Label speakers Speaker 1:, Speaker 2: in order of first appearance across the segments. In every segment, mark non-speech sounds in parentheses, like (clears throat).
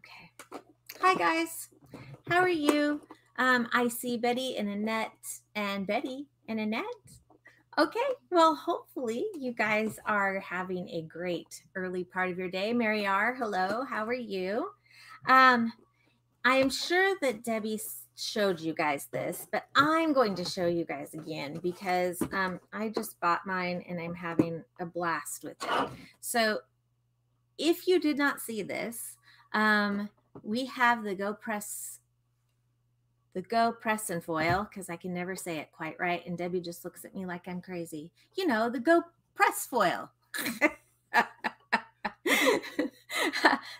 Speaker 1: Okay. Hi, guys. How are you? Um, I see Betty and Annette and Betty and Annette. Okay. Well, hopefully you guys are having a great early part of your day. Mary R, hello. How are you? Um, I am sure that Debbie showed you guys this, but I'm going to show you guys again because um, I just bought mine and I'm having a blast with it. So if you did not see this, um, we have the Go Press the Go Press and Foil because I can never say it quite right. And Debbie just looks at me like I'm crazy. You know, the Go Press Foil. (laughs)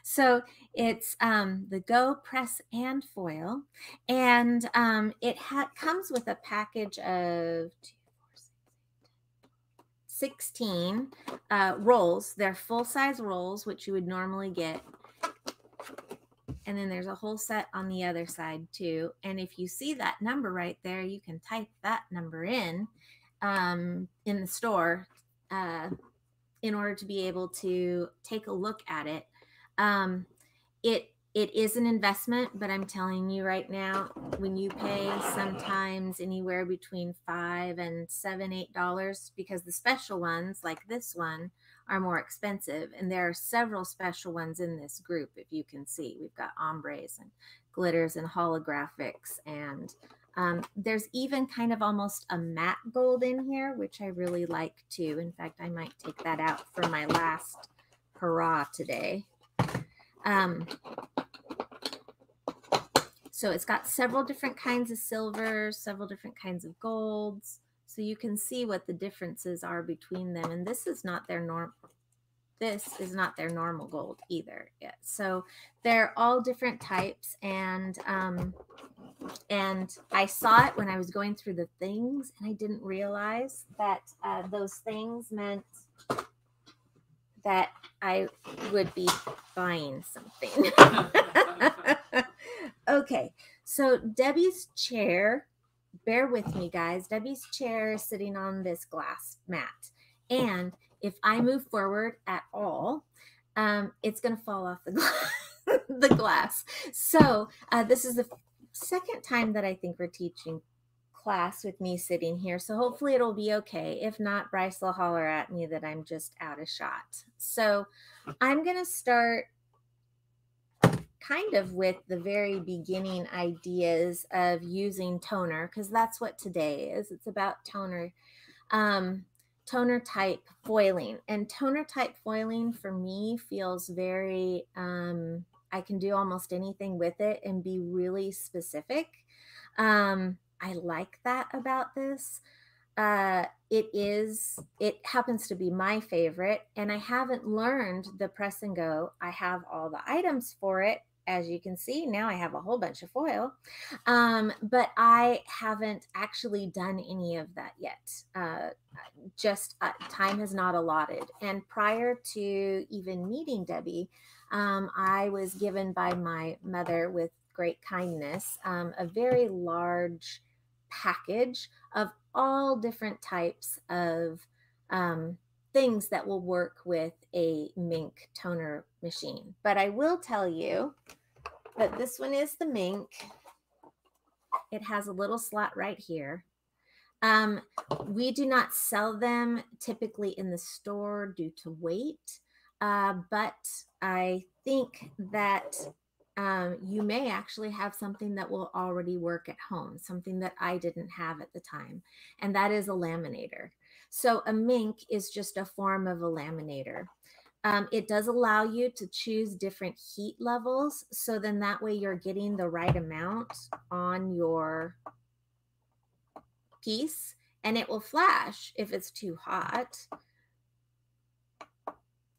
Speaker 1: so it's um, the Go Press and Foil, and um, it comes with a package of 16 uh, rolls. They're full size rolls, which you would normally get. And then there's a whole set on the other side too. And if you see that number right there, you can type that number in um, in the store uh, in order to be able to take a look at it. Um, it it is an investment, but I'm telling you right now, when you pay sometimes anywhere between five and seven, eight dollars, because the special ones like this one are more expensive, and there are several special ones in this group. If you can see, we've got ombres and glitters and holographics, and um, there's even kind of almost a matte gold in here, which I really like too. In fact, I might take that out for my last hurrah today. Um, so it's got several different kinds of silvers, several different kinds of golds. So you can see what the differences are between them. And this is not their norm. This is not their normal gold either yet. So they're all different types. And, um, and I saw it when I was going through the things and I didn't realize that uh, those things meant that I would be buying something. (laughs) okay, so Debbie's chair, bear with me, guys. Debbie's chair is sitting on this glass mat. And if I move forward at all, um, it's going to fall off the glass. (laughs) the glass. So uh, this is the second time that I think we're teaching class with me sitting here. So hopefully it'll be okay. If not, Bryce will holler at me that I'm just out of shot. So I'm going to start kind of with the very beginning ideas of using toner because that's what today is. It's about toner. Um, toner type foiling and toner type foiling for me feels very um, i can do almost anything with it and be really specific um, I like that about this. Uh, it is, it happens to be my favorite, and I haven't learned the press and go. I have all the items for it. As you can see, now I have a whole bunch of foil, um, but I haven't actually done any of that yet. Uh, just uh, time has not allotted. And prior to even meeting Debbie, um, I was given by my mother with great kindness um, a very large package of all different types of um, things that will work with a Minc toner machine. But I will tell you that this one is the Minc. It has a little slot right here. Um, we do not sell them typically in the store due to weight, uh, but I think that um, you may actually have something that will already work at home, something that I didn't have at the time, and that is a laminator. So a Minc is just a form of a laminator. Um, it does allow you to choose different heat levels. So then that way you're getting the right amount on your piece and it will flash if it's too hot.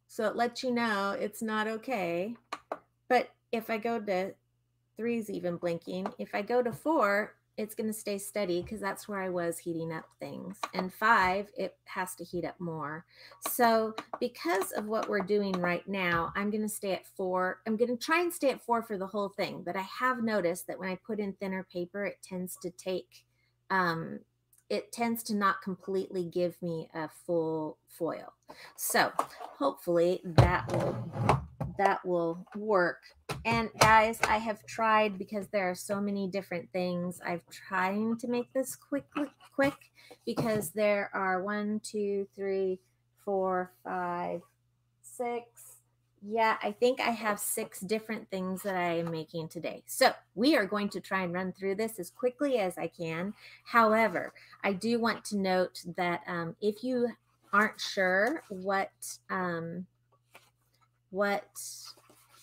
Speaker 1: So it lets you know it's not okay. But if I go to three's even blinking. If I go to four, it's going to stay steady because that's where I was heating up things. And five, it has to heat up more. So because of what we're doing right now, I'm going to stay at four. I'm going to try and stay at four for the whole thing. But I have noticed that when I put in thinner paper, it tends to take, um, it tends to not completely give me a full foil. So hopefully that will that will work. And guys, I have tried because there are so many different things. I've trying to make this quick, quick because there are one, two, three, four, five, six. Yeah, I think I have six different things that I am making today. So we are going to try and run through this as quickly as I can. However, I do want to note that um, if you aren't sure what um, what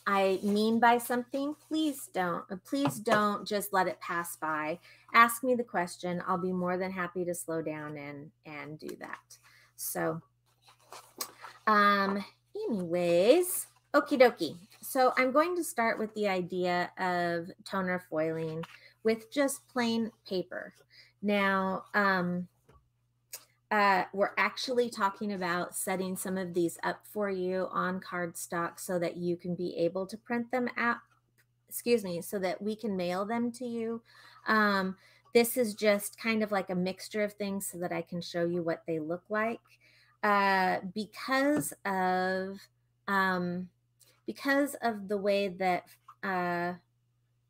Speaker 1: I mean by something, please don't. Uh, please don't just let it pass by. Ask me the question. I'll be more than happy to slow down and and do that. So, um, anyways, okie dokie. So I'm going to start with the idea of toner foiling with just plain paper. Now, um, uh, we're actually talking about setting some of these up for you on cardstock so that you can be able to print them out excuse me so that we can mail them to you um, this is just kind of like a mixture of things so that i can show you what they look like uh, because of um, because of the way that uh,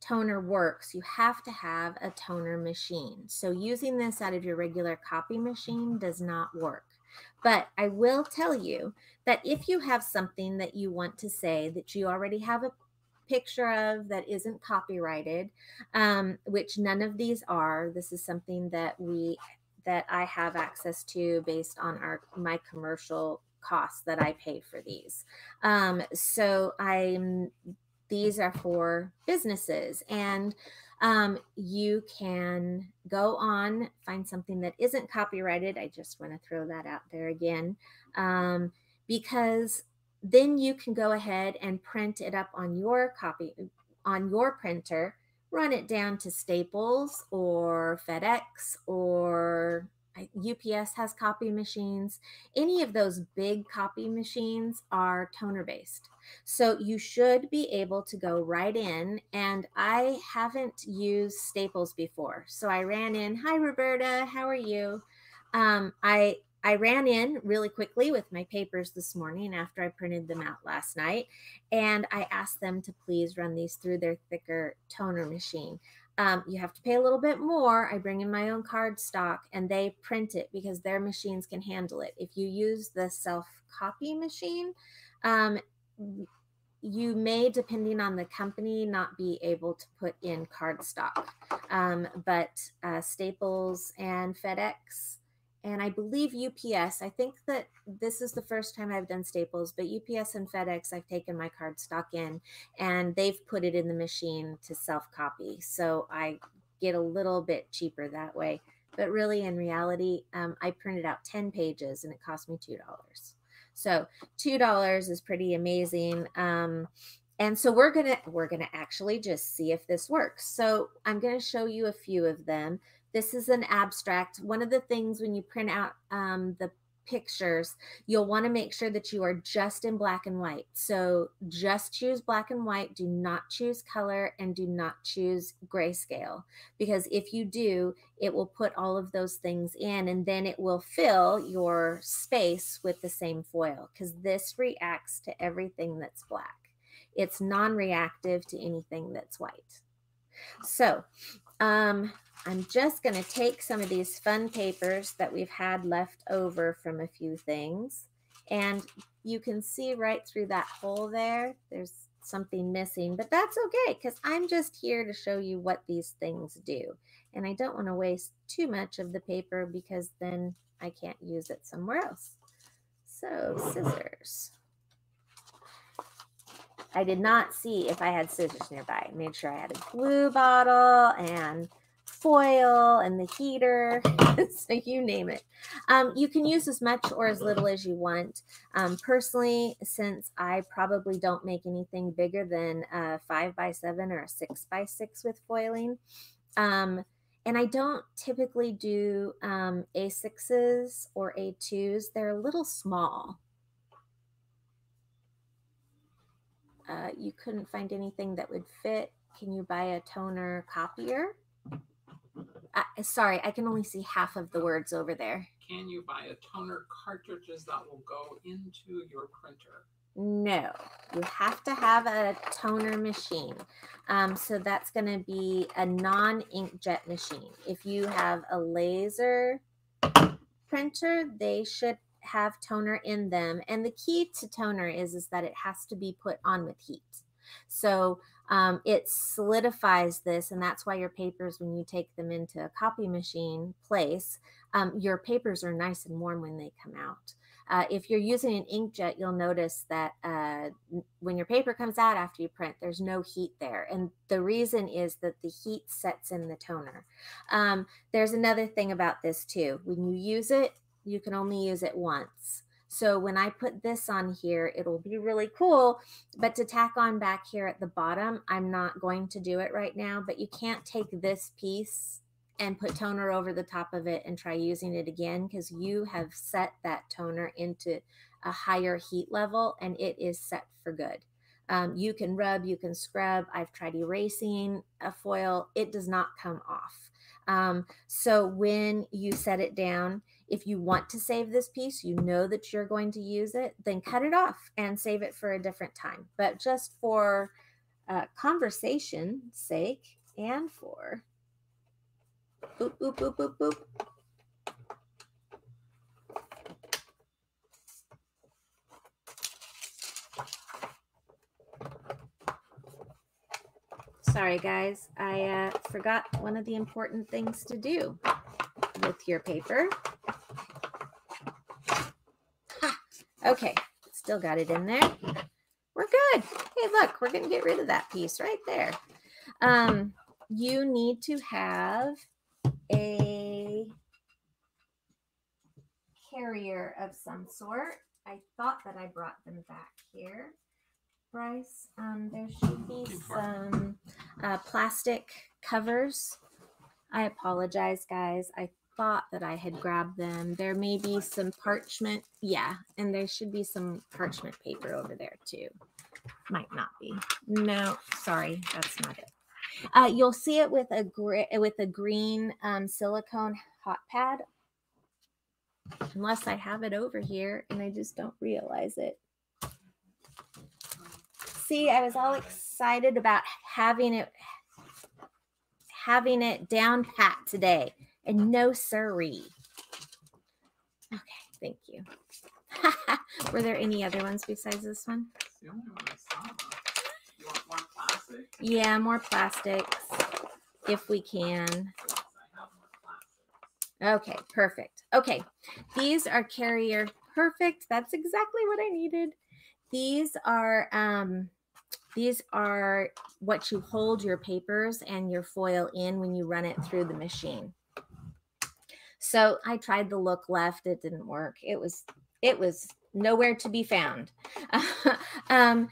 Speaker 1: toner works, you have to have a toner machine. So using this out of your regular copy machine does not work. But I will tell you that if you have something that you want to say that you already have a picture of that isn't copyrighted, um, which none of these are, this is something that we that I have access to based on our my commercial costs that I pay for these. Um, so I'm these are for businesses and um, you can go on find something that isn't copyrighted i just want to throw that out there again um, because then you can go ahead and print it up on your copy on your printer run it down to staples or fedex or UPS has copy machines. Any of those big copy machines are toner based. So you should be able to go right in. And I haven't used Staples before. So I ran in. Hi, Roberta. How are you? Um, I I ran in really quickly with my papers this morning after I printed them out last night, and I asked them to please run these through their thicker toner machine. Um, you have to pay a little bit more. I bring in my own card stock and they print it because their machines can handle it. If you use the self copy machine, um, you may, depending on the company, not be able to put in card stock. Um, but uh, Staples and FedEx and I believe UPS. I think that this is the first time I've done Staples, but UPS and FedEx, I've taken my card stock in and they've put it in the machine to self copy. So I get a little bit cheaper that way. But really, in reality, um, I printed out 10 pages and it cost me $2. So $2 is pretty amazing. Um, and so we're gonna we're gonna actually just see if this works. So I'm gonna show you a few of them. This is an abstract. One of the things when you print out um, the pictures, you'll want to make sure that you are just in black and white. So just choose black and white. Do not choose color and do not choose grayscale because if you do, it will put all of those things in and then it will fill your space with the same foil because this reacts to everything that's black. It's non-reactive to anything that's white. So um, I'm just going to take some of these fun papers that we've had left over from a few things. And you can see right through that hole there, there's something missing, but that's okay because I'm just here to show you what these things do. And I don't want to waste too much of the paper because then I can't use it somewhere else. So scissors. I did not see if I had scissors nearby. I made sure I had a glue bottle and foil and the heater, (laughs) so you name it. Um, you can use as much or as little as you want. Um, personally, since I probably don't make anything bigger than a five by seven or a six by six with foiling, um, and I don't typically do um, A6s or A2s. They're a little small. Uh, you couldn't find anything that would fit. Can you buy a toner copier? Sorry, I can only see half of the words over there.
Speaker 2: Can you buy a toner cartridges that will go into your printer?
Speaker 1: No, you have to have a toner machine. Um, so that's going to be a non-inkjet machine. If you have a laser printer, they should have toner in them. And the key to toner is, is that it has to be put on with heat. So um, it solidifies this, and that's why your papers, when you take them into a copy machine place, um, your papers are nice and warm when they come out. Uh, if you're using an inkjet, you'll notice that uh, when your paper comes out after you print, there's no heat there. And the reason is that the heat sets in the toner. Um, there's another thing about this too. When you use it, you can only use it once. So when I put this on here, it'll be really cool. But to tack on back here at the bottom, I'm not going to do it right now, but you can't take this piece and put toner over the top of it and try using it again because you have set that toner into a higher heat level and it is set for good. Um, you can rub, you can scrub. I've tried erasing a foil, it does not come off. Um, so when you set it down, if you want to save this piece, you know that you're going to use it, then cut it off and save it for a different time. But just for uh, conversation sake and for boop, boop, boop, boop, boop. Sorry, guys. I uh, forgot one of the important things to do with your paper. Okay, still got it in there. We're good. Hey, look, we're going to get rid of that piece right there. Um, you need to have a carrier of some sort. I thought that I brought them back here. Bryce, um, there should be some uh, plastic covers. I apologize, guys. I thought that I had grabbed them. There may be some parchment. Yeah, and there should be some parchment paper over there too. Might not be. No, sorry, that's not it. Uh, you'll see it with a with a green um, silicone hot pad. Unless I have it over here and I just don't realize it. See, I was all excited about having it having it down pat today. And no siree. Okay, thank you. (laughs) Were there any other ones besides this one? one I saw. You want more? Yeah, more plastics if we can. Okay, perfect. Okay, these are carrier perfect. That's exactly what I needed. These are um, these are what you hold your papers and your foil in when you run it through the machine. So I tried the look left. It didn't work. It was it was nowhere to be found. (laughs) um,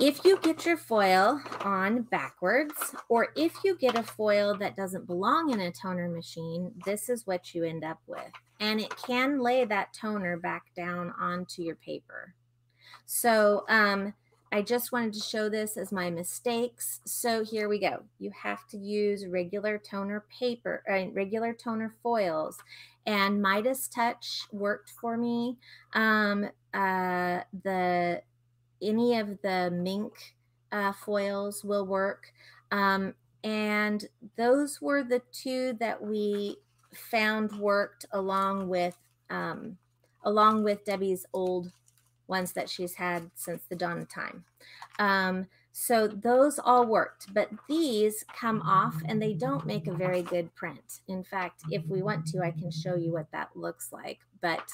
Speaker 1: if you get your foil on backwards, or if you get a foil that doesn't belong in a toner machine, this is what you end up with. And it can lay that toner back down onto your paper. So um, I just wanted to show this as my mistakes. So here we go. You have to use regular toner paper, uh, regular toner foils. And Midas Touch worked for me. Um, uh, the Any of the Minc uh, foils will work. Um, and those were the two that we found worked along with um, along with Debbie's old ones that she's had since the dawn of time. Um, so those all worked, but these come off and they don't make a very good print. In fact, if we want to, I can show you what that looks like, but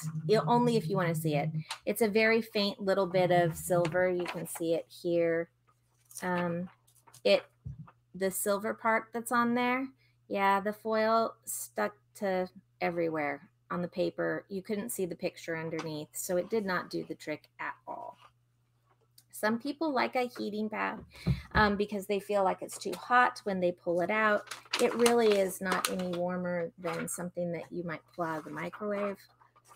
Speaker 1: only if you want to see it. It's a very faint little bit of silver. You can see it here. Um, it, the silver part that's on there, yeah, the foil stuck to everywhere on the paper. You couldn't see the picture underneath, so it did not do the trick at all. Some people like a heating pad um, because they feel like it's too hot when they pull it out. It really is not any warmer than something that you might pull out of the microwave,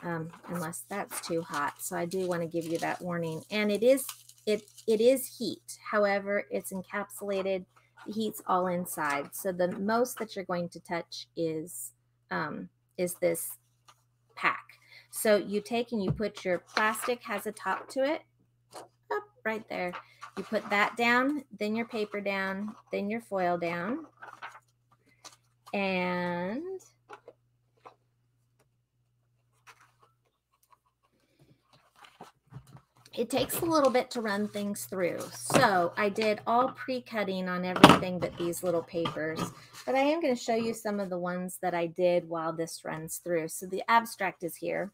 Speaker 1: um, unless that's too hot. So I do want to give you that warning. And it is it it is heat. However, it's encapsulated. The heat's all inside. So the most that you're going to touch is um, is this pack. So you take and you put your plastic has a top to it. Up right there. You put that down, then your paper down, then your foil down. And it takes a little bit to run things through. So I did all pre-cutting on everything but these little papers. But I am going to show you some of the ones that I did while this runs through. So the abstract is here.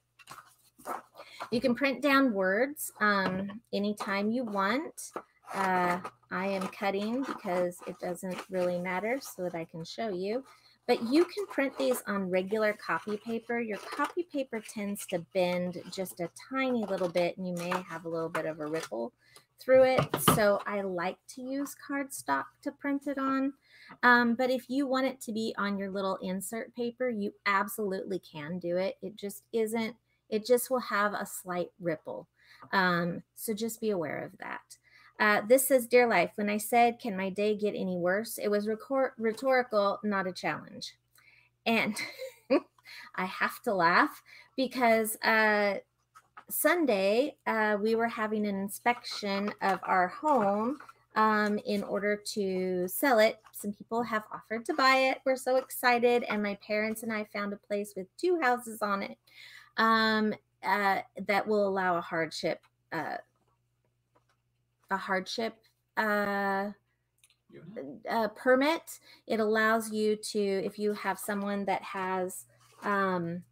Speaker 1: You can print down words um, anytime you want. Uh, I am cutting because it doesn't really matter so that I can show you. But you can print these on regular copy paper. Your copy paper tends to bend just a tiny little bit and you may have a little bit of a ripple through it. So I like to use cardstock to print it on. Um, but if you want it to be on your little insert paper, you absolutely can do it. It just isn't, it just will have a slight ripple. Um, so just be aware of that. Uh, this says, Dear Life, when I said, Can my day get any worse? It was rhetorical, not a challenge. And (laughs) I have to laugh because uh, Sunday uh, we were having an inspection of our home um, in order to sell it. Some people have offered to buy it. We're so excited. And my parents and I found a place with two houses on it um, uh, that will allow a hardship uh, a hardship uh, uh, permit. It allows you to, if you have someone that has um,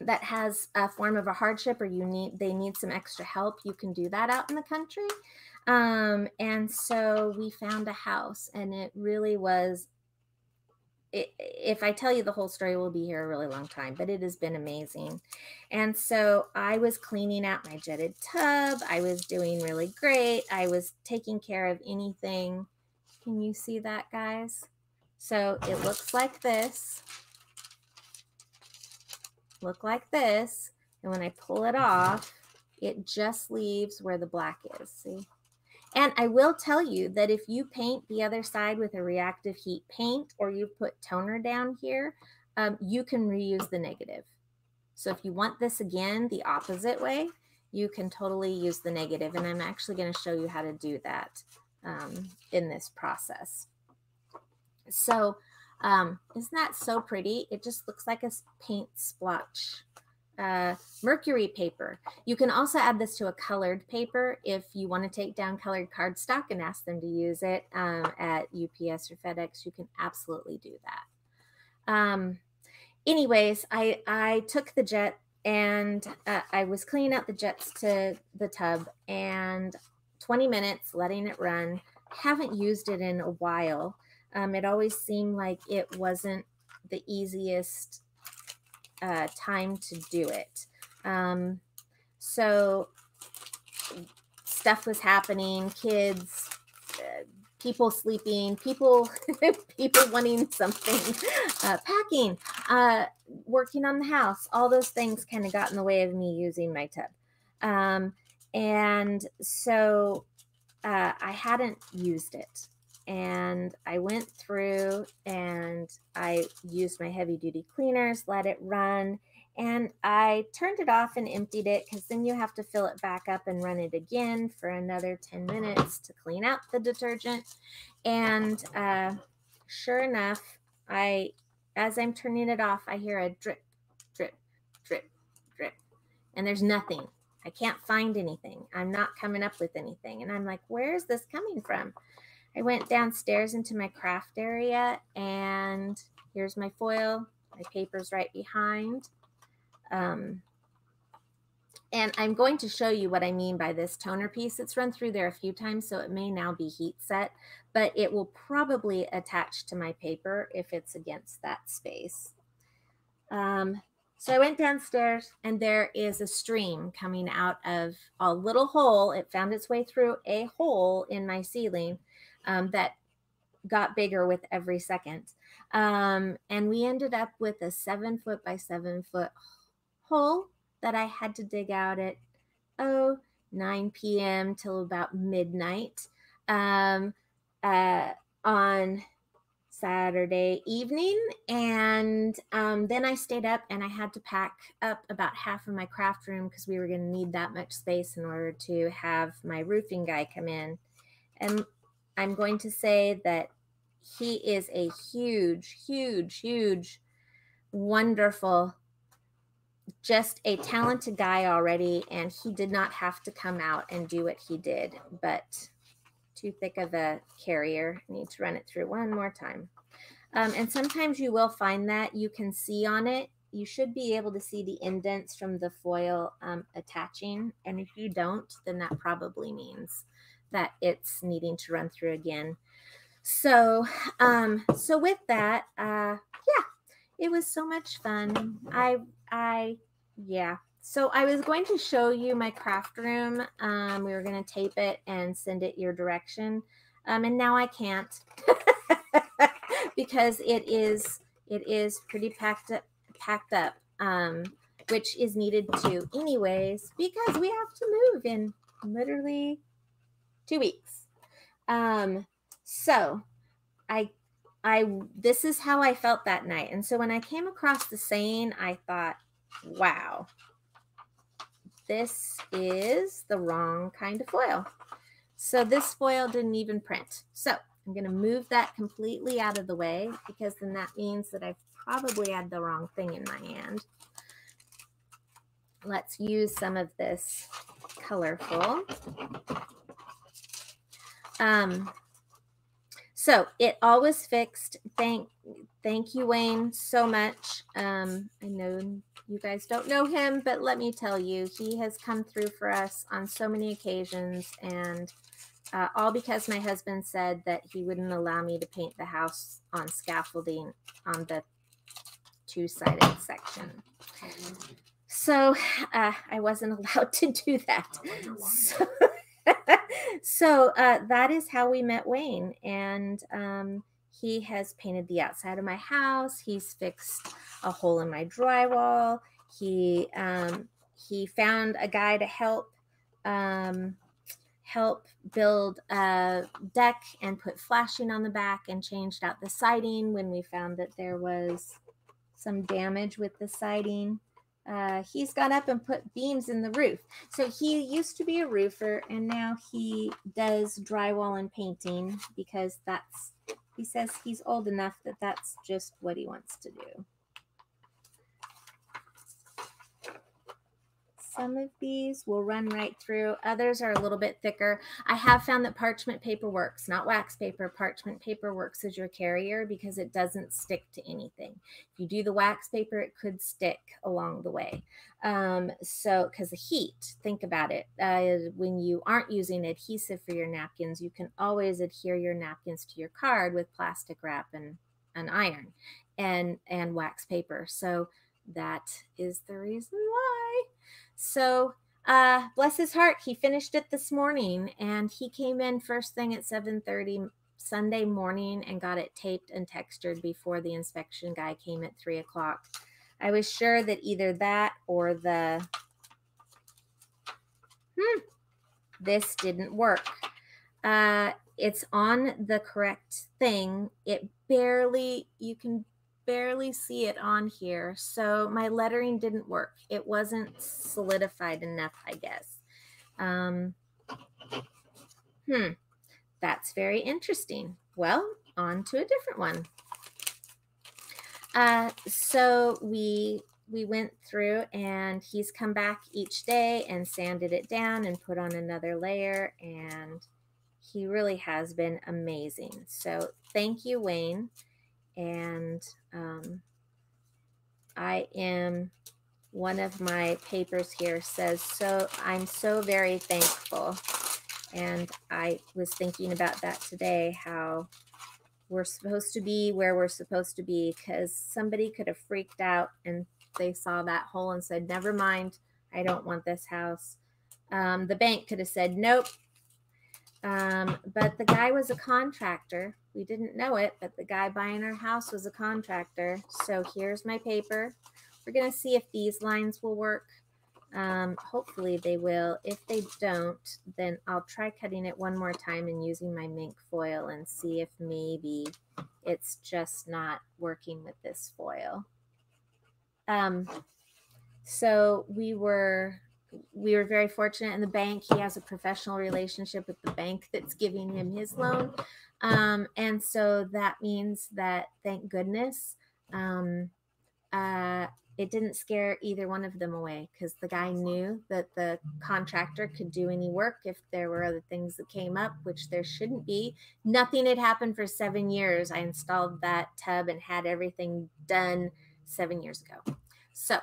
Speaker 1: that has a form of a hardship, or you need they need some extra help, you can do that out in the country. Um, and so we found a house, and it really was if I tell you the whole story, we'll be here a really long time, but it has been amazing. And so I was cleaning out my jetted tub. I was doing really great. I was taking care of anything. Can you see that, guys? So it looks like this. Look like this. And when I pull it off, it just leaves where the black is. See? And I will tell you that if you paint the other side with a reactive heat paint or you put toner down here, um, you can reuse the negative. So if you want this again the opposite way, you can totally use the negative. And I'm actually going to show you how to do that um, in this process. So um, isn't that so pretty? It just looks like a paint splotch uh, mercury paper. You can also add this to a colored paper if you want to take down colored cardstock and ask them to use it um, at UPS or FedEx. You can absolutely do that. Um, anyways, I, I took the jet and uh, I was cleaning out the jets to the tub and 20 minutes letting it run. Haven't used it in a while. Um, it always seemed like it wasn't the easiest uh, time to do it. Um, so stuff was happening, kids, uh, people sleeping, people (laughs) people wanting something, uh, packing, uh, working on the house. All those things kind of got in the way of me using my tub. Um, and so uh, I hadn't used it and I went through and I used my heavy duty cleaners, let it run, and I turned it off and emptied it because then you have to fill it back up and run it again for another 10 minutes to clean out the detergent. And uh, sure enough, I, as I'm turning it off, I hear a drip, drip, drip, drip, and there's nothing. I can't find anything. I'm not coming up with anything. And I'm like, where is this coming from? I went downstairs into my craft area and here's my foil. My paper's right behind. Um, and I'm going to show you what I mean by this toner piece. It's run through there a few times, so it may now be heat set, but it will probably attach to my paper if it's against that space. Um, so I went downstairs and there is a stream coming out of a little hole. It found its way through a hole in my ceiling um, that got bigger with every second. Um, and we ended up with a seven foot by seven foot hole that I had to dig out at, oh, 9 p.m. till about midnight um, uh, on Saturday evening. And um, then I stayed up and I had to pack up about half of my craft room because we were going to need that much space in order to have my roofing guy come in. And I'm going to say that he is a huge, huge, huge, wonderful, just a talented guy already. And he did not have to come out and do what he did. But too thick of a carrier. I need to run it through one more time. Um, and sometimes you will find that you can see on it. You should be able to see the indents from the foil um, attaching. And if you don't, then that probably means that it's needing to run through again. So, um, so with that, uh, yeah, it was so much fun. I, I, yeah, so I was going to show you my craft room. Um, we were going to tape it and send it your direction. Um, and now I can't (laughs) because it is it is pretty packed up, packed up, um, which is needed to anyways because we have to move in literally two weeks. Um, so I I this is how I felt that night. And so when I came across the saying, I thought, wow, this is the wrong kind of foil. So this foil didn't even print. So I'm going to move that completely out of the way because then that means that I've probably had the wrong thing in my hand. Let's use some of this colorful. Um, so it all was fixed. Thank, thank you, Wayne, so much. Um, I know you guys don't know him, but let me tell you, he has come through for us on so many occasions, and uh, all because my husband said that he wouldn't allow me to paint the house on scaffolding on the two sided section. So uh, I wasn't (laughs) allowed to do that. So, (laughs) so uh, that is how we met Wayne. And um, he has painted the outside of my house. He's fixed a hole in my drywall. He um, he found a guy to help um, help build a deck and put flashing on the back and changed out the siding when we found that there was some damage with the siding. Uh, he's gone up and put beams in the roof. So he used to be a roofer and now he does drywall and painting because that's he says he's old enough that that's just what he wants to do. Some of these will run right through. Others are a little bit thicker. I have found that parchment paper works, not wax paper. Parchment paper works as your carrier because it doesn't stick to anything. If you do the wax paper, it could stick along the way. Um, so, because the heat, think about it. Uh, when you aren't using adhesive for your napkins, you can always adhere your napkins to your card with plastic wrap and an iron and and wax paper. So that is the reason why. So, uh, bless his heart, he finished it this morning, and he came in first thing at seven thirty Sunday morning and got it taped and textured before the inspection guy came at three o'clock. I was sure that either that or the hmm, this didn't work. Uh, it's on the correct thing. It barely, you can barely see it on here. So my lettering didn't work. It wasn't solidified enough, I guess. Um, hmm, that's very interesting. Well, on to a different one. Uh, so we we went through and he's come back each day and sanded it down and put on another layer and he really has been amazing. So thank you, Wayne and um, I am one of my papers here says so I'm so very thankful and I was thinking about that today how we're supposed to be where we're supposed to be because somebody could have freaked out and they saw that hole and said never mind I don't want this house um, the bank could have said nope um, but the guy was a contractor. We didn't know it, but the guy buying our house was a contractor. So here's my paper. We're going to see if these lines will work. Um, hopefully they will. If they don't, then I'll try cutting it one more time and using my Minc foil and see if maybe it's just not working with this foil. Um, so we were we were very fortunate in the bank. He has a professional relationship with the bank that's giving him his loan. Um, and so that means that, thank goodness, um, uh, it didn't scare either one of them away because the guy knew that the contractor could do any work if there were other things that came up, which there shouldn't be. Nothing had happened for seven years. I installed that tub and had everything done seven years ago. So,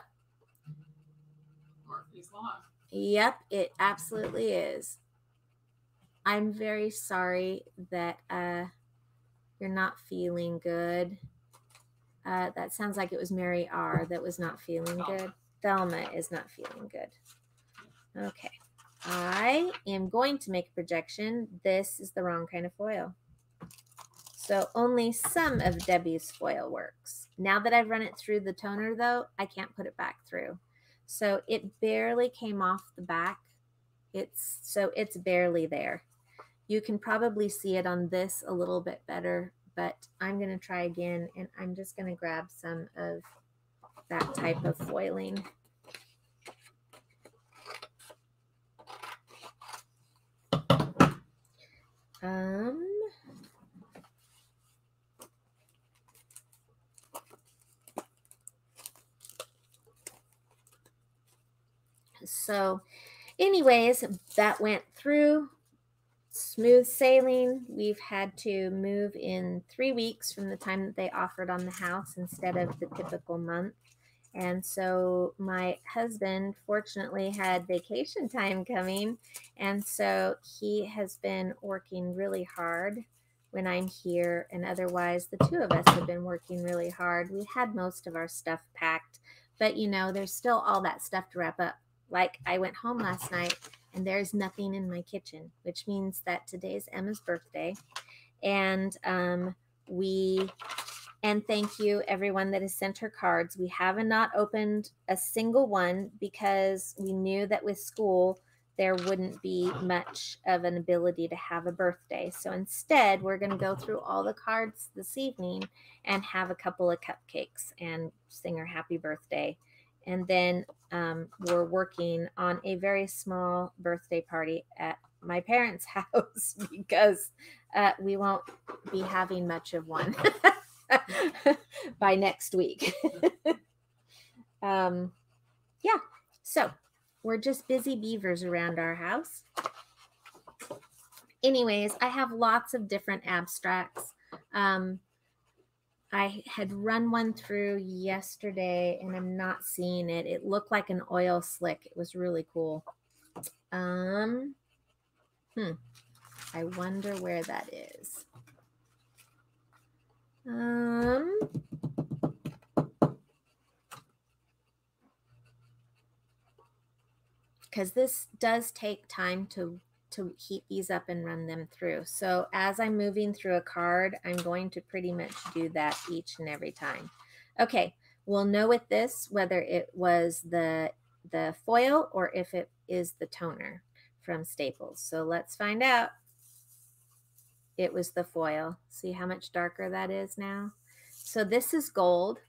Speaker 2: Murphy's Law.
Speaker 1: Yep, it absolutely is. I'm very sorry that uh, you're not feeling good. Uh, that sounds like it was Mary R. that was not feeling good. Thelma is not feeling good. Okay. I am going to make a projection. This is the wrong kind of foil. So only some of Debbie's foil works. Now that I've run it through the toner though, I can't put it back through. So it barely came off the back. It's so it's barely there. You can probably see it on this a little bit better, but I'm going to try again and I'm just going to grab some of that type of foiling. Um, so anyways, that went through smooth sailing. We've had to move in three weeks from the time that they offered on the house instead of the typical month. And so my husband fortunately had vacation time coming. And so he has been working really hard when I'm here. And otherwise, the two of us have been working really hard. We had most of our stuff packed, but you know, there's still all that stuff to wrap up. Like I went home last night and there's nothing in my kitchen, which means that today's Emma's birthday. And um, we, and thank you everyone that has sent her cards. We haven't not opened a single one because we knew that with school, there wouldn't be much of an ability to have a birthday. So instead, we're going to go through all the cards this evening and have a couple of cupcakes and sing her happy birthday and then um, we're working on a very small birthday party at my parents' (laughs) house (laughs) because uh, we won't be having much of one (laughs) by next week. um, yeah, so we're just busy beavers around our house. Anyways, I have lots of different abstracts. Um, I had run one through yesterday and I'm not seeing it. It looked like an oil slick. It was really cool. Um, hmm. I wonder where that is. Um, because this does take time to to heat these up and run them through. So as I'm moving through a card, I'm going to pretty much do that each and every time. Okay, we'll know with this whether it was the, the foil or if it is the toner from Staples. So let's find out. It was the foil. See how much darker that is now? So this is gold,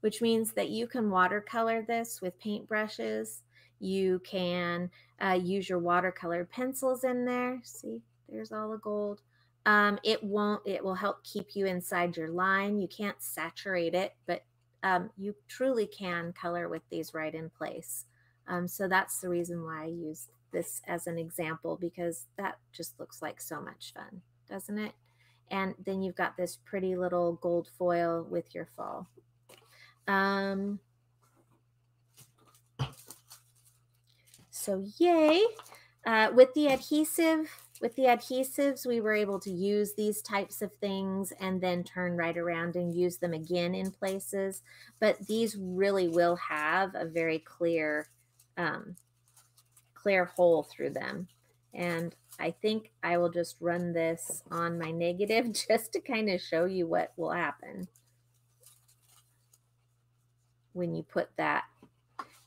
Speaker 1: which means that you can watercolor this with paint brushes you can uh, use your watercolor pencils in there. See, there's all the gold. Um, it won't, it will help keep you inside your line. You can't saturate it, but um, you truly can color with these right in place. Um, so that's the reason why I use this as an example because that just looks like so much fun, doesn't it? And then you've got this pretty little gold foil with your fall. Um, So yay. Uh, with the adhesive, with the adhesives, we were able to use these types of things and then turn right around and use them again in places. But these really will have a very clear, um, clear hole through them. And I think I will just run this on my negative (laughs) just to kind of show you what will happen when you put that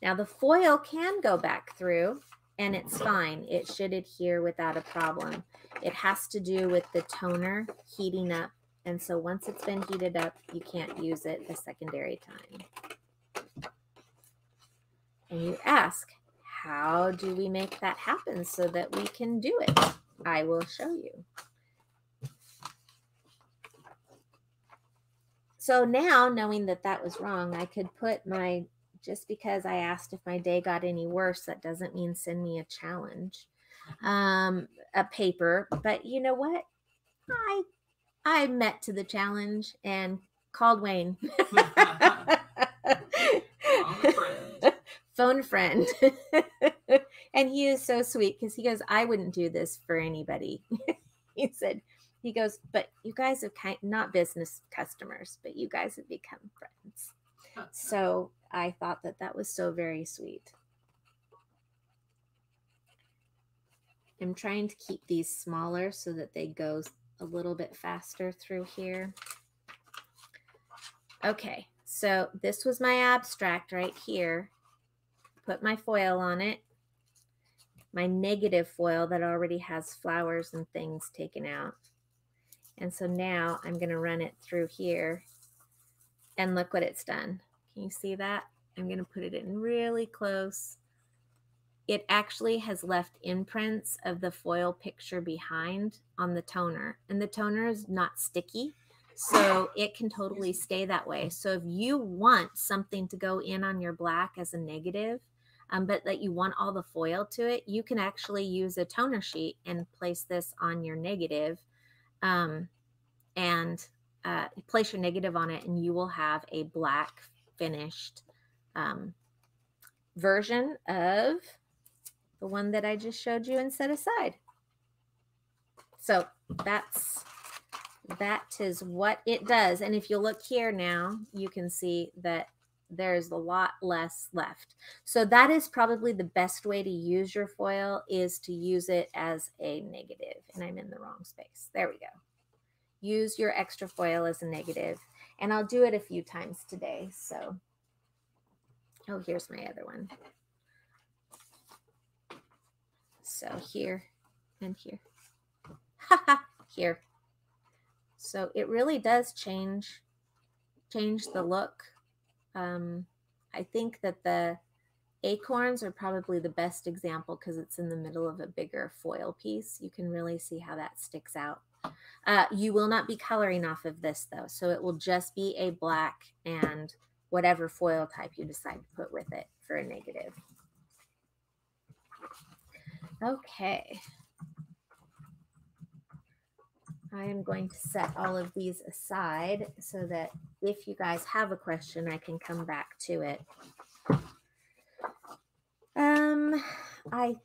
Speaker 1: now the foil can go back through and it's fine. It should adhere without a problem. It has to do with the toner heating up And so once it's been heated up, you can't use it a secondary time. And you ask, how do we make that happen so that we can do it? I will show you. So now, knowing that that was wrong, I could put my, just because I asked if my day got any worse, that doesn't mean send me a challenge, (laughs) um, a paper. But you know what? I, I met to the challenge and called Wayne. (laughs) (laughs) Phone friend. and he is so sweet because he goes, I wouldn't do this for anybody. he said, he goes, but you guys have kind not business customers, but you guys have become friends. So I thought that that was so very sweet. I'm trying to keep these smaller so that they go a little bit faster through here. Okay, so this was my abstract right here. Put my foil on it. My negative foil that already has flowers and things taken out. And so now I'm going to run it through here and look what it's done. Can you see that? I'm going to put it in really close. It actually has left imprints of the foil picture behind on the toner and the toner is not sticky. So it can totally stay that way. So if you want something to go in on your black as a negative, um, but that you want all the foil to it, you can actually use a toner sheet and place this on your negative um, and uh, place your negative on it, and you will have a black finished um, version of the one that I just showed you and set aside. So that's that is what it does. And if you look here now, you can see that there's a lot less left. So that is probably the best way to use your foil is to use it as a negative. And I'm in the wrong space. There we go use your extra foil as a negative. And I'll do it a few times today. So, oh, here's my other one. So here and here. (laughs) here. So it really does change change the look. Um, I think that the acorns are probably the best example because it's in the middle of a bigger foil piece. You can really see how that sticks out. Uh, you will not be coloring off of this though. So it will just be a black and whatever foil type you decide to put with it for a negative. Okay. I am going to set all of these aside so that if you guys have a question, I can come back to it. Um, I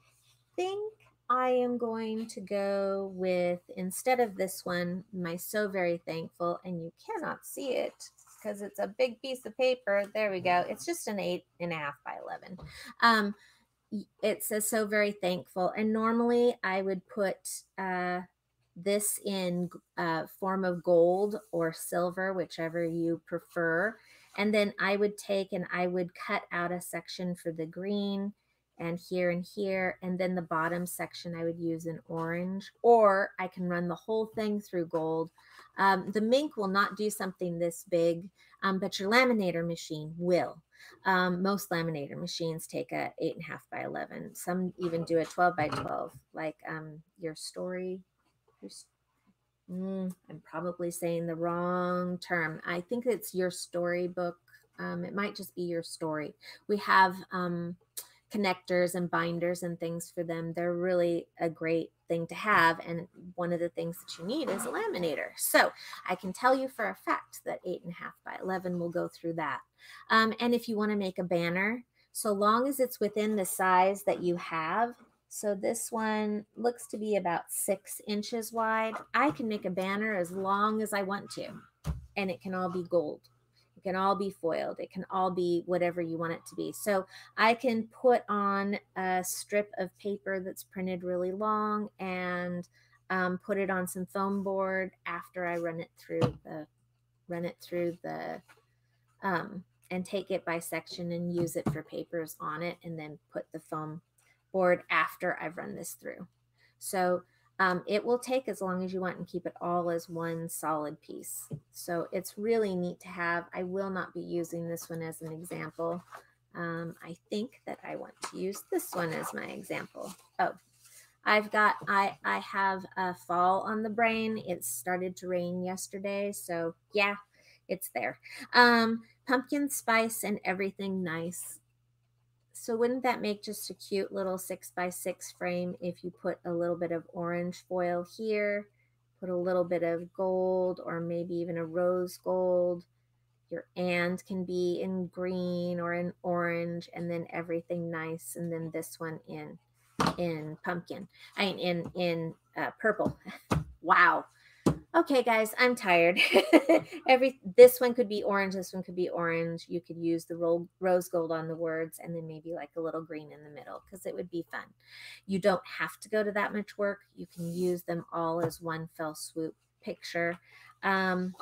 Speaker 1: think I am going to go with, instead of this one, my So Very Thankful, and you cannot see it because it's a big piece of paper. There we go. It's just an eight and a half by 11. Um, it says So Very Thankful. And normally I would put uh, this in uh, form of gold or silver, whichever you prefer. And then I would take and I would cut out a section for the green and here and here. And then the bottom section I would use in orange, or I can run the whole thing through gold. Um, the Minc will not do something this big, um, but your laminator machine will. Um, most laminator machines take a eight and a half by 11. Some even do a 12 by 12, like um, your story. mm, I'm probably saying the wrong term. I think it's your storybook. Um, it might just be your story. We have um, connectors and binders and things for them. They're really a great thing to have. And one of the things that you need is a laminator. So I can tell you for a fact that eight and a half by 11 will go through that. Um, and if you want to make a banner, so long as it's within the size that you have, so this one looks to be about six inches wide. I can make a banner as long as I want to, and it can all be gold. It can all be foiled. It can all be whatever you want it to be. So I can put on a strip of paper that's printed really long and um, put it on some foam board after I run it through the run it through the um, and take it by section and use it for papers on it and then put the foam board after I've run this through. So Um, it will take as long as you want and keep it all as one solid piece. So it's really neat to have. I will not be using this one as an example. Um, I think that I want to use this one as my example. Oh, I've got, I, I have a fall on the brain. It started to rain yesterday. So yeah, it's there. Um, pumpkin spice and everything nice. So wouldn't that make just a cute little six by six frame if you put a little bit of orange foil here, put a little bit of gold or maybe even a rose gold. Your and can be in green or in orange and then everything nice. And then this one in, in pumpkin, I mean, in, in uh, purple. (laughs) wow okay guys i'm tired. (laughs) (laughs) Every this one could be orange this one could be orange. You could use the rose gold on the words and then maybe like a little green in the middle because it would be fun. You don't have to go to that much work. You can use them all as one fell swoop picture. Um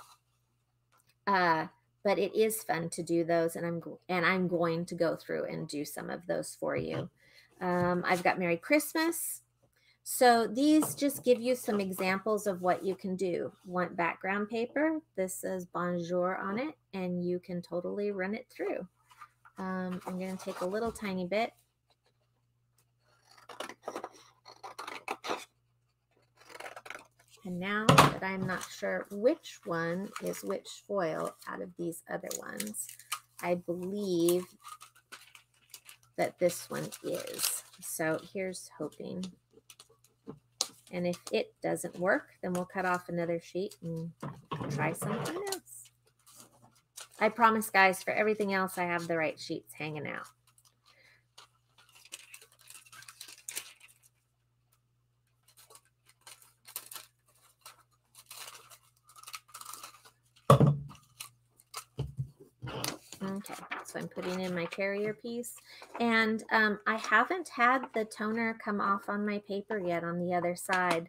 Speaker 1: uh but it is fun to do those and i'm and i'm going to go through and do some of those for you. Um i've got merry christmas so these just give you some examples of what you can do. Want background paper? This says bonjour on it, and you can totally run it through. Um, I'm going to take a little tiny bit. And now that I'm not sure which one is which foil out of these other ones, I believe that this one is. So here's hoping. And if it doesn't work, then we'll cut off another sheet and try something else. I promise, guys, for everything else, I have the right sheets hanging out. So I'm putting in my carrier piece. And um, I haven't had the toner come off on my paper yet on the other side.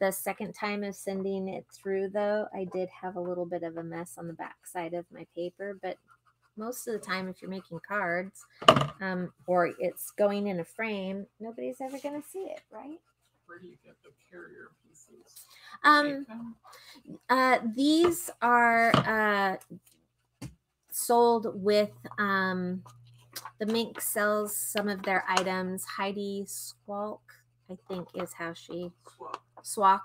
Speaker 1: The second time of sending it through, though, I did have a little bit of a mess on the back side of my paper. But most of the time, if you're making cards um, or it's going in a frame, nobody's ever going to see it, right?
Speaker 2: Where do you get the carrier pieces?
Speaker 1: Um, uh, these are uh, sold with um, the Minc sells some of their items. Heidi Swapp, I think, is how she Swak.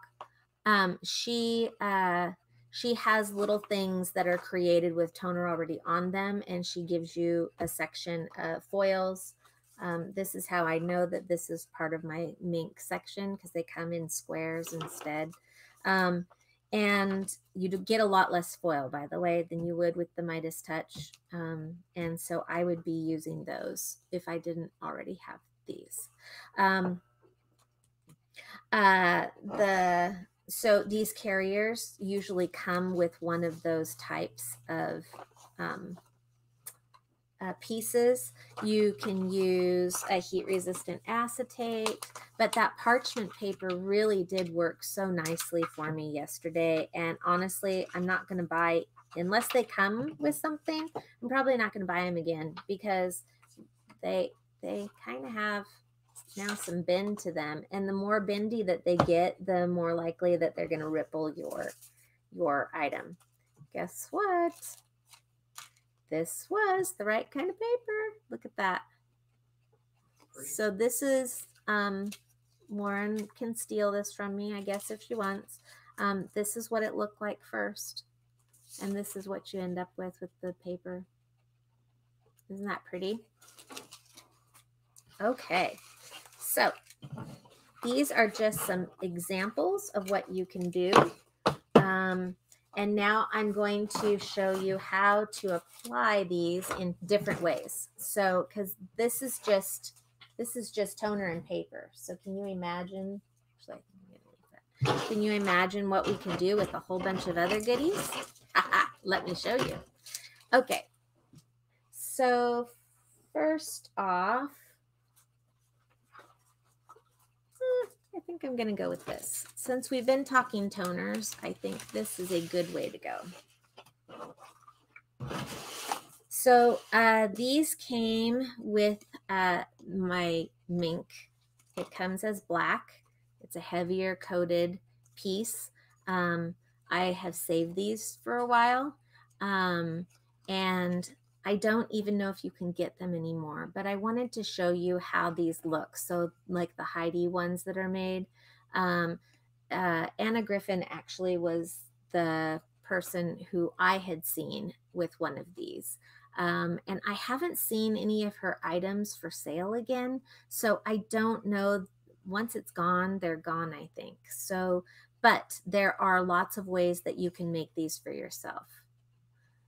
Speaker 1: Um, she uh, she has little things that are created with toner already on them, and she gives you a section of foils. Um, this is how I know that this is part of my Minc section because they come in squares instead. Um, and you'd get a lot less foil by the way than you would with the midas touch um, and so i would be using those if i didn't already have these. Um, uh, the so these carriers usually come with one of those types of um, uh, pieces. You can use a heat resistant acetate, but that parchment paper really did work so nicely for me yesterday. And honestly, I'm not going to buy, unless they come with something, I'm probably not going to buy them again because they, they kind of have now some bend to them. And the more bendy that they get, the more likely that they're going to ripple your, your item. Guess what? This was the right kind of paper. Look at that. So this is, um, Warren can steal this from me, I guess, if she wants. Um, this is what it looked like first. And this is what you end up with with the paper. Isn't that pretty? Okay, so these are just some examples of what you can do. Um, and now I'm going to show you how to apply these in different ways. So, because this is just, this is just toner and paper. So can you imagine, actually, can you imagine what we can do with a whole bunch of other goodies? (laughs) Let me show you. Okay. So first off, I think I'm going to go with this. Since we've been talking toners, I think this is a good way to go. So uh, these came with uh, my Minc. It comes as black. It's a heavier coated piece. Um, I have saved these for a while. Um, and I don't even know if you can get them anymore, but I wanted to show you how these look. So like the Heidi ones that are made. Um, uh, Anna Griffin actually was the person who I had seen with one of these. Um, and I haven't seen any of her items for sale again. So I don't know. Once it's gone, they're gone, I think. So, but there are lots of ways that you can make these for yourself.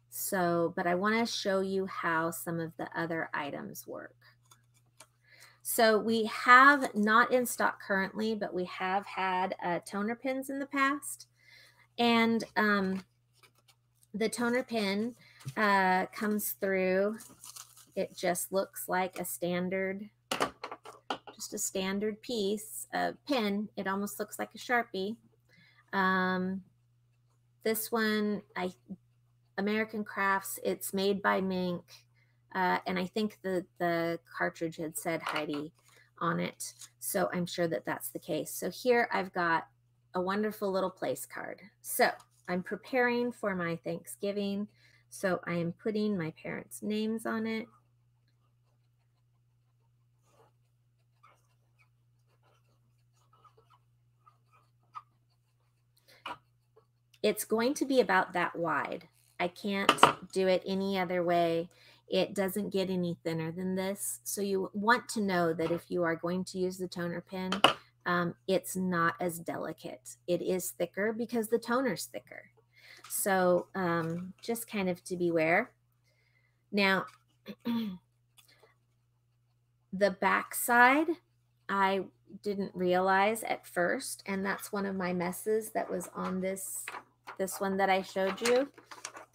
Speaker 1: So, but I want to show you how some of the other items work. So we have not in stock currently, but we have had uh, toner pens in the past. And um, the toner pen uh, comes through. It just looks like a standard, just a standard piece of pin. It almost looks like a Sharpie. Um, this one, I American Crafts. It's made by Minc, uh, and I think the the cartridge had said Heidi on it, so I'm sure that that's the case. So here I've got a wonderful little place card. So I'm preparing for my Thanksgiving. So I am putting my parents' names on it. It's going to be about that wide. I can't do it any other way. It doesn't get any thinner than this. So you want to know that if you are going to use the toner pen, um, it's not as delicate. It is thicker because the toner's thicker. So um, just kind of to beware. Now, (clears throat) the back side, I didn't realize at first, and that's one of my messes that was on this this one that I showed you.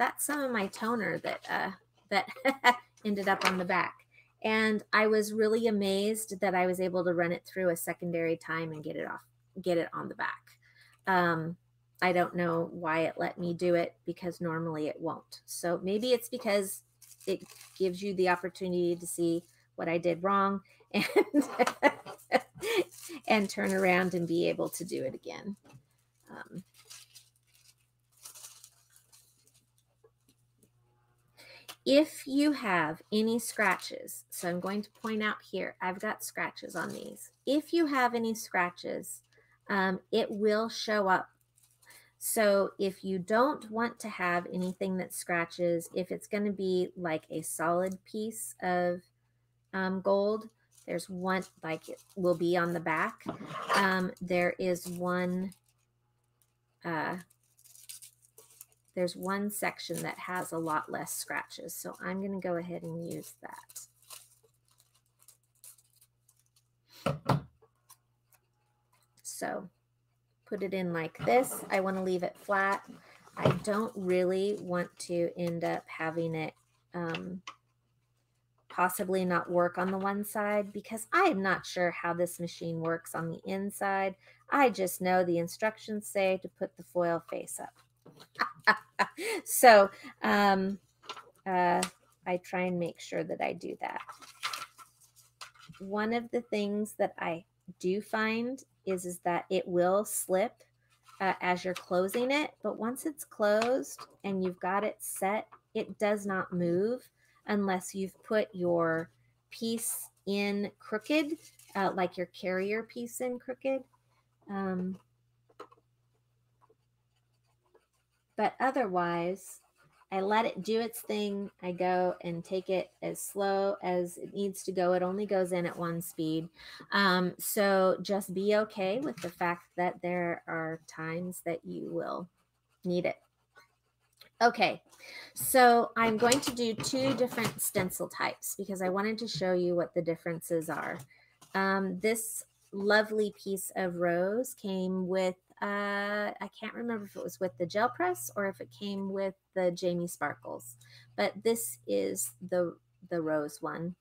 Speaker 1: That's some of my toner that uh, that (laughs) ended up on the back. And I was really amazed that I was able to run it through a secondary time and get it off, get it on the back. Um, I don't know why it let me do it because normally it won't. So maybe it's because it gives you the opportunity to see what I did wrong (laughs) and and turn around and be able to do it again. Um, if you have any scratches, so I'm going to point out here, I've got scratches on these. If you have any scratches, um, it will show up. So if you don't want to have anything that scratches, if it's going to be like a solid piece of um, gold, there's one like it will be on the back. Um, there is one uh, there's one section that has a lot less scratches. So I'm going to go ahead and use that. So put it in like this. I want to leave it flat. I don't really want to end up having it um, possibly not work on the one side because I am not sure how this machine works on the inside. I just know the instructions say to put the foil face up. (laughs) so um, uh, I try and make sure that I do that. One of the things that I do find is, is that it will slip uh, as you're closing it, but once it's closed and you've got it set, it does not move unless you've put your piece in crooked, uh, like your carrier piece in crooked. Um, But otherwise, I let it do its thing. I go and take it as slow as it needs to go. It only goes in at one speed. Um, so just be okay with the fact that there are times that you will need it. Okay, so I'm going to do two different stencil types because I wanted to show you what the differences are. Um, this lovely piece of rose came with uh, I can't remember if it was with the gel press or if it came with the Jamie Sparkles, but this is the the rose one,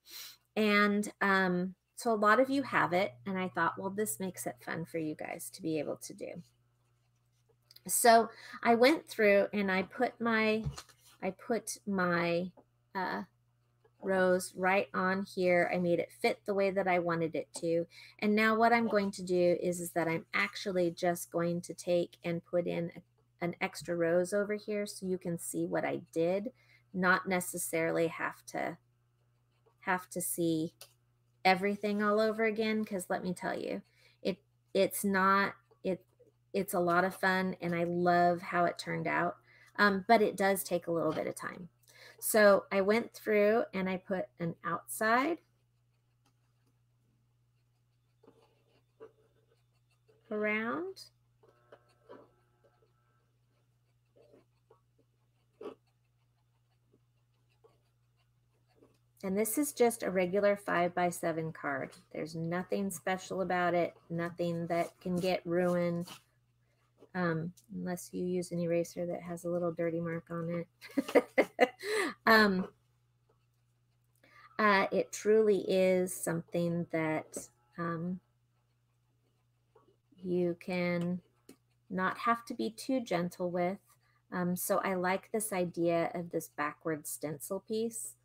Speaker 1: and um, so a lot of you have it, and I thought, well, this makes it fun for you guys to be able to do. So I went through and I put my I put my uh, rose right on here. I made it fit the way that I wanted it to. And now what I'm going to do is, is that I'm actually just going to take and put in a, an extra rose over here so you can see what I did, not necessarily have to have to see everything all over again because let me tell you, it it's not it it's a lot of fun and I love how it turned out. Um, but it does take a little bit of time. So I went through and I put an outside around. And this is just a regular five by seven card. There's nothing special about it, nothing that can get ruined um, unless you use an eraser that has a little dirty mark on it. (laughs) (laughs) um, uh, it truly is something that um, you can not have to be too gentle with. Um, so I like this idea of this backward stencil piece.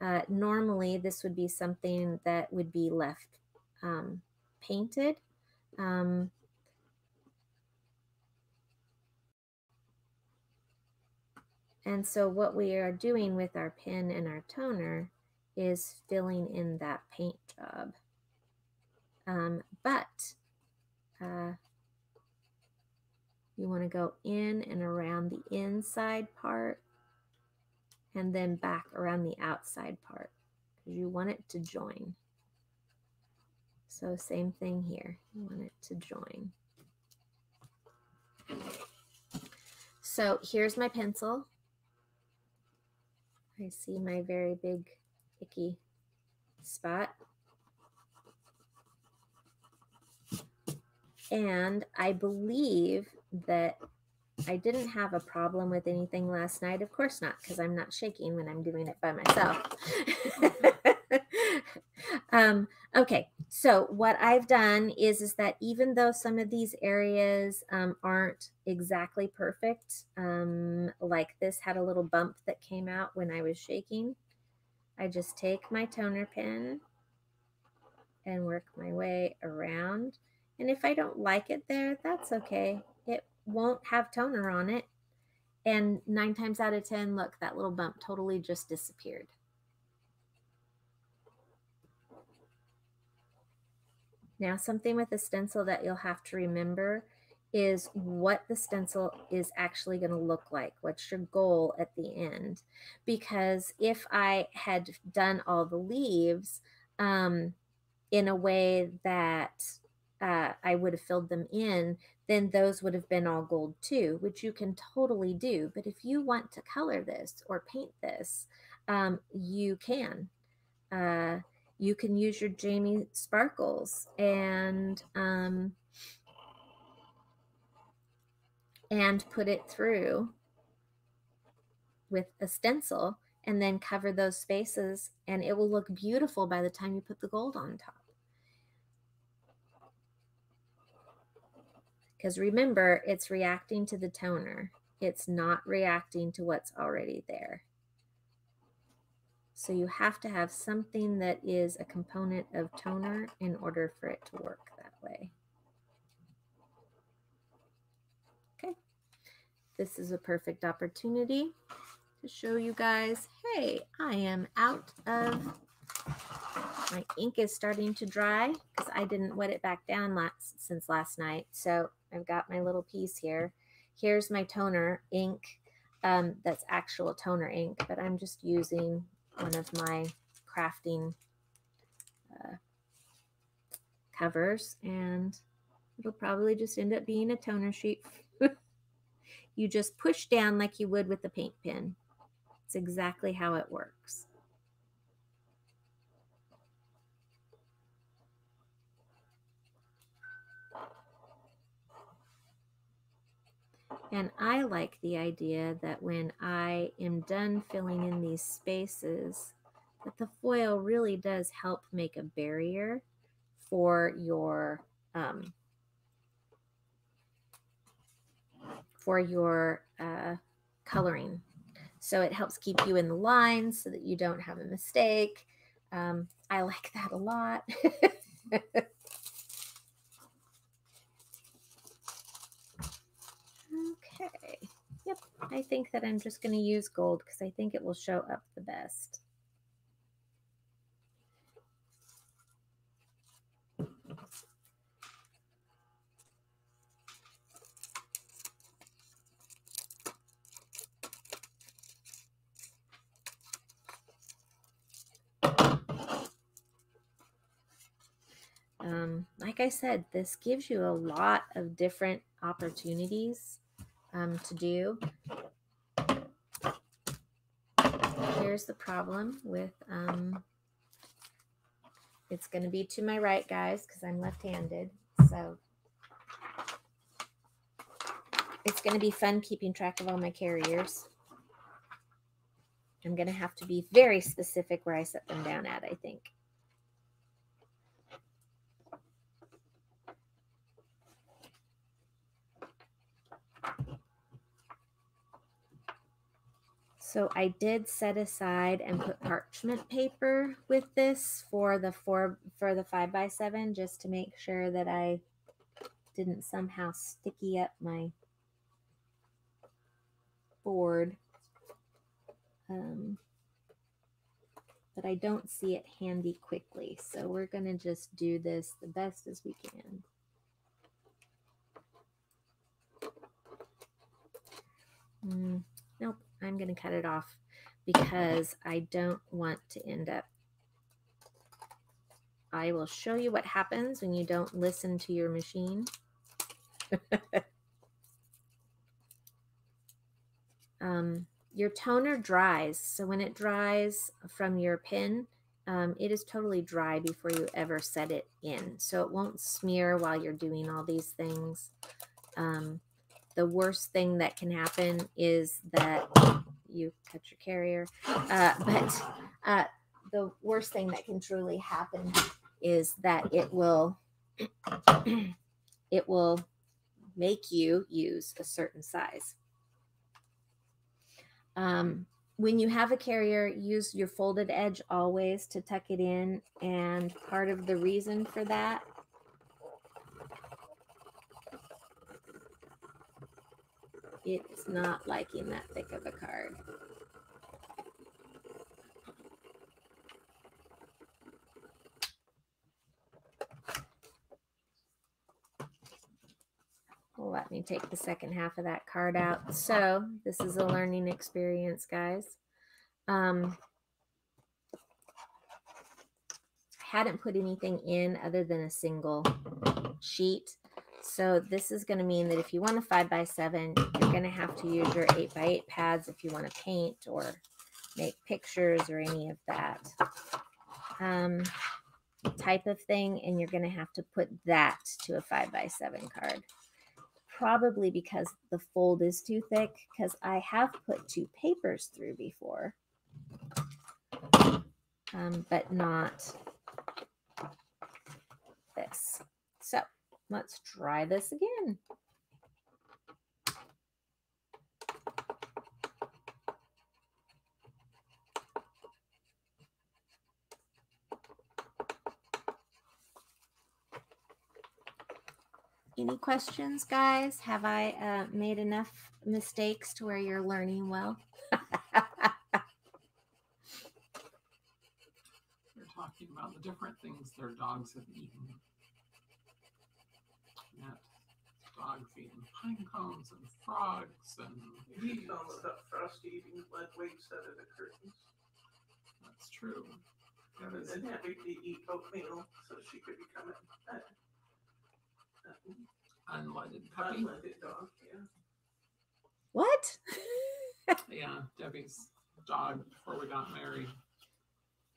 Speaker 1: Uh, normally, this would be something that would be left um, painted. Um, And so what we are doing with our pen and our toner is filling in that paint job. Um, but uh, you want to go in and around the inside part and then back around the outside part because you want it to join. So same thing here. You want it to join. So here's my pencil. I see my very big icky spot. And I believe that I didn't have a problem with anything last night. Of course not, because I'm not shaking when I'm doing it by myself. (laughs) (laughs) um, okay, so what I've done is is that even though some of these areas um, aren't exactly perfect, um, like this had a little bump that came out when I was shaking, I just take my toner pen and work my way around. And if I don't like it there, that's okay. It won't have toner on it. And nine times out of 10, look, that little bump totally just disappeared. Now, something with a stencil that you'll have to remember is what the stencil is actually going to look like. What's your goal at the end? Because if I had done all the leaves um, in a way that uh, I would have filled them in, then those would have been all gold too, which you can totally do. But if you want to color this or paint this, um, you can. Uh, you can use your Jamie Sparkles and um, and put it through with a stencil and then cover those spaces and it will look beautiful by the time you put the gold on top. Because remember, it's reacting to the toner. It's not reacting to what's already there. So you have to have something that is a component of toner in order for it to work that way. Okay, this is a perfect opportunity to show you guys, hey, I am out of, my ink is starting to dry because I didn't wet it back down last, since last night. So I've got my little piece here. Here's my toner ink. Um, that's actual toner ink, but I'm just using one of my crafting uh, covers and it'll probably just end up being a toner sheet. (laughs) you just push down like you would with the paint pen. It's exactly how it works. And I like the idea that when I am done filling in these spaces, that the foil really does help make a barrier for your um, for your uh, coloring. So it helps keep you in the line so that you don't have a mistake. Um, I like that a lot. (laughs) okay. Yep. I think that I'm just going to use gold because I think it will show up the best. Um, like I said, this gives you a lot of different opportunities um, to do. Here's the problem with, um, it's going to be to my right, guys, because I'm left-handed. So it's going to be fun keeping track of all my carriers. I'm going to have to be very specific where I set them down at, I think. So I did set aside and put parchment paper with this for the four for the five by seven just to make sure that I didn't somehow sticky up my board. Um, but I don't see it handy quickly. So we're going to just do this the best as we can. Mm, nope. I'm going to cut it off because I don't want to end up. I will show you what happens when you don't listen to your machine. (laughs) um, your toner dries. So when it dries from your pin, um, it is totally dry before you ever set it in. So it won't smear while you're doing all these things. Um, the worst thing that can happen is that you cut your carrier. Uh, but uh, the worst thing that can truly happen is that it will (clears throat) it will make you use a certain size. Um, when you have a carrier, use your folded edge always to tuck it in. And part of the reason for that it's not liking that thick of a card. let me take the second half of that card out. So this is a learning experience, guys. Um, I hadn't put anything in other than a single sheet. So this is going to mean that if you want a 5 by 7 you're going to have to use your 8 by 8 pads if you want to paint or make pictures or any of that um, type of thing. And you're going to have to put that to a 5 by 7 card. Probably because the fold is too thick because I have put two papers through before. Um, but not this. So Let's try this again. Any questions, guys? Have I uh, made enough mistakes to where you're learning well? (laughs)
Speaker 2: They're talking about the different things their dogs have eaten dogs eating pine cones and frogs and
Speaker 3: You tell them about Frosty eating lead weights out of the curtains.
Speaker 2: That's true. That
Speaker 3: And
Speaker 2: is
Speaker 3: then having to eat oatmeal so she could become a, a, a
Speaker 2: unleaded puppy.
Speaker 3: unleaded dog. Yeah.
Speaker 1: What? (laughs)
Speaker 2: Yeah, Debbie's dog before we got married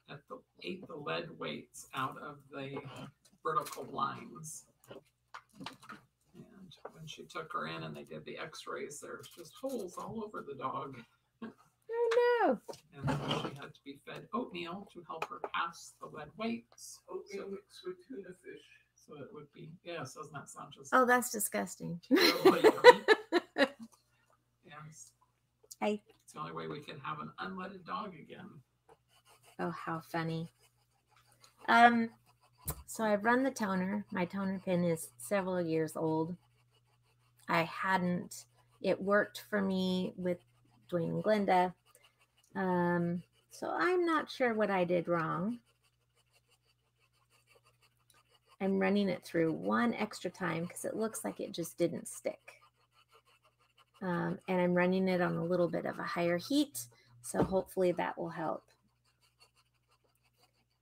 Speaker 2: at the, ate the lead weights out of the vertical blinds. And when she took her in and they did the x-rays, there's just holes all over the dog.
Speaker 1: oh no.
Speaker 2: And then she had to be fed oatmeal to help her pass the lead weights.
Speaker 3: Oatmeal mixed with tuna fish.
Speaker 2: So it would be, yes, doesn't that sound just
Speaker 1: Oh, that's disgusting. (laughs)
Speaker 2: terribly? Yes.
Speaker 1: I
Speaker 2: It's the only way we can have an unleaded dog again.
Speaker 1: Oh, how funny. Um, so I've run the toner. My toner pen is several years old. I hadn't, it worked for me with Dwayne and Glenda. Um, so I'm not sure what I did wrong. I'm running it through one extra time because it looks like it just didn't stick. Um, and I'm running it on a little bit of a higher heat. So hopefully that will help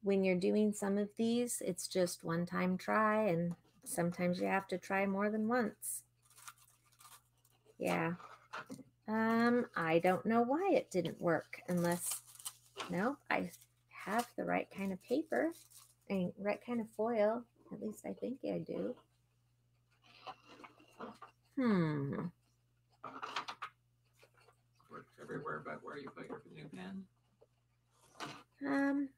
Speaker 1: when you're doing some of these, it's just one time try, and sometimes you have to try more than once. Yeah. Um, I don't know why it didn't work unless, no, I have the right kind of paper and right kind of foil. At least I think I do. Hmm.
Speaker 2: Worked everywhere but where you put your new pen.
Speaker 1: Um,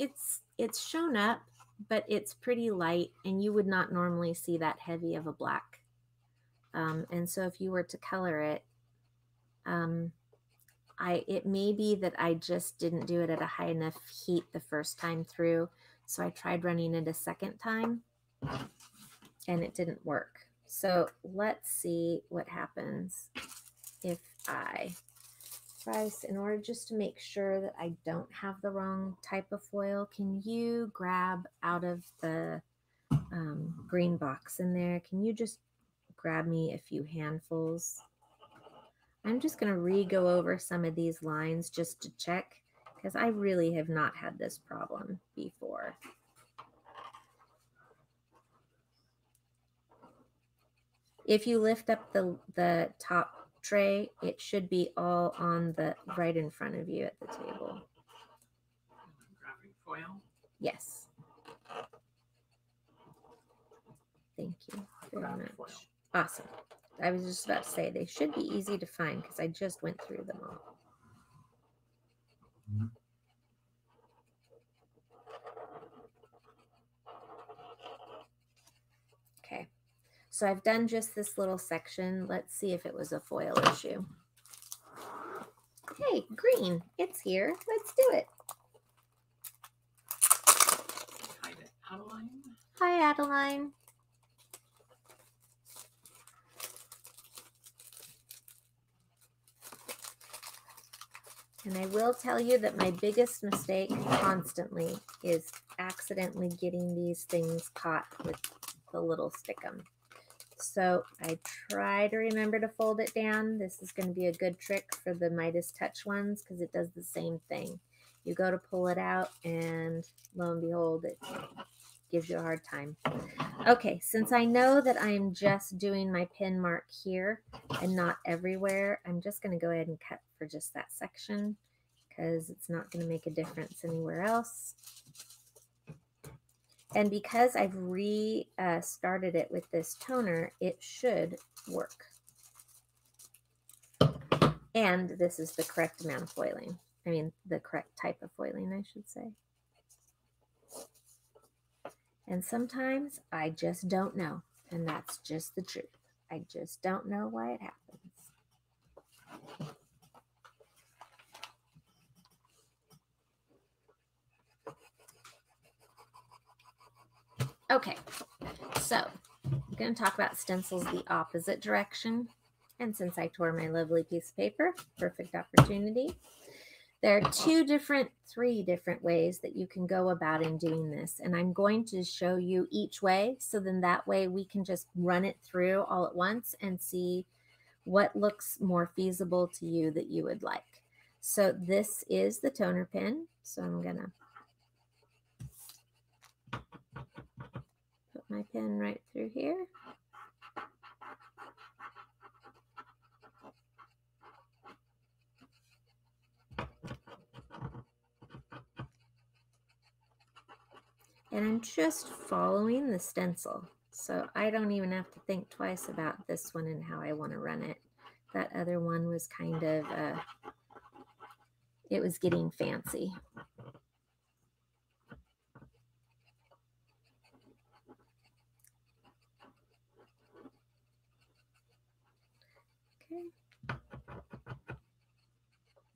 Speaker 1: it's it's shown up, but it's pretty light, and you would not normally see that heavy of a black. Um, and so if you were to color it, um, I it may be that I just didn't do it at a high enough heat the first time through. So I tried running it a second time, and it didn't work. So let's see what happens if I Price, in order just to make sure that I don't have the wrong type of foil, can you grab out of the um, green box in there? Can you just grab me a few handfuls? I'm just going to re-go over some of these lines just to check because I really have not had this problem before. If you lift up the, the top tray, it should be all on the right in front of you at the table.
Speaker 2: Grabbing foil.
Speaker 1: Yes. Thank you very
Speaker 2: Grabbing
Speaker 1: much.
Speaker 2: foil.
Speaker 1: Awesome. I was just about to say they should be easy to find because I just went through them all. Mm-hmm. Okay. So I've done just this little section. Let's see if it was a foil issue. Hey, green, it's here. Let's do it.
Speaker 2: It. Adeline.
Speaker 1: Hi, Adeline. And I will tell you that my biggest mistake constantly is accidentally getting these things caught with the little stickum. So I try to remember to fold it down. This is going to be a good trick for the Midas Touch ones because it does the same thing. You go to pull it out and lo and behold, it gives you a hard time. Okay, since I know that I am just doing my pin mark here and not everywhere, I'm just going to go ahead and cut for just that section because it's not going to make a difference anywhere else. And because I've restarted uh, it with this toner, it should work. And this is the correct amount of foiling. I mean, the correct type of foiling, I should say. And sometimes I just don't know. And that's just the truth. I just don't know why it happens. Okay, so I'm going to talk about stencils the opposite direction. And since I tore my lovely piece of paper, perfect opportunity. There are two different, three different ways that you can go about in doing this. And I'm going to show you each way. So then that way we can just run it through all at once and see what looks more feasible to you that you would like. So this is the toner pen. So I'm going to my pen right through here. And I'm just following the stencil. So I don't even have to think twice about this one and how I want to run it. That other one was kind of, uh, it was getting fancy. Okay.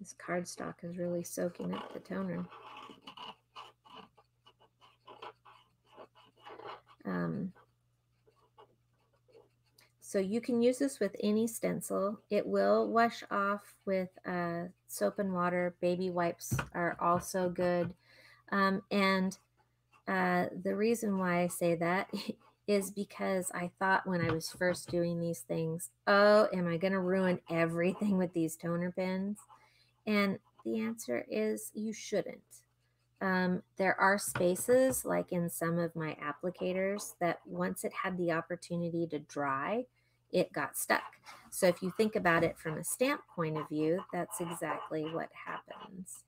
Speaker 1: This cardstock is really soaking up the toner. Um, so you can use this with any stencil. It will wash off with uh, soap and water. Baby wipes are also good. Um, and uh, the reason why I say that (laughs) is because I thought when I was first doing these things, oh, am I going to ruin everything with these toner pens? And the answer is you shouldn't. Um, there are spaces, like in some of my applicators, that once it had the opportunity to dry, it got stuck. So if you think about it from a stamp point of view, that's exactly what happens.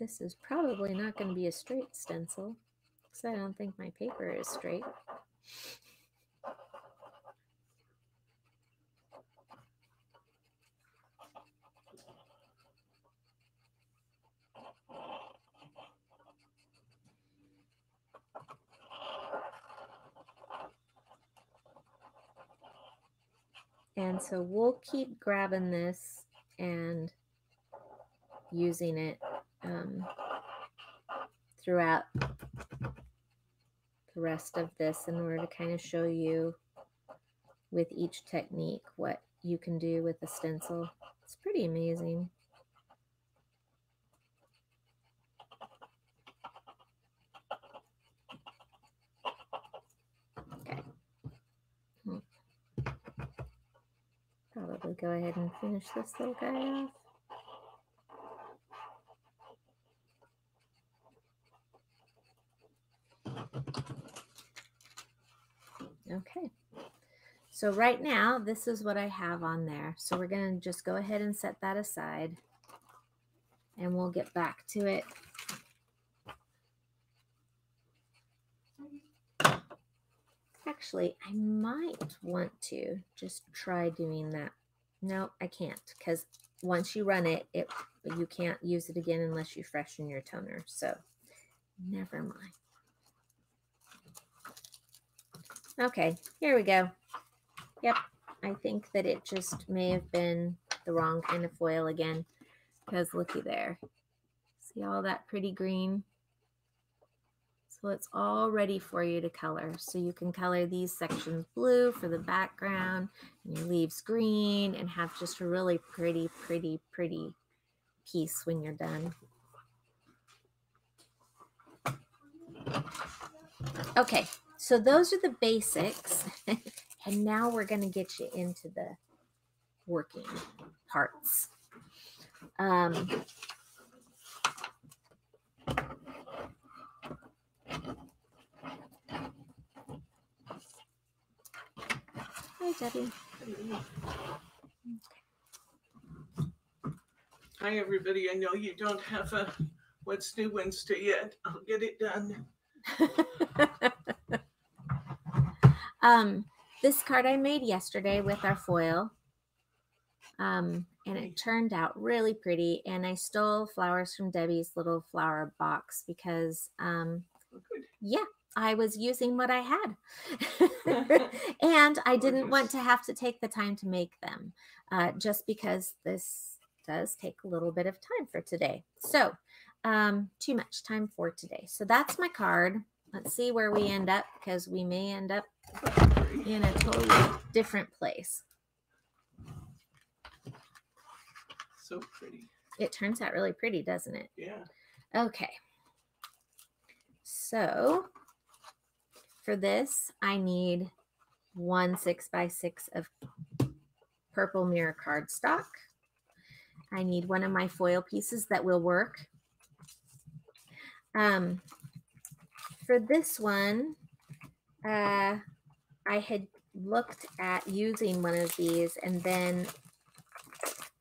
Speaker 1: This is probably not going to be a straight stencil because I don't think my paper is straight. And so we'll keep grabbing this and using it um, throughout the rest of this in order to kind of show you with each technique what you can do with a stencil. It's pretty amazing. Okay. Hmm. Probably go ahead and finish this little guy off. Okay. So right now, this is what I have on there. So we're going to just go ahead and set that aside. And we'll get back to it. Actually, I might want to just try doing that. No, I can't because once you run it, it you can't use it again unless you freshen your toner. So never mind. Okay, here we go. Yep, I think that it just may have been the wrong kind of foil again because looky there. See all that pretty green? So it's all ready for you to color. So you can color these sections blue for the background and your leaves green and have just a really pretty, pretty, pretty piece when you're done. Okay, so those are the basics. (laughs) and now we're going to get you into the working parts. Um, hi, Debbie.
Speaker 3: Hi, everybody. I know you don't have a what's new Wednesday yet. I'll get it done. (laughs)
Speaker 1: um, this card I made yesterday with our foil. Um, and it turned out really pretty. And I stole flowers from Debbie's little flower box because, um,
Speaker 3: Oh, good.
Speaker 1: yeah, I was using what I had. (laughs) (laughs) and I didn't want to have to take the time to make them uh, just because this does take a little bit of time for today. So, um, too much time for today. So, that's my card. Let's see where we end up because we may end up in a totally different place.
Speaker 3: So pretty.
Speaker 1: It turns out really pretty, doesn't it?
Speaker 3: Yeah.
Speaker 1: Okay. So for this, I need one six by six of purple mirror cardstock. I need one of my foil pieces that will work. Um, for this one, uh, I had looked at using one of these and then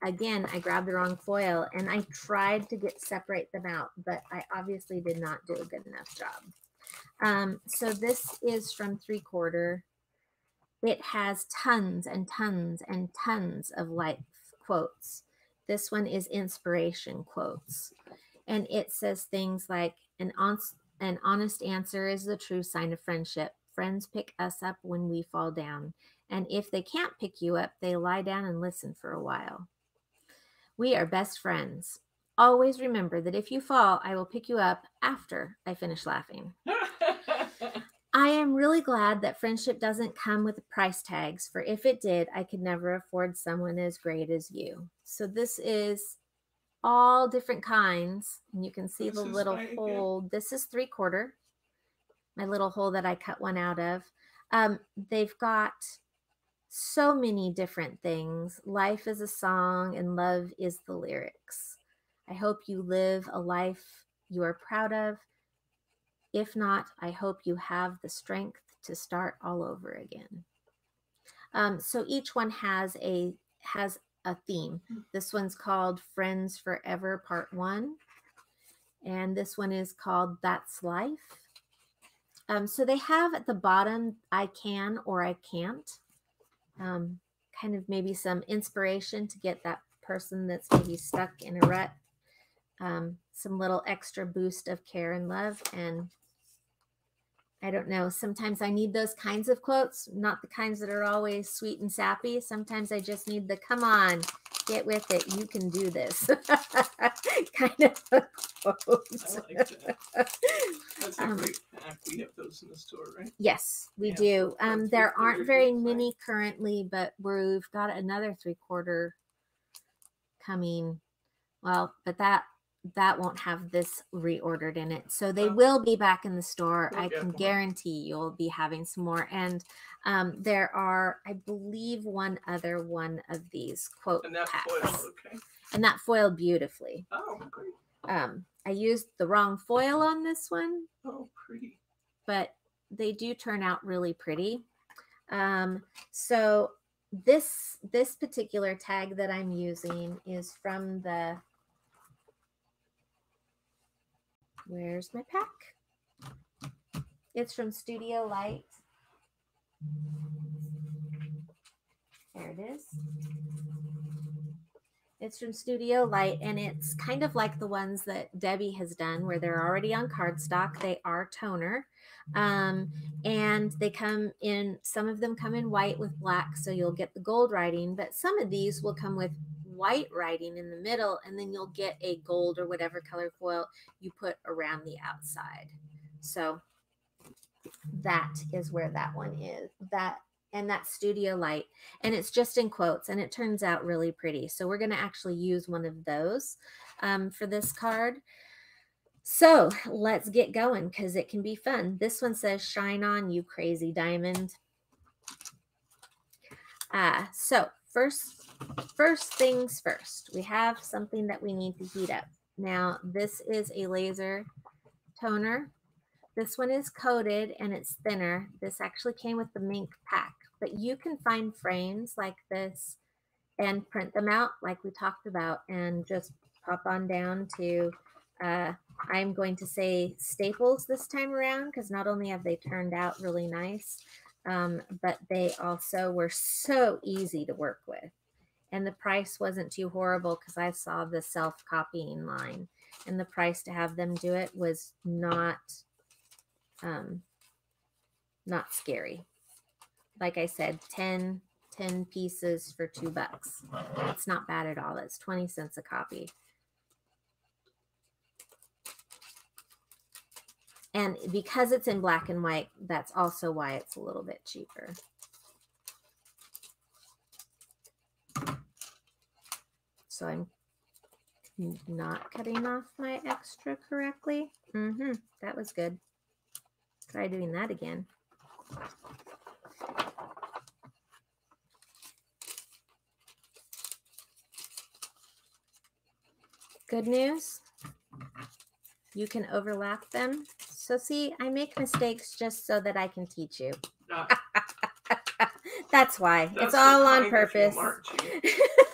Speaker 1: again, I grabbed the wrong foil and I tried to get separate them out, but I obviously did not do a good enough job. Um, so this is from three quarter. it has tons and tons and tons of life quotes. This one is inspiration quotes. And it says things like an, on- an honest answer is the true sign of friendship. Friends pick us up when we fall down. And if they can't pick you up, they lie down and listen for a while. We are best friends. Always remember that if you fall, I will pick you up after I finish laughing. (gasps) (laughs) I am really glad that friendship doesn't come with price tags, for if it did, I could never afford someone as great as you. So this is all different kinds. And you can see
Speaker 3: This
Speaker 1: the little
Speaker 3: again?
Speaker 1: hole. This is three quarter, my little hole that I cut one out of. Um, they've got so many different things. Life is a song, and love is the lyrics. I hope you live a life you are proud of. If not, I hope you have the strength to start all over again. Um, so each one has a has a theme. This one's called Friends Forever Part One, and this one is called That's Life. Um, so they have at the bottom I can or I can't. Um, kind of maybe some inspiration to get that person that's maybe stuck in a rut um, some little extra boost of care and love. And I don't know, sometimes I need those kinds of quotes, not the kinds that are always sweet and sappy. Sometimes I just need the come on, get with it, you can do this (laughs) kind of a quote.
Speaker 3: I like that. That's a (laughs)
Speaker 1: Um,
Speaker 3: great pack. We have those in the store, right?
Speaker 1: Yes, we
Speaker 3: Yeah,
Speaker 1: do. Um, there aren't very many currently, but we've got another three quarter coming. Well, but that that won't have this reordered in it, so they will be back in the store. I can guarantee you'll be having some more. And um, there are, I believe, one other one of these quote
Speaker 3: And that
Speaker 1: packs,
Speaker 3: foil, okay.
Speaker 1: and that foiled beautifully.
Speaker 3: Oh, great.
Speaker 1: Um, I used the wrong foil on this one
Speaker 3: Oh, pretty.
Speaker 1: but they do turn out really pretty. Um, so this this particular tag that I'm using is from the where's my pack? It's from Studio Light. There it is. It's from Studio Light, and it's kind of like the ones that Debbie has done, where they're already on cardstock. They are toner, um, and they come in. Some of them come in white with black, so you'll get the gold writing. But some of these will come with white writing in the middle, and then you'll get a gold or whatever color foil you put around the outside. So that is where that one is. That and that studio light and it's just in quotes and it turns out really pretty so we're going to actually use one of those um, for this card so let's get going because it can be fun this one says shine on you crazy diamond uh, so first first things first we have something that we need to heat up now this is a laser toner this one is coated and it's thinner. This actually came with the Minc pack, but you can find frames like this and print them out like we talked about and just pop on down to, uh, I'm going to say Staples this time around because not only have they turned out really nice, um, but they also were so easy to work with. And the price wasn't too horrible because I saw the self copying line and the price to have them do it was not um, not scary. Like I said, 10, 10 pieces for two bucks. It's not bad at all. It's 20 cents a copy. And because it's in black and white, that's also why it's a little bit cheaper. So I'm not cutting off my extra correctly. Mm-hmm. That was good. Try doing that again. Good news. You can overlap them. So see, I make mistakes just so that I can teach you. (laughs) That's why.
Speaker 3: That's
Speaker 1: it's all on
Speaker 3: kind of you,
Speaker 1: purpose. (laughs)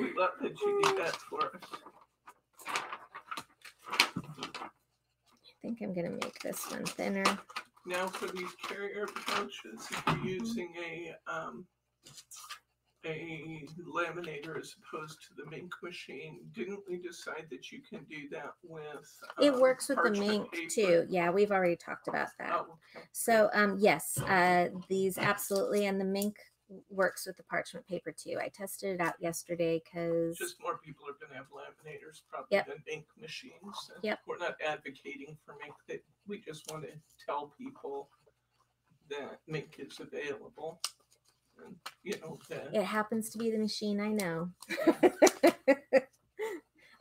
Speaker 3: We love that you did that for us.
Speaker 1: I think I'm going to make this one thinner.
Speaker 3: Now for these carrier pouches, if you're using a, um, a laminator as opposed to the Minc machine, didn't we decide that you can do that with?
Speaker 1: It
Speaker 3: um,
Speaker 1: works with the Minc
Speaker 3: paper?
Speaker 1: too. Yeah, we've already talked about that.
Speaker 3: Oh, okay.
Speaker 1: So um yes, uh these absolutely and the Minc works with the parchment paper too. I tested it out yesterday because
Speaker 3: Just more people are gonna have laminators probably
Speaker 1: Yep.
Speaker 3: than ink machines. and
Speaker 1: Yep.
Speaker 3: We're not advocating for that, we just wanna tell people that Minc is available. And, you know, that,
Speaker 1: it happens to be the machine I know. (laughs)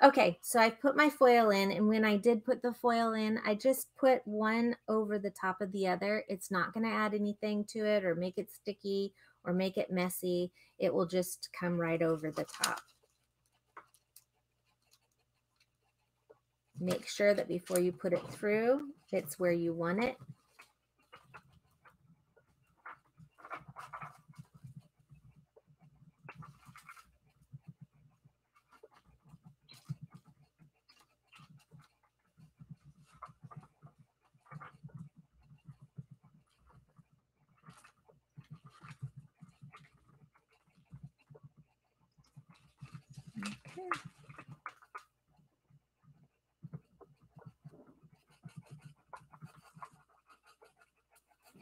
Speaker 1: okay, so I put my foil in, and when I did put the foil in, I just put one over the top of the other. It's not going to add anything to it or make it sticky or make it messy. It will just come right over the top. Make sure that before you put it through, it's where you want it.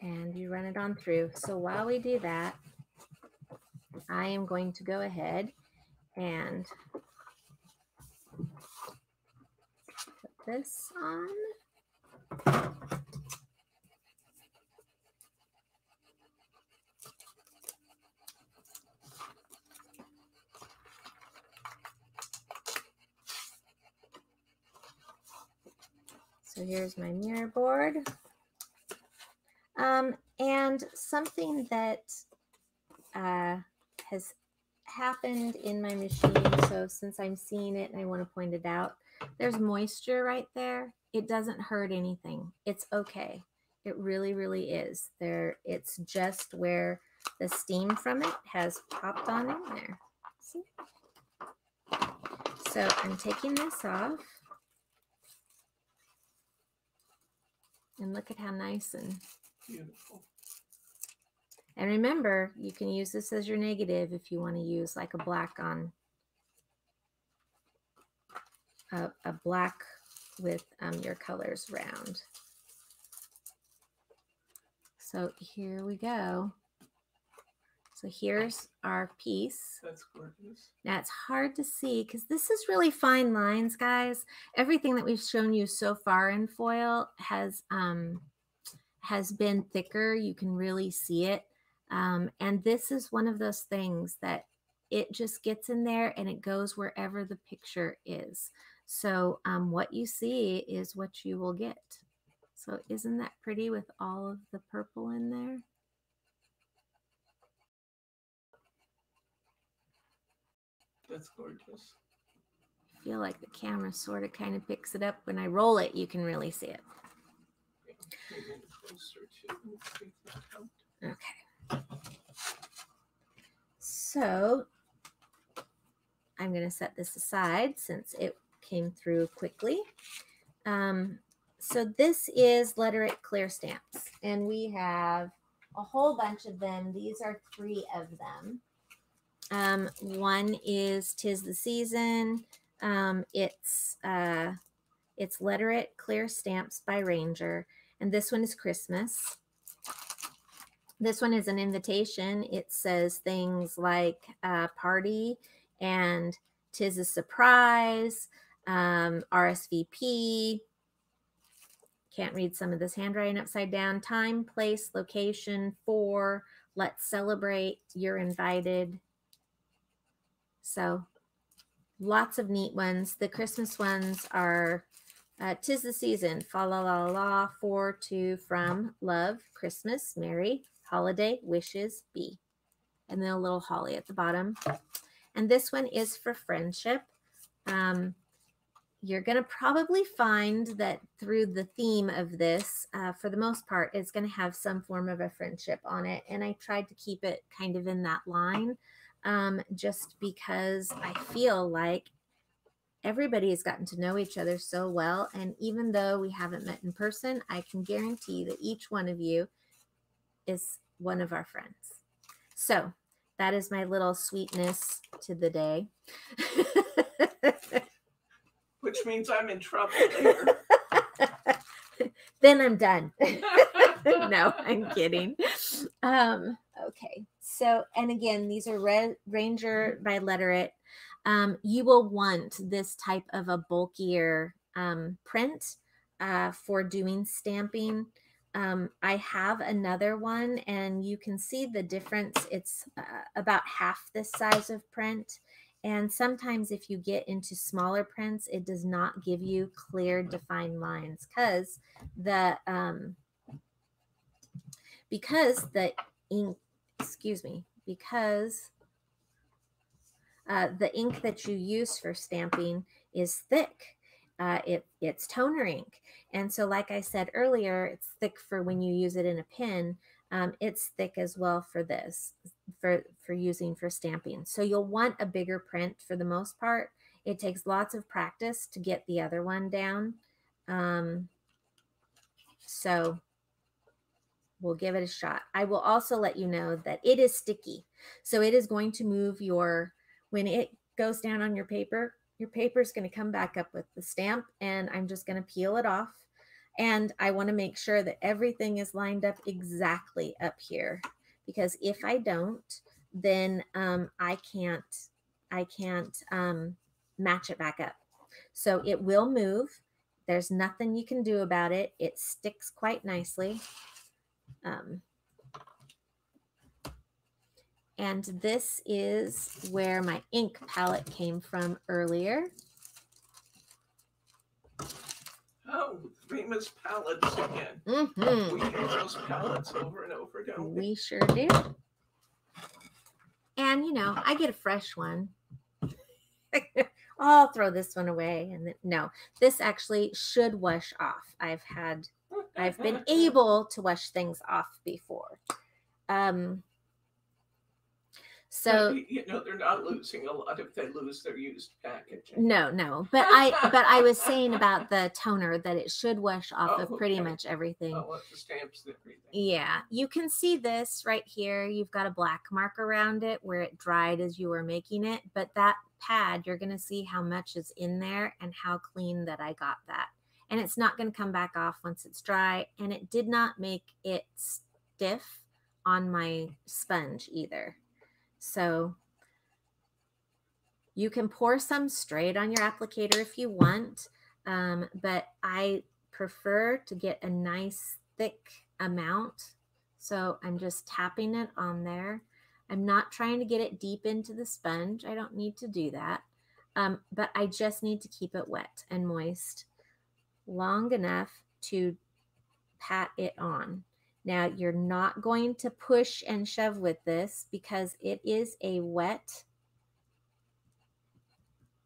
Speaker 1: Okay. And you run it on through. So while we do that, I am going to go ahead and put this on. So here's my mirror board. Um, and something that uh, has happened in my machine, so since I'm seeing it and I want to point it out, there's moisture right there. It doesn't hurt anything. It's okay. It really, really is. There, it's just where the steam from it has popped on in there. See? So I'm taking this off. And look at how nice and
Speaker 3: beautiful.
Speaker 1: and remember, you can use this as your negative if you want to use like a black on a, a black with um, your colors round. So here we go. So here's our piece.
Speaker 3: That's gorgeous.
Speaker 1: Now it's hard to see because this is really fine lines, guys. Everything that we've shown you so far in foil has um, has been thicker. You can really see it. Um, and this is one of those things that it just gets in there and it goes wherever the picture is. So um, what you see is what you will get. So isn't that pretty with all of the purple in there?
Speaker 3: That's gorgeous.
Speaker 1: I feel like the camera sort of kind of picks it up. When I roll it, you can really see it.
Speaker 3: Closer to.
Speaker 1: Okay. So I'm going to set this aside since it came through quickly. Um, so this is Letter It Clear Stamps, and we have a whole bunch of them. These are three of them. Um, one is Tis the Season. Um, it's uh, it's Letter It Clear Stamps by Ranger, and this one is Christmas. This one is an invitation. It says things like uh, party and tis a surprise, um, RSVP. Can't read some of this handwriting upside down. Time, place, location, for, let's celebrate, you're invited. So lots of neat ones. The Christmas ones are uh, tis the season, fa la la la, for, to, from, love, Christmas, merry, holiday, wishes, be. And then a little holly at the bottom. And this one is for friendship. Um, you're going to probably find that through the theme of this, uh, for the most part, it's going to have some form of a friendship on it. And I tried to keep it kind of in that line um, just because I feel like everybody has gotten to know each other so well. And even though we haven't met in person, I can guarantee that each one of you is one of our friends. So that is my little sweetness to the day. (laughs)
Speaker 3: Which means I'm in trouble (laughs)
Speaker 1: then I'm done. (laughs) no, I'm kidding. Um, okay. So, and again, these are Red Ranger by Letter It. Um, you will want this type of a bulkier um, print uh, for doing stamping. Um, I have another one, and you can see the difference. It's uh, about half this size of print. And sometimes if you get into smaller prints, it does not give you clear defined lines because the um, because the ink, excuse me, because uh, the ink that you use for stamping is thick. Uh, it, it's toner ink. And so, like I said earlier, it's thick for when you use it in a pen. Um, it's thick as well for this, for, for using for stamping. So you'll want a bigger print for the most part. It takes lots of practice to get the other one down. Um, so we'll give it a shot. I will also let you know that it is sticky. So it is going to move your, when it goes down on your paper, your paper is going to come back up with the stamp and I'm just going to peel it off. And I want to make sure that everything is lined up exactly up here because if I don't, then um, I can't, I can't um, match it back up. So it will move. There's nothing you can do about it. It sticks quite nicely. Um, and this is where my ink palette came from earlier.
Speaker 3: Oh, famous palettes again.
Speaker 1: Mhm.
Speaker 3: We use those palettes over and over, don't we?
Speaker 1: We sure do. And you know, I get a fresh one. (laughs) I'll throw this one away. And then, no, this actually should wash off. I've had, I've been (laughs) able to wash things off before. Um, so
Speaker 3: you know, they're not losing a lot if they lose their used packaging.
Speaker 1: no, no, but I, but I was saying about (laughs) the toner that it should wash off
Speaker 3: Oh,
Speaker 1: of pretty
Speaker 3: okay.
Speaker 1: much everything.
Speaker 3: Oh, the stamps and everything.
Speaker 1: Yeah, you can see this right here. You've got a black mark around it where it dried as you were making it, but that pad, you're going to see how much is in there and how clean that I got that. And it's not going to come back off once it's dry, and it did not make it stiff on my sponge either. So you can pour some straight on your applicator if you want, um, but I prefer to get a nice thick amount. So I'm just tapping it on there. I'm not trying to get it deep into the sponge. I don't need to do that. Um, but I just need to keep it wet and moist long enough to pat it on. Now, you're not going to push and shove with this because it is a wet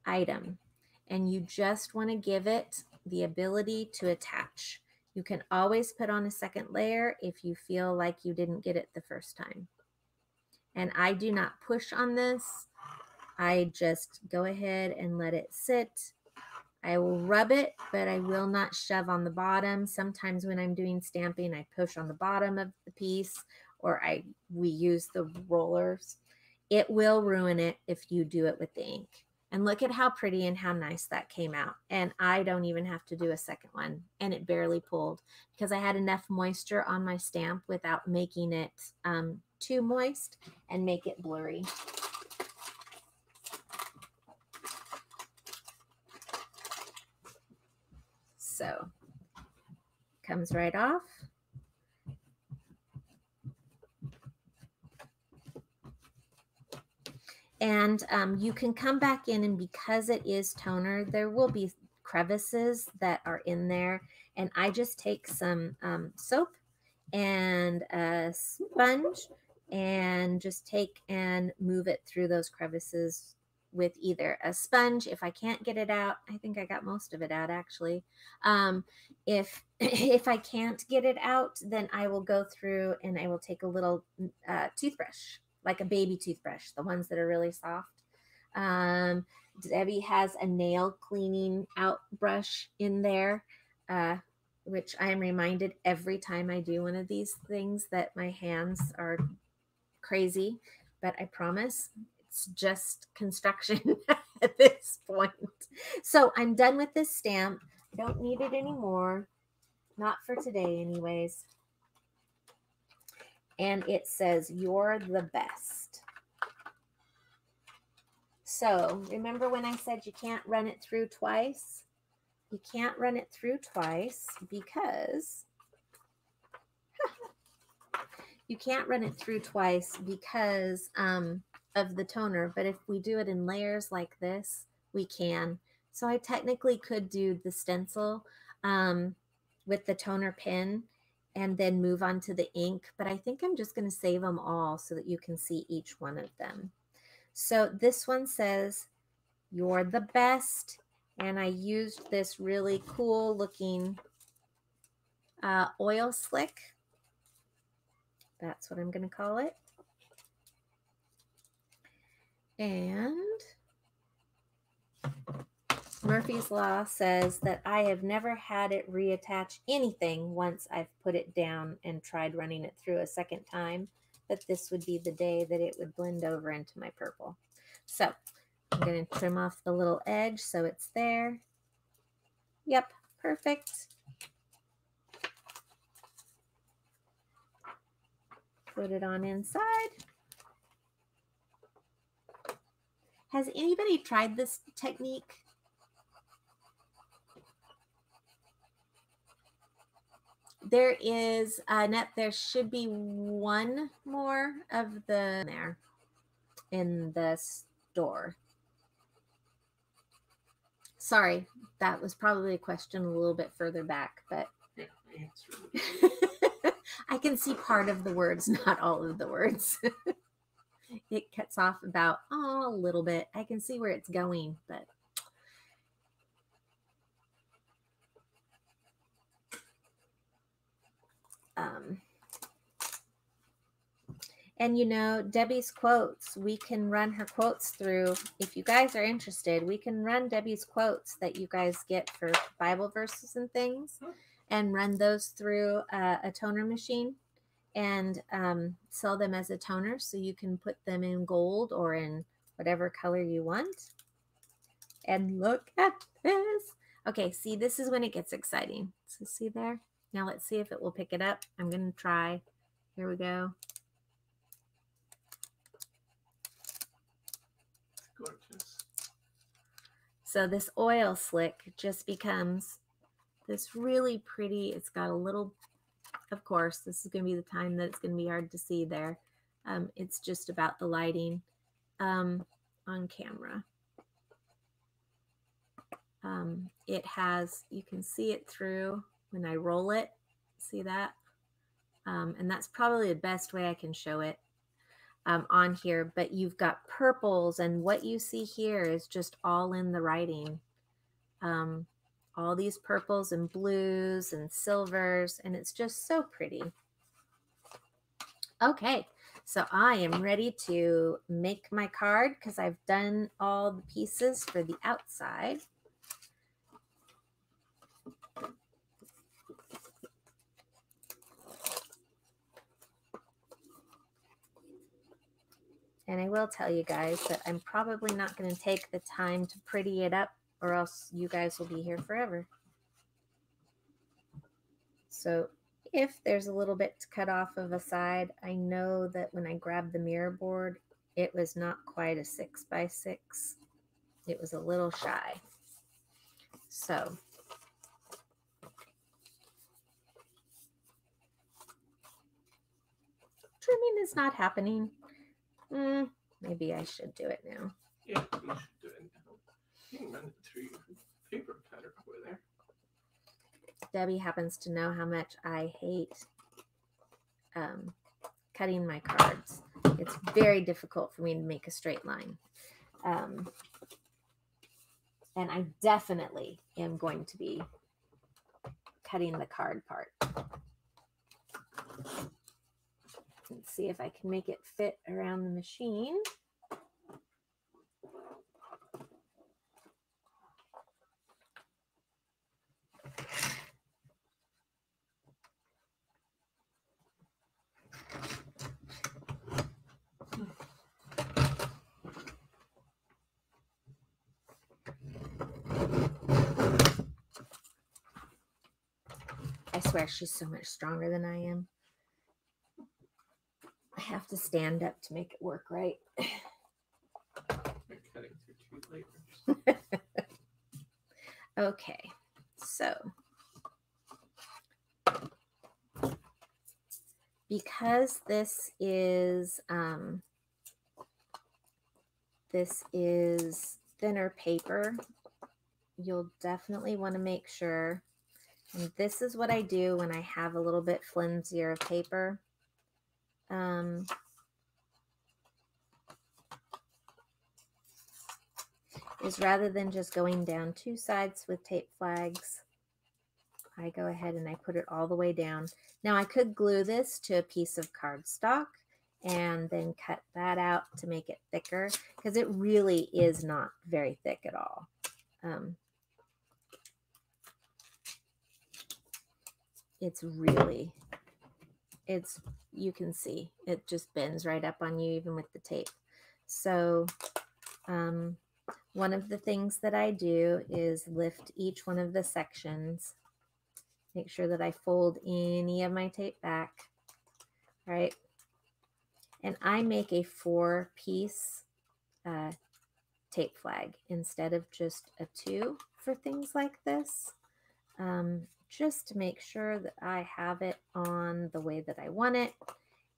Speaker 1: item and you just want to give it the ability to attach. You can always put on a second layer if you feel like you didn't get it the first time. And I do not push on this. I just go ahead and let it sit. I will rub it, but I will not shove on the bottom. Sometimes when I'm doing stamping, I push on the bottom of the piece or I we use the rollers. It will ruin it if you do it with the ink. And look at how pretty and how nice that came out. And I don't even have to do a second one. And it barely pulled because I had enough moisture on my stamp without making it um, too moist and make it blurry. So comes right off. And um, you can come back in, and because it is toner, there will be crevices that are in there. And I just take some um, soap and a sponge and just take and move it through those crevices with either a sponge if i can't get it out i think i got most of it out actually um, if (clears throat) if i can't get it out then i will go through and i will take a little uh, toothbrush like a baby toothbrush the ones that are really soft um, Debbie has a nail cleaning out brush in there, uh, which I am reminded every time I do one of these things that my hands are crazy. But I promise it's just construction (laughs) at this point. So I'm done with this stamp. I don't need it anymore. Not for today, anyways. And it says, You're the best. So remember when I said you can't run it through twice? You can't run it through twice because (laughs) you can't run it through twice because um, of the toner. But if we do it in layers like this, we can. So I technically could do the stencil um, with the toner pen and then move on to the ink. But I think I'm just going to save them all so that you can see each one of them. So this one says, You're the best. And I used this really cool looking uh, oil slick. That's what I'm going to call it. And Murphy's Law says that I have never had it reattach anything once I've put it down and tried running it through a second time, but this would be the day that it would blend over into my purple. So I'm going to trim off the little edge so it's there. Yep, perfect. Put it on inside. Has anybody tried this technique? There is uh, net. There should be one more of the there in the store. Sorry, that was probably a question a little bit further back, but (laughs)
Speaker 3: I
Speaker 1: can see part of the words, not all of the words. (laughs) it cuts off about oh, a little bit. I can see where it's going, but um and you know, Debbie's quotes, we can run her quotes through. If you guys are interested, we can run Debbie's quotes that you guys get for Bible verses and things and run those through uh, a toner machine and um, sell them as a toner. So you can put them in gold or in whatever color you want. And look at this. Okay, see, this is when it gets exciting. So see there? Now let's see if it will pick it up. I'm going to try. Here we go.
Speaker 3: Gorgeous.
Speaker 1: So this oil slick just becomes this really pretty. It's got a little, of course, this is going to be the time that it's going to be hard to see there. Um, it's just about the lighting um, on camera. Um, it has, you can see it through when I roll it. See that? Um, and that's probably the best way I can show it um, on here, but you've got purples, and what you see here is just all in the writing. Um, all these purples and blues and silvers, and it's just so pretty. Okay, so I am ready to make my card because I've done all the pieces for the outside. And I will tell you guys that I'm probably not going to take the time to pretty it up, or else you guys will be here forever. So if there's a little bit to cut off of a side, I know that when I grabbed the mirror board, it was not quite a six by six. It was a little shy. So trimming is not happening. Mm, maybe I should do it now.
Speaker 3: Yeah, you should do it now. Paper cutter over there.
Speaker 1: Debbie happens to know how much I hate um, cutting my cards. It's very difficult for me to make a straight line. Um, and I definitely am going to be cutting the card part. Let's see if I can make it fit around the machine. Swear she's so much stronger than I am. I have to stand up to make it work right.
Speaker 3: You're cutting through two layers. (laughs)
Speaker 1: Okay, so because this is um, this is thinner paper, you'll definitely want to make sure. And this is what I do when I have a little bit flimsier of paper. Um, is rather than just going down two sides with tape flags, I go ahead and I put it all the way down. Now I could glue this to a piece of cardstock and then cut that out to make it thicker because it really is not very thick at all. Um, it's really, it's, you can see it just bends right up on you even with the tape. So, um, one of the things that I do is lift each one of the sections. Make sure that I fold any of my tape back, right? And I make a four piece uh, tape flag instead of just a two for things like this. Um, just to make sure that I have it on the way that I want it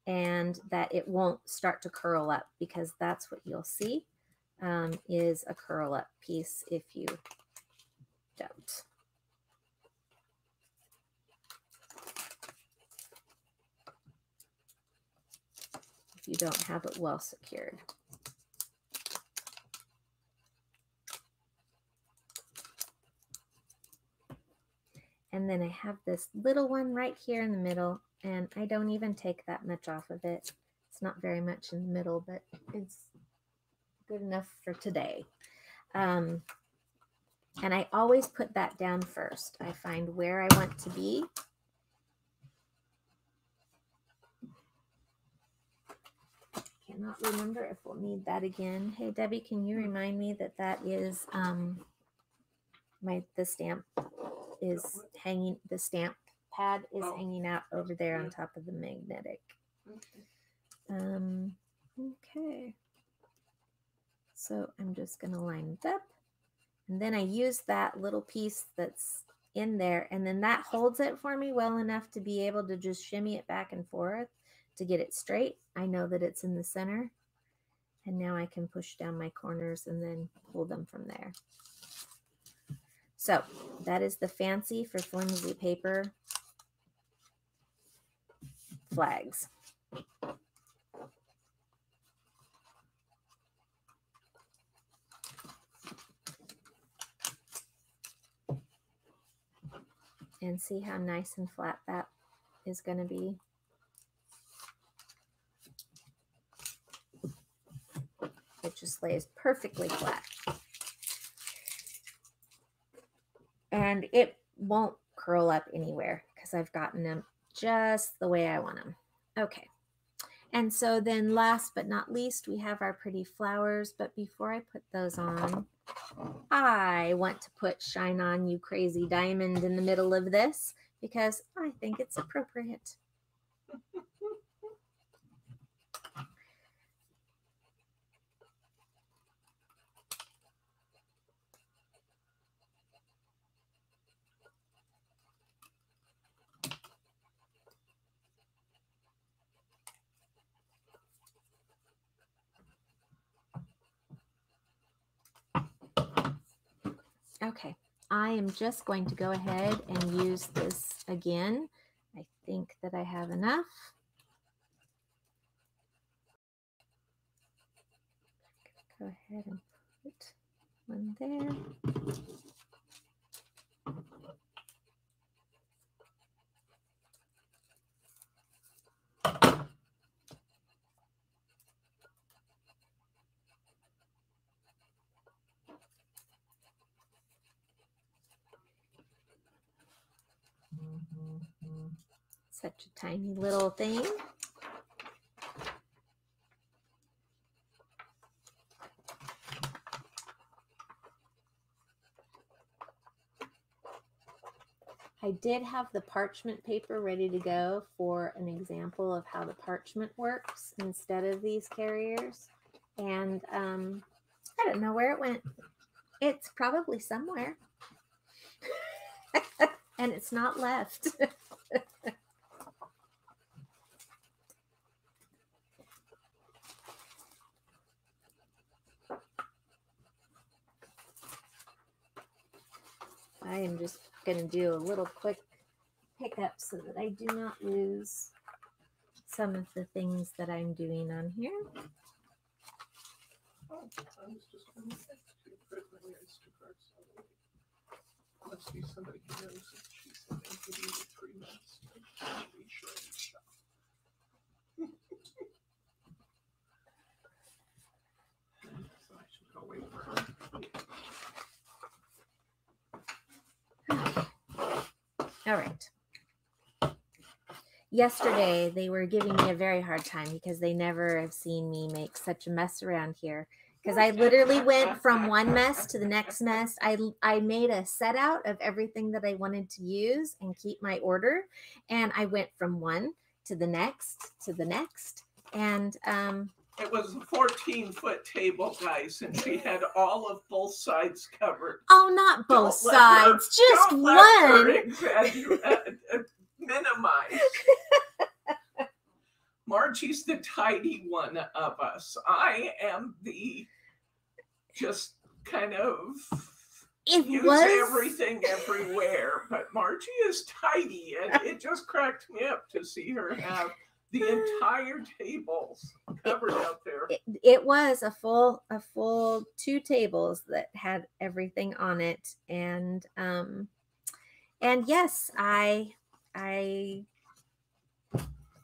Speaker 1: and that it won't start to curl up because that's what you'll see um, is a curl up piece if you don't. If you don't have it well secured. And then I have this little one right here in the middle, and I don't even take that much off of it. It's not very much in the middle, but it's good enough for today. Um, and I always put that down first. I find where I want to be. Cannot remember if we'll need that again. Hey, Debbie, can you remind me that that is um, my the stamp is hanging, the stamp pad is
Speaker 3: Oh.
Speaker 1: hanging out over there on top of the magnetic.
Speaker 3: Okay.
Speaker 1: Um, okay. So I'm just going to line it up. And then I use that little piece that's in there. And then that holds it for me well enough to be able to just shimmy it back and forth to get it straight. I know that it's in the center. And now I can push down my corners and then pull them from there. So that is the fancy for flimsy paper flags. and see how nice and flat that is going to be. It just lays perfectly flat. And it won't curl up anywhere because I've gotten them just the way I want them. Okay. And so then last but not least, we have our pretty flowers. But before I put those on, I want to put Shine On You Crazy Diamond in the middle of this because I think it's appropriate. Okay, I am just going to go ahead and use this again. I think that I have enough. Go ahead and put one there. Such a tiny little thing. I did have the parchment paper ready to go for an example of how the parchment works instead of these carriers. And um, I don't know where it went. It's probably somewhere. (laughs) and it's not left. (laughs) I am just going to do a little quick pickup so that I do not lose some of the things that I'm doing on here.
Speaker 3: Oh, I was just gonna say, to print my Instacart, so Must be somebody who knows that she said they give three months to reshred stuff.
Speaker 2: So I should go wait for her.
Speaker 1: All right. Yesterday, they were giving me a very hard time because they never have seen me make such a mess around here. Because I literally went from one mess to the next mess. I, I made a set out of everything that I wanted to use and keep my order. And I went from one to the next to the next. And um,
Speaker 3: It was a fourteen foot table, guys, and she had all of both sides covered.
Speaker 1: oh, not both
Speaker 3: Don't let her-
Speaker 1: sides, just
Speaker 3: Don't let her
Speaker 1: one.
Speaker 3: exaggerate- (laughs) minimize. Margie's the tidy one of us. I am the just kind of
Speaker 1: It
Speaker 3: use
Speaker 1: was
Speaker 3: everything everywhere. But Margie is tidy, and (laughs) it just cracked me up to see her have the entire tables covered out there.
Speaker 1: it, it was a full a full two tables that had everything on it and um and yes i i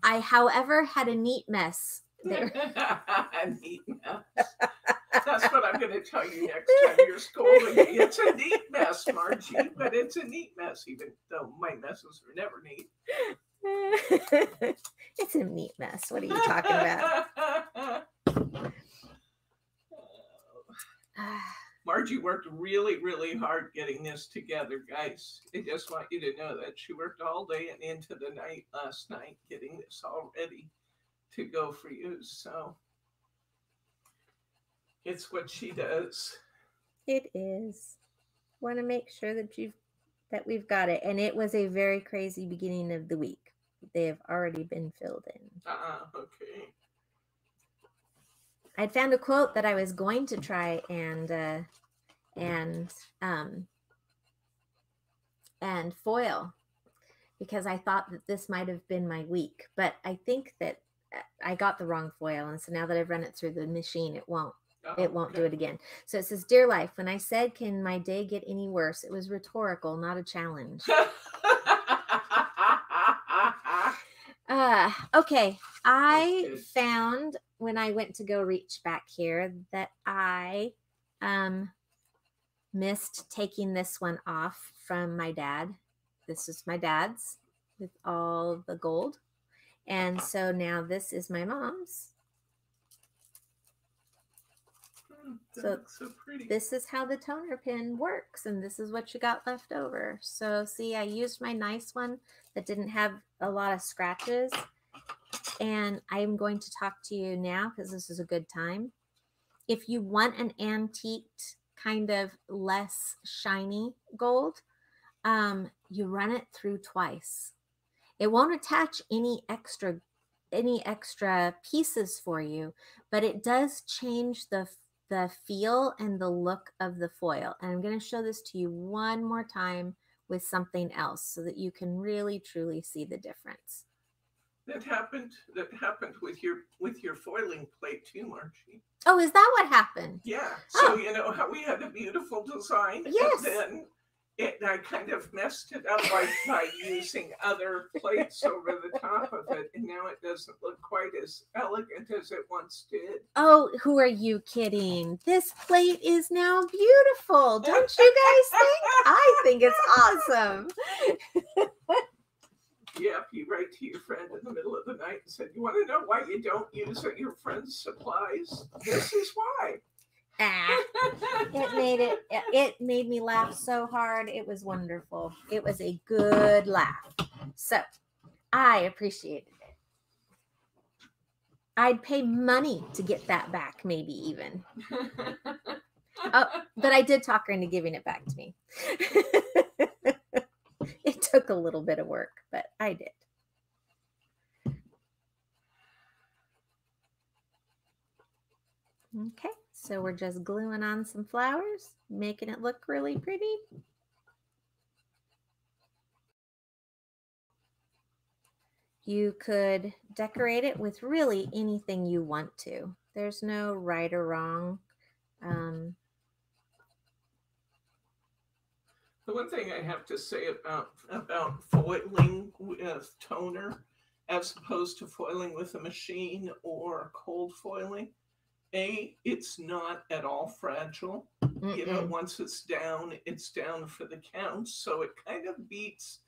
Speaker 1: i however had a neat mess there (laughs)
Speaker 3: neat mess. That's what I'm going to tell you next time you're scolding me. It's a neat mess, Margie, but it's a neat mess, even though my messes are never neat. (laughs)
Speaker 1: it's a neat mess what are you talking about (sighs)
Speaker 3: Margie worked really, really hard getting this together, guys. I just want you to know that she worked all day and into the night last night getting this all ready to go for you. So it's what she does.
Speaker 1: it is want to make sure that you've that we've got it and it was a very crazy beginning of the week they have already been filled in
Speaker 3: Uh, okay.
Speaker 1: I'd found a quote that I was going to try and uh, and um, and foil because I thought that this might have been my week, but I think that I got the wrong foil, and so now that I've run it through the machine, it won't it won't do it again. So it says, "Dear life, when I said, can my day get any worse? It was rhetorical, not a challenge." (laughs) Uh, okay. I found when I went to go reach back here that I um missed taking this one off from my dad. This is my dad's with all the gold. And so now this is my mom's.
Speaker 3: Hmm,
Speaker 1: So
Speaker 3: so pretty.
Speaker 1: This is how the toner pen works, and this is what you got left over. So, see, I used my nice one that didn't have a lot of scratches. And I'm going to talk to you now because this is a good time. If you want an antiqued, kind of less shiny gold, um, you run it through twice. It won't attach any extra any extra pieces for you, but it does change the the feel and the look of the foil. And I'm going to show this to you one more time with something else so that you can really truly see the difference.
Speaker 3: that happened. That happened with your with your foiling plate too, Margie.
Speaker 1: Oh, is that what happened?
Speaker 3: Yeah. So
Speaker 1: Oh.
Speaker 3: you know how we had a beautiful design,
Speaker 1: Yes.
Speaker 3: and then it I kind of messed it up by, by using other plates over the top of it, and now it doesn't look quite as elegant as it once did.
Speaker 1: Oh, who are you kidding? This plate is now beautiful. Don't (laughs) you guys think? I think it's awesome.
Speaker 3: Yep, you write to your friend in the middle of the night and said, "You want to know why you don't use your friend's supplies? This is why."
Speaker 1: Ah, it made it it made me laugh so hard. It was wonderful. It was a good laugh. So I appreciated it. I'd pay money to get that back, maybe even. (laughs) Oh, but I did talk her into giving it back to me. (laughs) it took a little bit of work, but I did. Okay, so we're just gluing on some flowers, making it look really pretty. You could decorate it with really anything you want to. There's no right or wrong. Um,
Speaker 3: The one thing I have to say about about foiling with toner as opposed to foiling with a machine or cold foiling, A, it's not at all fragile. You know, once it's down, it's down for the count. So it kind of beats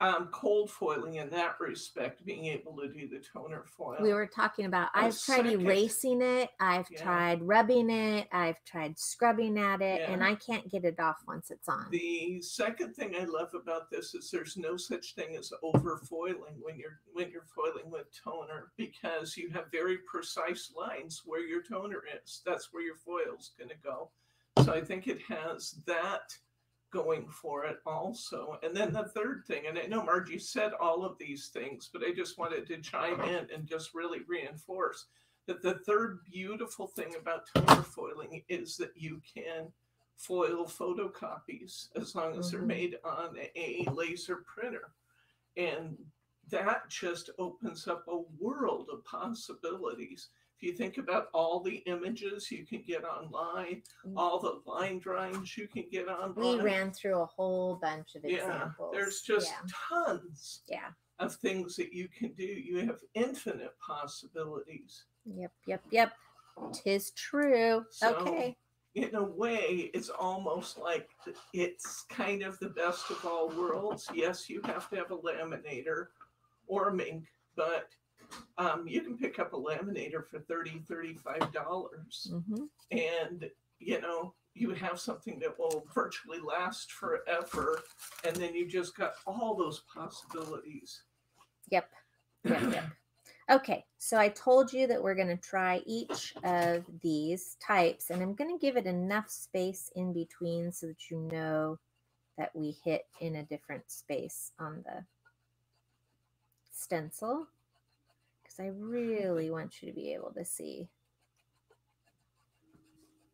Speaker 3: um, cold foiling in that respect, being able to do the toner foil.
Speaker 1: we were talking about I've tried
Speaker 3: second-
Speaker 1: erasing it, I've
Speaker 3: Yeah.
Speaker 1: tried rubbing it, I've tried scrubbing at it, and I can't get it off once it's on.
Speaker 3: The second thing I love about this is there's no such thing as over foiling when you're when you're foiling with toner because you have very precise lines where your toner is. That's where your foil's going to go. So I think it has that going for it also. And then the third thing, and I know Margie said all of these things, but I just wanted to chime in and just really reinforce that the third beautiful thing about toner foiling is that you can foil photocopies as long as they're
Speaker 1: Mhm.
Speaker 3: made on a laser printer. And that just opens up a world of possibilities. If you think about all the images you can get online,
Speaker 1: Mm.
Speaker 3: all the line drawings you can get online.
Speaker 1: We ran through a whole bunch of examples.
Speaker 3: yeah, there's just
Speaker 1: yeah.
Speaker 3: tons
Speaker 1: yeah.
Speaker 3: of things that you can do. You have infinite possibilities.
Speaker 1: Yep, yep, yep. Tis true.
Speaker 3: So-
Speaker 1: okay.
Speaker 3: in a way, it's almost like it's kind of the best of all worlds. Yes, you have to have a laminator or a Minc, but um, you can pick up a laminator for 30 $35
Speaker 1: hmm
Speaker 3: and you know you have something that will virtually last forever and then you just got all those possibilities
Speaker 1: Yep. Yep. Yep. Okay. So I told you that we're going to try each of these types, and I'm going to give it enough space in between so that you know that we hit in a different space on the stencil because I really want you to be able to see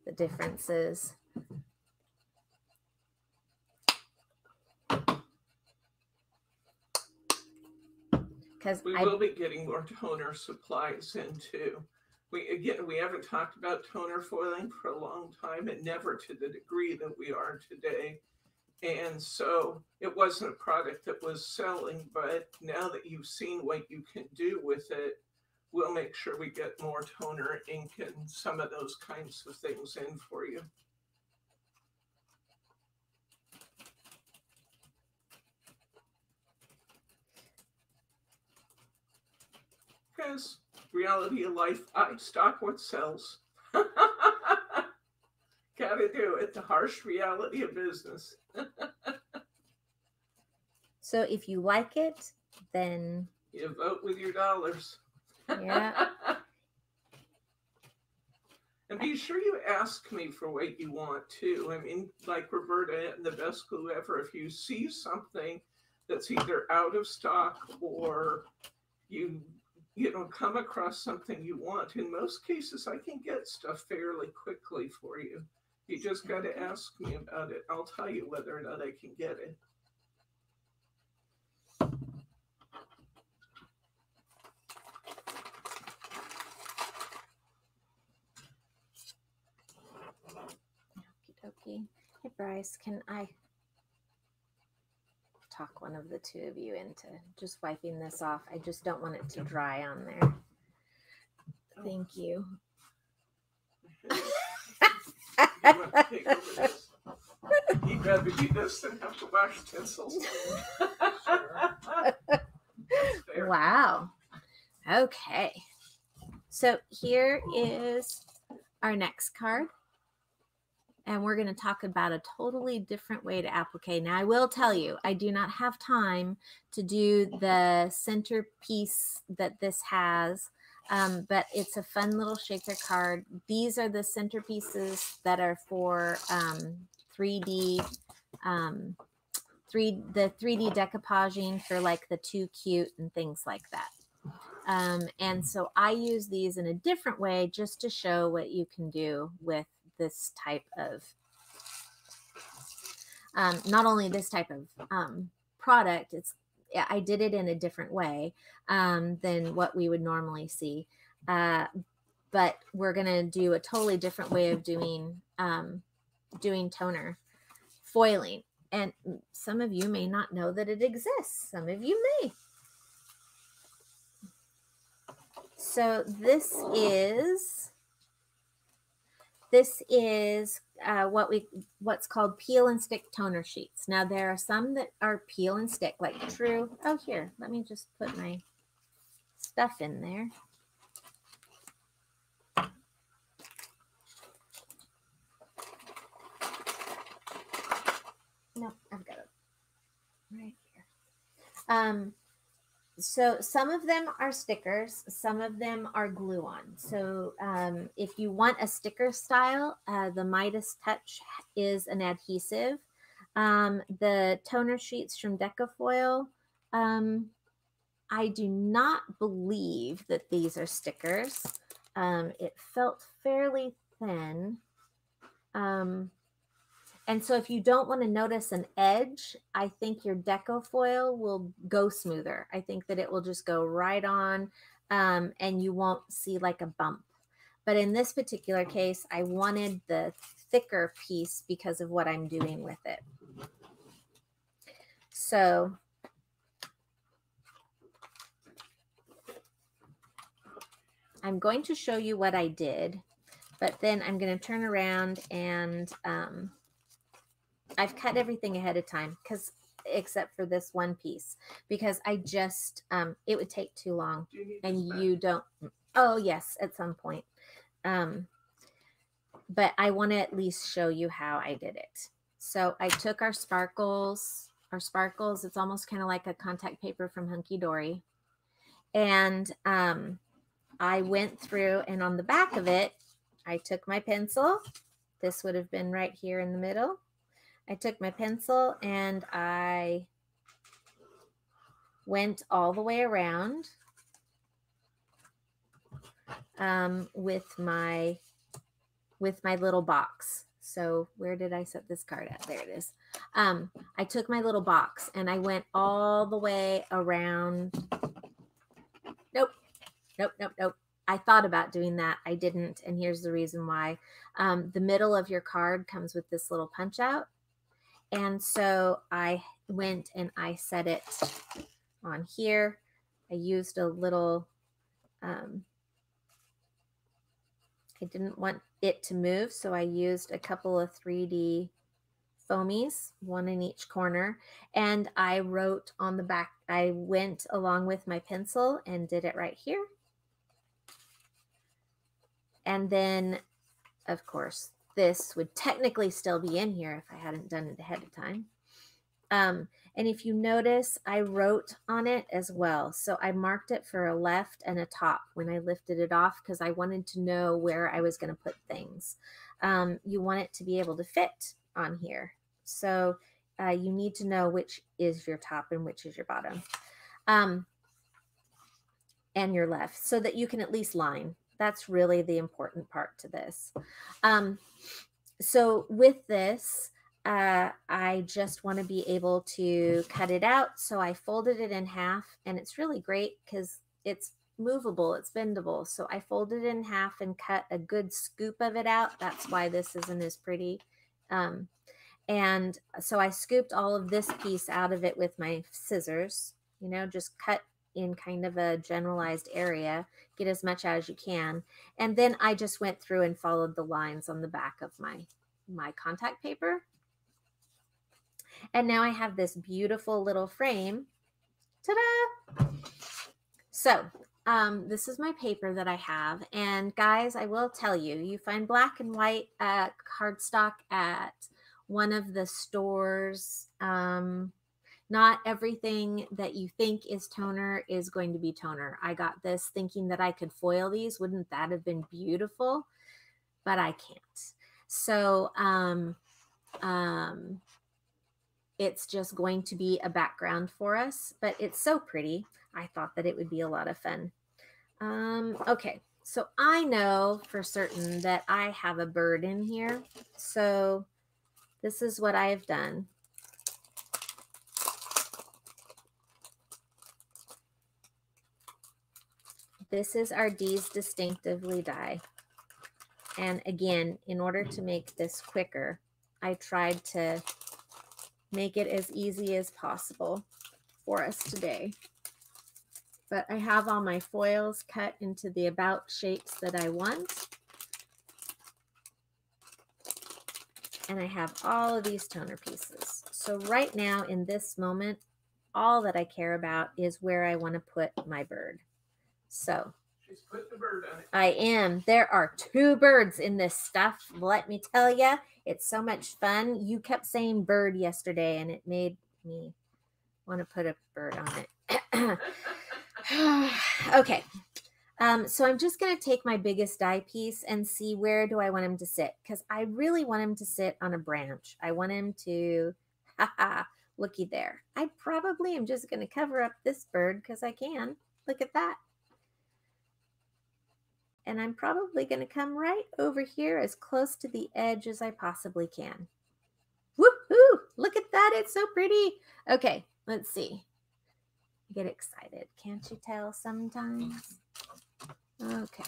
Speaker 1: the differences. Because
Speaker 3: we
Speaker 1: I
Speaker 3: will be getting more toner supplies in too. We again we haven't talked about toner foiling for a long time and never to the degree that we are today. And so it wasn't a product that was selling, but now that you've seen what you can do with it, we'll make sure we get more toner, ink, and some of those kinds of things in for you. Because reality of life, I stock what sells. (laughs) Gotta do it. The harsh reality of business. (laughs)
Speaker 1: So if you like it, then
Speaker 3: You vote with your dollars.
Speaker 1: Yeah. (laughs)
Speaker 3: and be sure you ask me for what you want too. I mean, like Roberta and the best glue ever, if you see something that's either out of stock or you you know come across something you want, in most cases I can get stuff fairly quickly for you. You just got to ask me about it. I'll tell you whether or not I can get it.
Speaker 1: Okie dokie. Hey Bryce, can I talk one of the two of you into just wiping this off? I just don't want it to dry on there. Oh. Thank you.
Speaker 3: To take over this? Than have to tinsels. Fair.
Speaker 1: Wow. Okay. So here is our next card. and we're going to talk about a totally different way to applique. Now, I will tell you, I do not have time to do the centerpiece that this has, um, but it's a fun little shaker card. These are the centerpieces that are for um, 3D, um, three the 3D decoupaging for like the too cute and things like that. Um, and so I use these in a different way just to show what you can do with this type of, um, not only this type of um, product, it's, I did it in a different way um, than what we would normally see. Uh, but we're going to do a totally different way of doing, um, doing toner foiling. And some of you may not know that it exists. Some of you may. So this is this is uh, what we what's called peel and stick toner sheets. Now there are some that are peel and stick, like true. Oh, here, let me just put my stuff in there. No, I've got it right here. Um, so some of them are stickers some of them are glue on. So um, if you want a sticker style uh, the midas touch is an adhesive. Um, the toner sheets from Deco Foil um, i do not believe that these are stickers. Um, it felt fairly thin. Um, and so if you don't want to notice an edge, I think your deco foil will go smoother. I think that it will just go right on um, and you won't see like a bump. But in this particular case, I wanted the thicker piece because of what I'm doing with it. So I'm going to show you what I did, but then I'm going to turn around and um, I've cut everything ahead of time because except for this one piece because I just um it would take too long
Speaker 3: you
Speaker 1: and you don't oh yes at some point. Um but I want to at least show you how I did it. So I took our sparkles our sparkles it's almost kind of like a contact paper from Hunky Dory and um I went through and on the back of it I took my pencil. This would have been right here in the middle I took my pencil and I went all the way around um, with my with my little box. So where did I set this card at? There it is. Um, I took my little box and I went all the way around. Nope, nope, nope, nope. I thought about doing that. I didn't. And here's the reason why. Um, the middle of your card comes with this little punch out. And so I went and I set it on here. I used a little, um, I didn't want it to move, so I used a couple of 3D foamies, one in each corner. And I wrote on the back, I went along with my pencil and did it right here. And then, of course, this would technically still be in here if I hadn't done it ahead of time. Um, and if you notice, I wrote on it as well. So I marked it for a left and a top when I lifted it off because I wanted to know where I was going to put things. Um, you want it to be able to fit on here. So uh, you need to know which is your top and which is your bottom. Um, and your left so that you can at least line that's really the important part to this. Um, so with this, uh, I just want to be able to cut it out. So I folded it in half and it's really great because it's movable, it's bendable. So I folded it in half and cut a good scoop of it out. That's why this isn't as pretty. Um, and so I scooped all of this piece out of it with my scissors, you know, just cut in kind of a generalized area, get as much as you can. And then I just went through and followed the lines on the back of my, my contact paper. And now I have this beautiful little frame. Ta-da! So um, this is my paper that I have. And guys, I will tell you, you find black and white uh, cardstock at one of the stores. Um, not everything that you think is toner is going to be toner. I got this thinking that I could foil these. Wouldn't that have been beautiful? But I can't. So um, um, it's just going to be a background for us, but it's so pretty. I thought that it would be a lot of fun. Um, okay, so I know for certain that I have a bird in here. So this is what I've done. This is our Dee's Distinctively die. And again, in order to make this quicker, I tried to make it as easy as possible for us today. But I have all my foils cut into the about shapes that I want. And I have all of these toner pieces. So right now in this moment, all that I care about is where I want to put my bird. So
Speaker 3: She's put the bird on it.
Speaker 1: I am. There are two birds in this stuff. Let me tell you, it's so much fun. You kept saying bird yesterday, and it made me want to put a bird on it. (laughs) okay. Um, so I'm just going to take my biggest die piece and see where do I want him to sit because I really want him to sit on a branch. I want him to, haha, (laughs) looky there. I probably am just going to cover up this bird because I can. Look at that and I'm probably going to come right over here as close to the edge as I possibly can. Woohoo! Look at that. It's so pretty. Okay, let's see. I get excited. Can't you tell sometimes? Okay,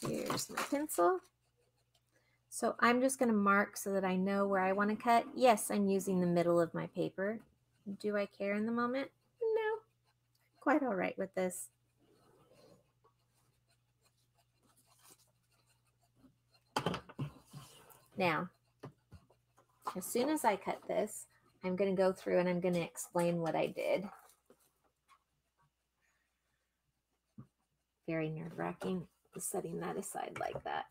Speaker 1: here's my pencil. So I'm just going to mark so that I know where I want to cut. Yes, I'm using the middle of my paper. Do I care in the moment? No. Quite all right with this. Now, as soon as I cut this, I'm going to go through and I'm going to explain what I did. Very nerve wracking setting that aside like that.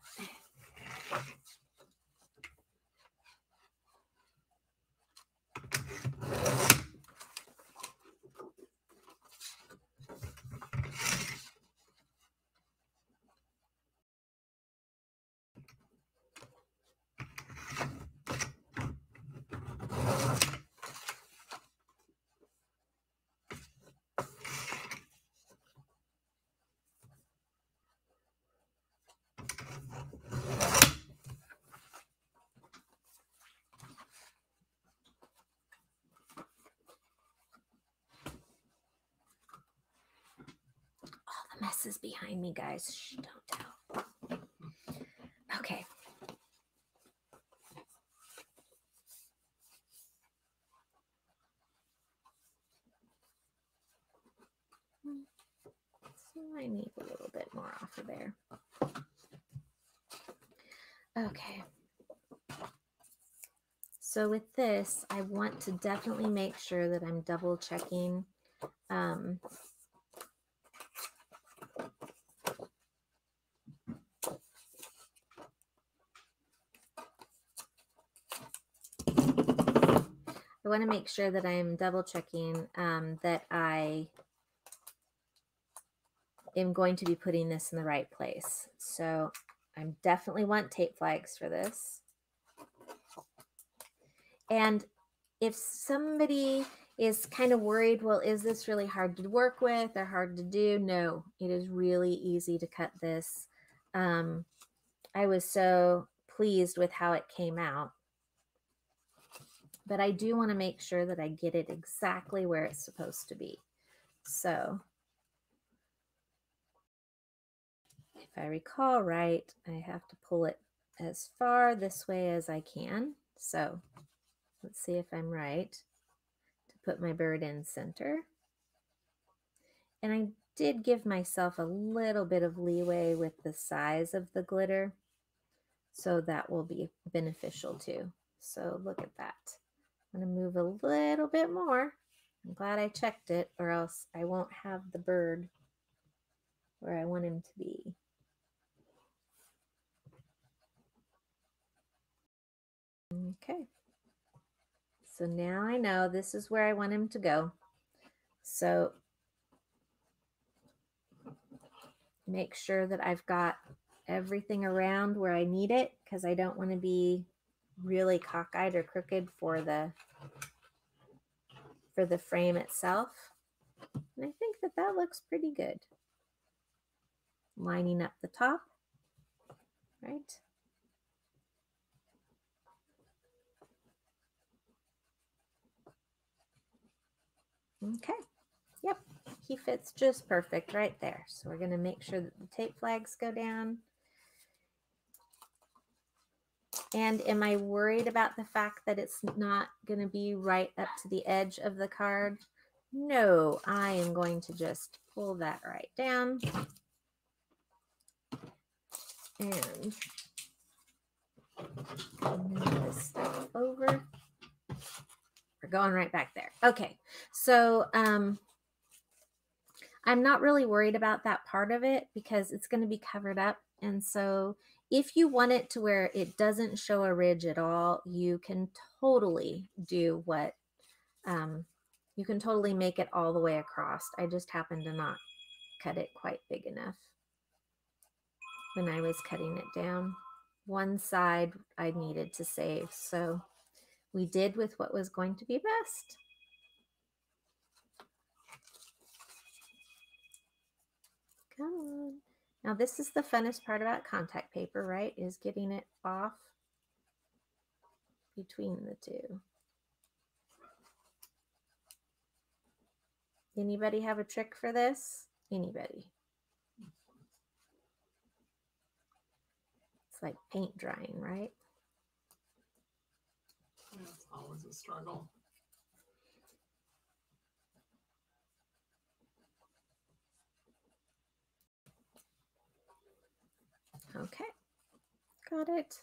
Speaker 1: Mess is behind me, guys. Shh, don't tell. Okay. So I need a little bit more off of there. Okay. So with this, I want to definitely make sure that I'm double checking um, want to make sure that I'm double checking um, that I am going to be putting this in the right place. So I definitely want tape flags for this. And if somebody is kind of worried, well, is this really hard to work with or hard to do? No, it is really easy to cut this. Um, I was so pleased with how it came out but I do want to make sure that I get it exactly where it's supposed to be. So if I recall right, I have to pull it as far this way as I can. So let's see if I'm right to put my bird in center. And I did give myself a little bit of leeway with the size of the glitter. So that will be beneficial too. So look at that. I'm going to move a little bit more. I'm glad I checked it or else I won't have the bird where I want him to be. Okay. So now I know this is where I want him to go. So make sure that I've got everything around where I need it because I don't want to be really cockeyed or crooked for the for the frame itself. And I think that that looks pretty good. Lining up the top, right? Okay. Yep. He fits just perfect right there. So we're going to make sure that the tape flags go down. And am I worried about the fact that it's not going to be right up to the edge of the card? No, I am going to just pull that right down. And move this stuff over. We're going right back there. Okay, so um, I'm not really worried about that part of it because it's going to be covered up. And so if you want it to where it doesn't show a ridge at all, you can totally do what, um, you can totally make it all the way across. I just happened to not cut it quite big enough when I was cutting it down. One side I needed to save, so we did with what was going to be best. Come on. Now this is the funnest part about contact paper, right? Is getting it off between the two. Anybody have a trick for this? Anybody? It's like paint drying, right?
Speaker 2: It's always a struggle.
Speaker 1: Okay, got it.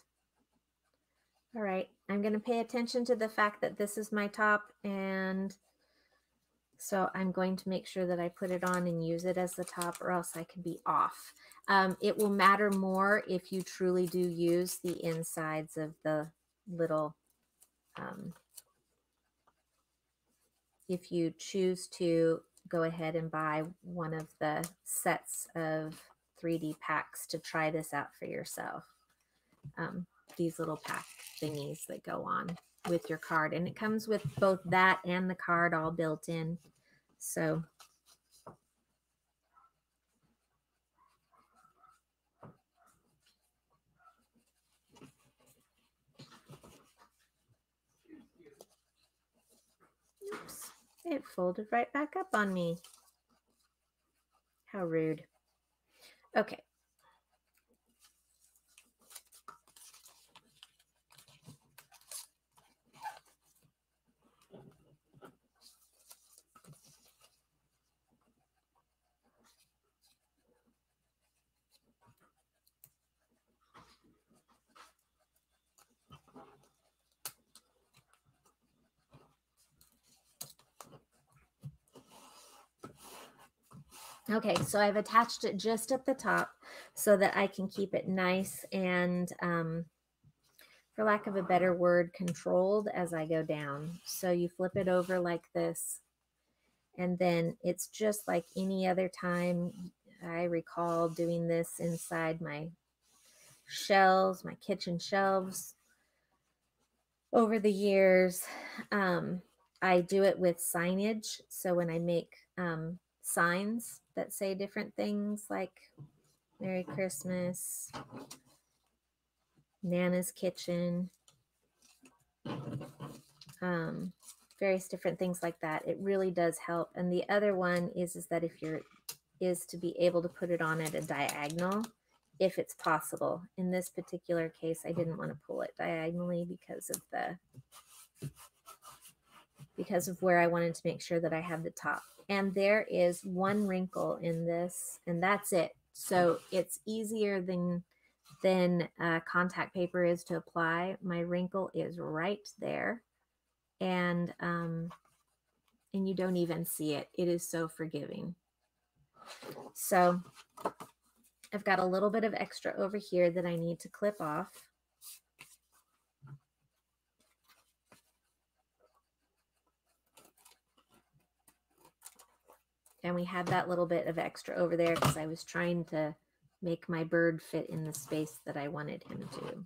Speaker 1: All right, I'm going to pay attention to the fact that this is my top and so I'm going to make sure that I put it on and use it as the top or else I can be off. Um, it will matter more if you truly do use the insides of the little, um, if you choose to go ahead and buy one of the sets of 3D packs to try this out for yourself. Um, these little pack thingies that go on with your card. And it comes with both that and the card all built in. So Oops, it folded right back up on me. How rude. Okay. Okay, so I've attached it just at the top so that I can keep it nice and, um, for lack of a better word, controlled as I go down. So you flip it over like this, and then it's just like any other time I recall doing this inside my shelves, my kitchen shelves over the years. Um, I do it with signage. So when I make um, signs that say different things like Merry Christmas, Nana's Kitchen, um, various different things like that. It really does help. And the other one is is that if you're is to be able to put it on at a diagonal if it's possible. In this particular case, I didn't want to pull it diagonally because of the because of where I wanted to make sure that I had the top and there is one wrinkle in this and that's it. So it's easier than than uh, contact paper is to apply. My wrinkle is right there. And um and you don't even see it. It is so forgiving. So I've got a little bit of extra over here that I need to clip off. And we had that little bit of extra over there because I was trying to make my bird fit in the space that I wanted him to.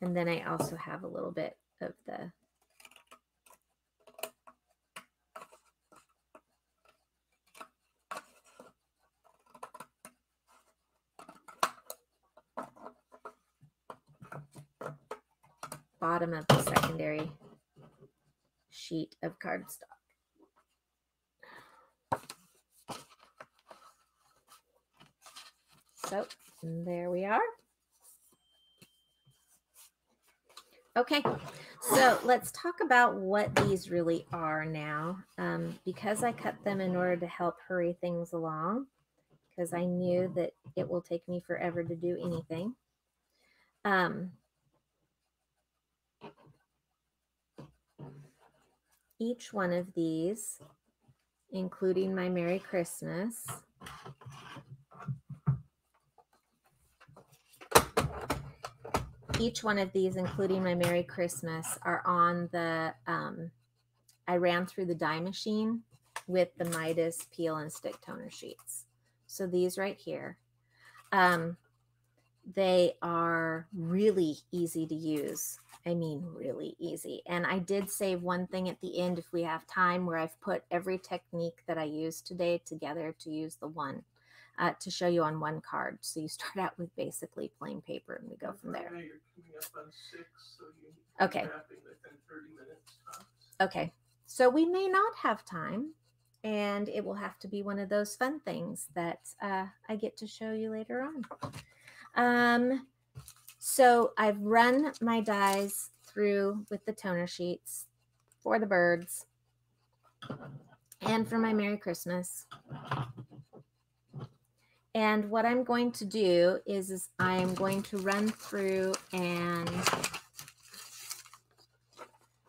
Speaker 1: And then I also have a little bit of the bottom of the secondary sheet of cardstock. So there we are. Okay, so let's talk about what these really are now. Um, because I cut them in order to help hurry things along, because I knew that it will take me forever to do anything. Um, each one of these, including my Merry Christmas, each one of these, including my Merry Christmas, are on the, um, I ran through the die machine with the Midas peel and stick toner sheets. So these right here, um, they are really easy to use. I mean, really easy. And I did save one thing at the end if we have time where I've put every technique that I used today together to use the one uh, to show you on one card. So you start (laughs) out with basically plain paper and we go from there.
Speaker 3: You're coming up on six, so
Speaker 1: Okay.
Speaker 3: wrapping within thirty minutes tops.
Speaker 1: Okay. So we may not have time and it will have to be one of those fun things that uh, I get to show you later on. Um, so I've run my dies through with the toner sheets for the birds and for my Merry Christmas. And what I'm going to do is, is I'm going to run through and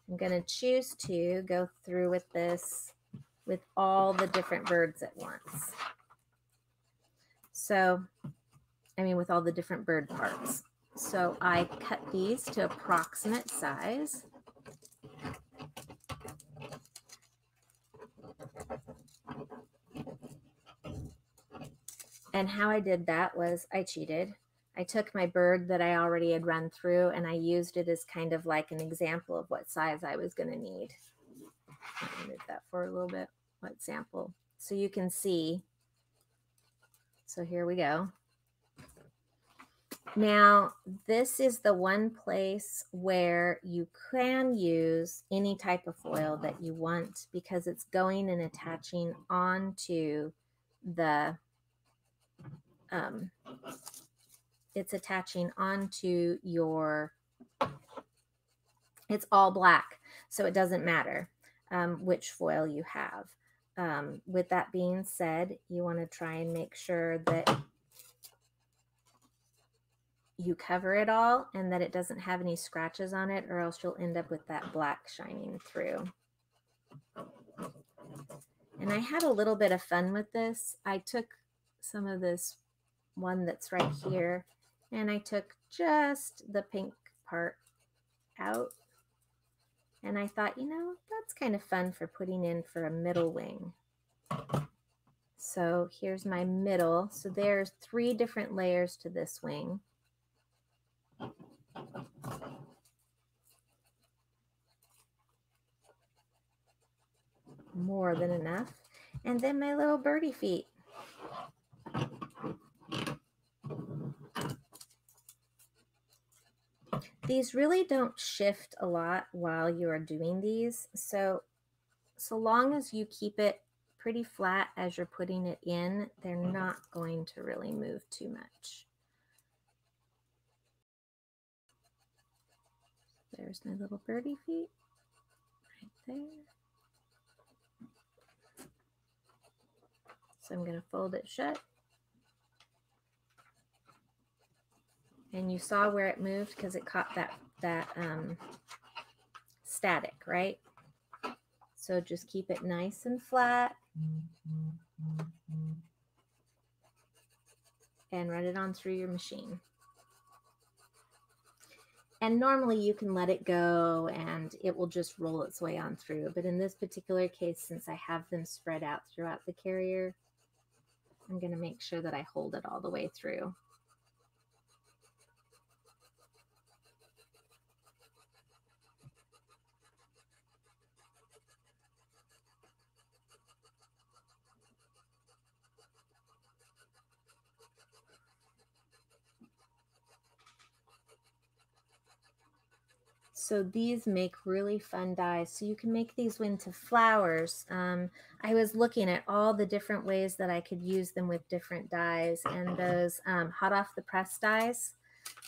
Speaker 1: I'm going to choose to go through with this with all the different birds at once. So, I mean, with all the different bird parts. So I cut these to approximate size. And how I did that was I cheated. I took my bird that I already had run through and I used it as kind of like an example of what size I was going to need. Move that for a little bit. What sample? So you can see. So here we go. Now, this is the one place where you can use any type of foil that you want because it's going and attaching onto the, um, it's attaching onto your, it's all black, so it doesn't matter um, which foil you have. Um, with that being said, you want to try and make sure that you cover it all and that it doesn't have any scratches on it or else you'll end up with that black shining through. And I had a little bit of fun with this. I took some of this one that's right here and I took just the pink part out. And I thought, you know, that's kind of fun for putting in for a middle wing. So here's my middle. So there's three different layers to this wing. More than enough. And then my little birdie feet. These really don't shift a lot while you are doing these. So, so long as you keep it pretty flat as you're putting it in, they're mm-hmm. not going to really move too much. There's my little birdie feet right there. So I'm going to fold it shut. And you saw where it moved because it caught that, that um, static, right? So just keep it nice and flat. and run it on through your machine. And normally you can let it go and it will just roll its way on through. But in this particular case, since I have them spread out throughout the carrier, I'm going to make sure that I hold it all the way through. So these make really fun dies. So you can make these into flowers. Um, I was looking at all the different ways that I could use them with different dies and those um, hot off the press dies.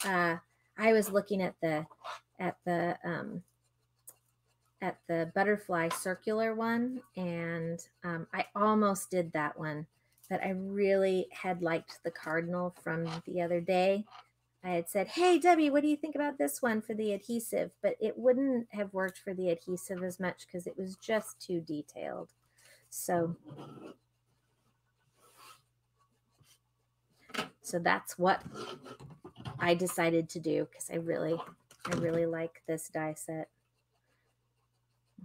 Speaker 1: Uh, I was looking at the at the um, at the butterfly circular one and um, I almost did that one but I really had liked the cardinal from the other day I had said, Hey, Debbie, what do you think about this one for the adhesive? But it wouldn't have worked for the adhesive as much because it was just too detailed. So, so that's what I decided to do because I really, I really like this die set.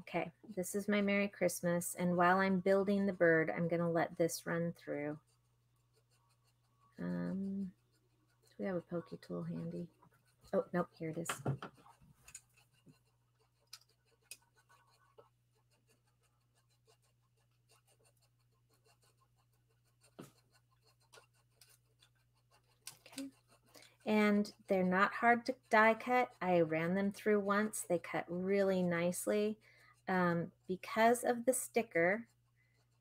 Speaker 1: Okay, this is my Merry Christmas. And while I'm building the bird, I'm going to let this run through. Um, we have a pokey tool handy? Oh, nope, here it is. Okay. And they're not hard to die cut. I ran them through once. They cut really nicely. Um, because of the sticker,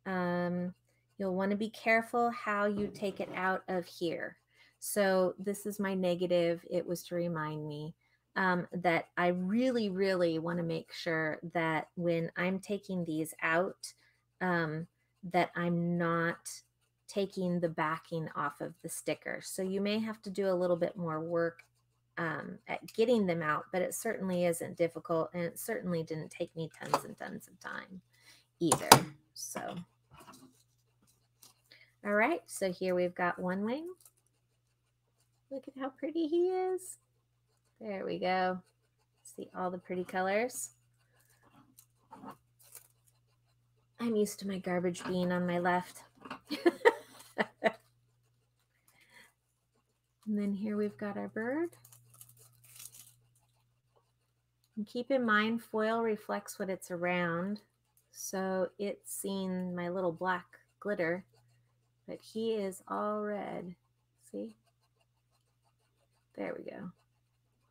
Speaker 1: um, you'll want to be careful how you take it out of here. So this is my negative. It was to remind me um, that I really, really want to make sure that when I'm taking these out, um, that I'm not taking the backing off of the sticker. So you may have to do a little bit more work um, at getting them out, but it certainly isn't difficult. And it certainly didn't take me tons and tons of time either. So, all right. So here we've got one wing. Look at how pretty he is. There we go. See all the pretty colors. I'm used to my garbage being on my left. (laughs) and then here we've got our bird. And keep in mind, foil reflects what it's around. So it's seen my little black glitter, but he is all red. See? There we go.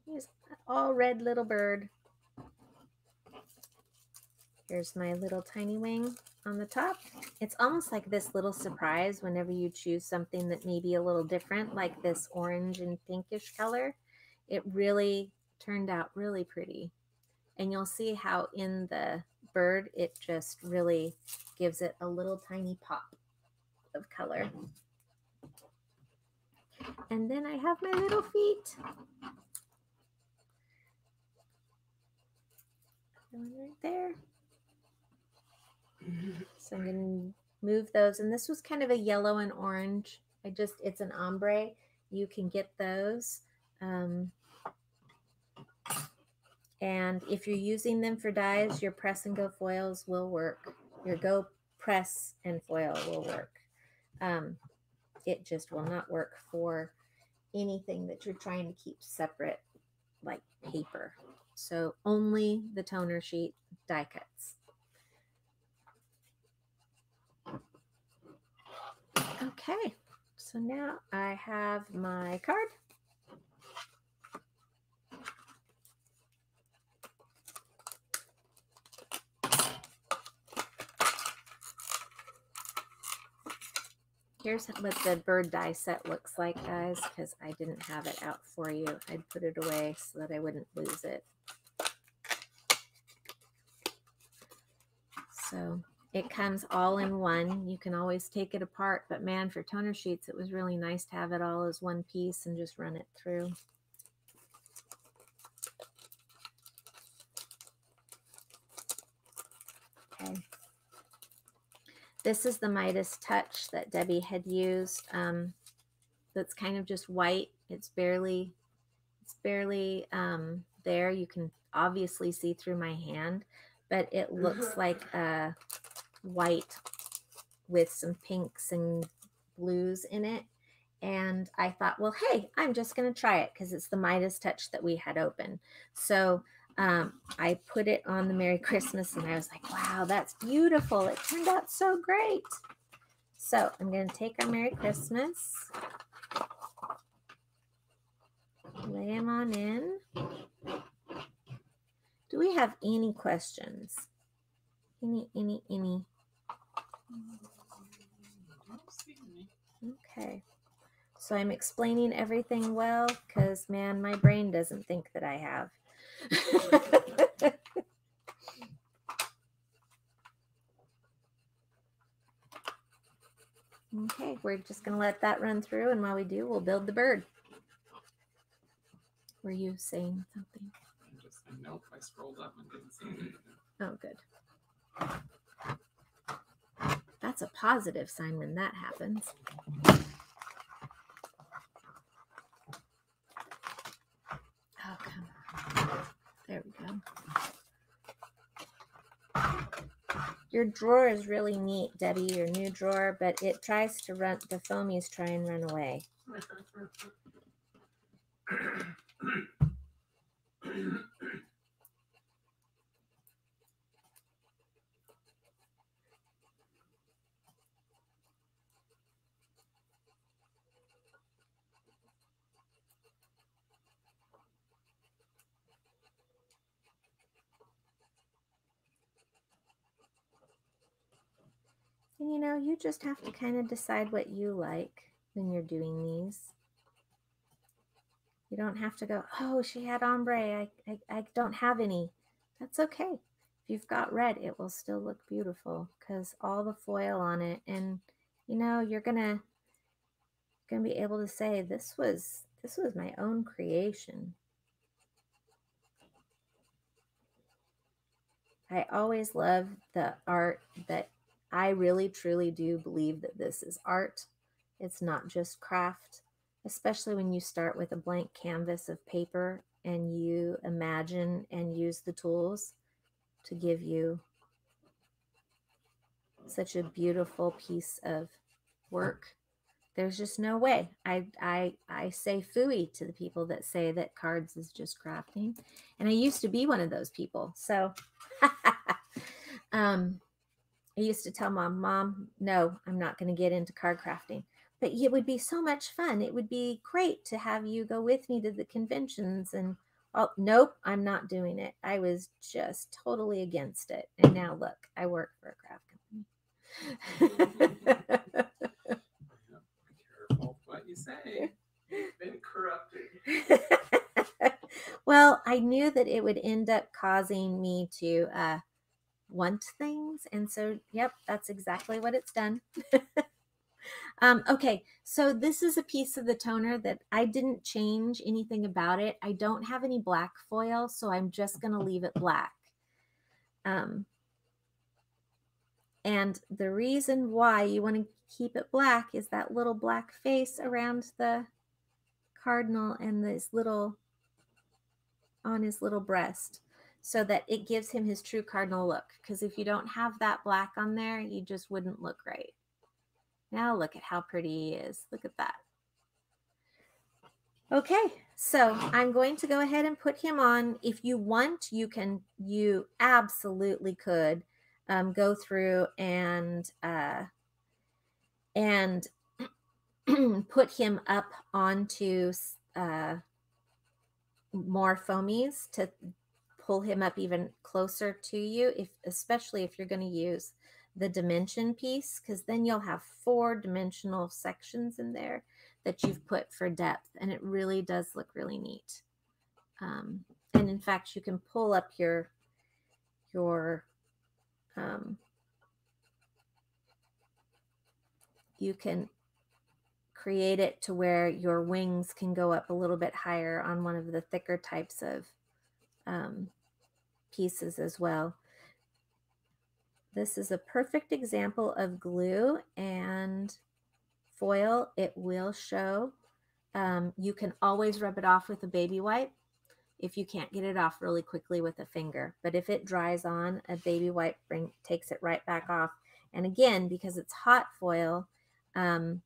Speaker 1: Here's all red little bird. Here's my little tiny wing on the top. It's almost like this little surprise whenever you choose something that may be a little different, like this orange and pinkish color. It really turned out really pretty. And you'll see how in the bird, it just really gives it a little tiny pop of color. And then I have my little feet. One right there. So I'm going to move those. And this was kind of a yellow and orange. I just, it's an ombre. You can get those. Um, and if you're using them for dies, your press and go foils will work. Your go press and foil will work. Um, it just will not work for anything that you're trying to keep separate like paper. So only the toner sheet die cuts. Okay, so now I have my card. Here's what the bird die set looks like, guys, because I didn't have it out for you. I'd put it away so that I wouldn't lose it. So it comes all in one. You can always take it apart, but man, for toner sheets, it was really nice to have it all as one piece and just run it through. This is the Midas Touch that Debbie had used. Um, that's kind of just white. It's barely, it's barely um, there. You can obviously see through my hand, but it looks like a white with some pinks and blues in it. And I thought, well, hey, I'm just going to try it because it's the Midas Touch that we had open. So um, I put it on the Merry Christmas and I was like, wow, that's beautiful. It turned out so great. So I'm going to take our Merry Christmas, lay him on in. Do we have any questions? Any, any, any. Okay. So I'm explaining everything well because, man, my brain doesn't think that I have. (laughs) okay, we're just going to let that run through. And while we do, we'll build the bird. Were you saying something?
Speaker 2: Just nope, I scrolled up and didn't see anything.
Speaker 1: Oh, good. That's a positive sign when that happens. Oh, come on. There we go. Your drawer is really neat, Debbie, your new drawer, but it tries to run, the foamies try and run away. And you know, you just have to kind of decide what you like when you're doing these. You don't have to go, oh, she had ombre. I, I, I don't have any. That's okay. If you've got red, it will still look beautiful because all the foil on it. And, you know, you're going to going to be able to say this was this was my own creation. I always love the art that I really truly do believe that this is art. It's not just craft, especially when you start with a blank canvas of paper and you imagine and use the tools to give you such a beautiful piece of work. There's just no way. I I I say fooey to the people that say that cards is just crafting. And I used to be one of those people. So (laughs) um I used to tell mom, Mom, no, I'm not going to get into card crafting. But it would be so much fun. It would be great to have you go with me to the conventions. And oh, nope, I'm not doing it. I was just totally against it. And now look, I work for a craft company.
Speaker 2: Careful what you say.
Speaker 3: Been corrupted.
Speaker 1: well, I knew that it would end up causing me to uh, want things. And so, yep, that's exactly what it's done. (laughs) um, okay, so this is a piece of the toner that I didn't change anything about it. I don't have any black foil, so I'm just going (laughs) to leave it black. Um, and the reason why you want to keep it black is that little black face around the cardinal and this little on his little breast so that it gives him his true cardinal look. Because if you don't have that black on there, you just wouldn't look right. Now look at how pretty he is. Look at that. Okay, so I'm going to go ahead and put him on. If you want, you can, you absolutely could um, go through and, uh, and (clears throat) put him up onto uh, more foamies to pull him up even closer to you, if especially if you're going to use the dimension piece, because then you'll have four dimensional sections in there that you've put for depth, and it really does look really neat. Um, and in fact, you can pull up your your um, you can create it to where your wings can go up a little bit higher on one of the thicker types of um, pieces as well. this is a perfect example of glue and foil. It will show. Um, you can always rub it off with a baby wipe if you can't get it off really quickly with a finger. But if it dries on, a baby wipe bring, takes it right back off. And again, because it's hot foil, um,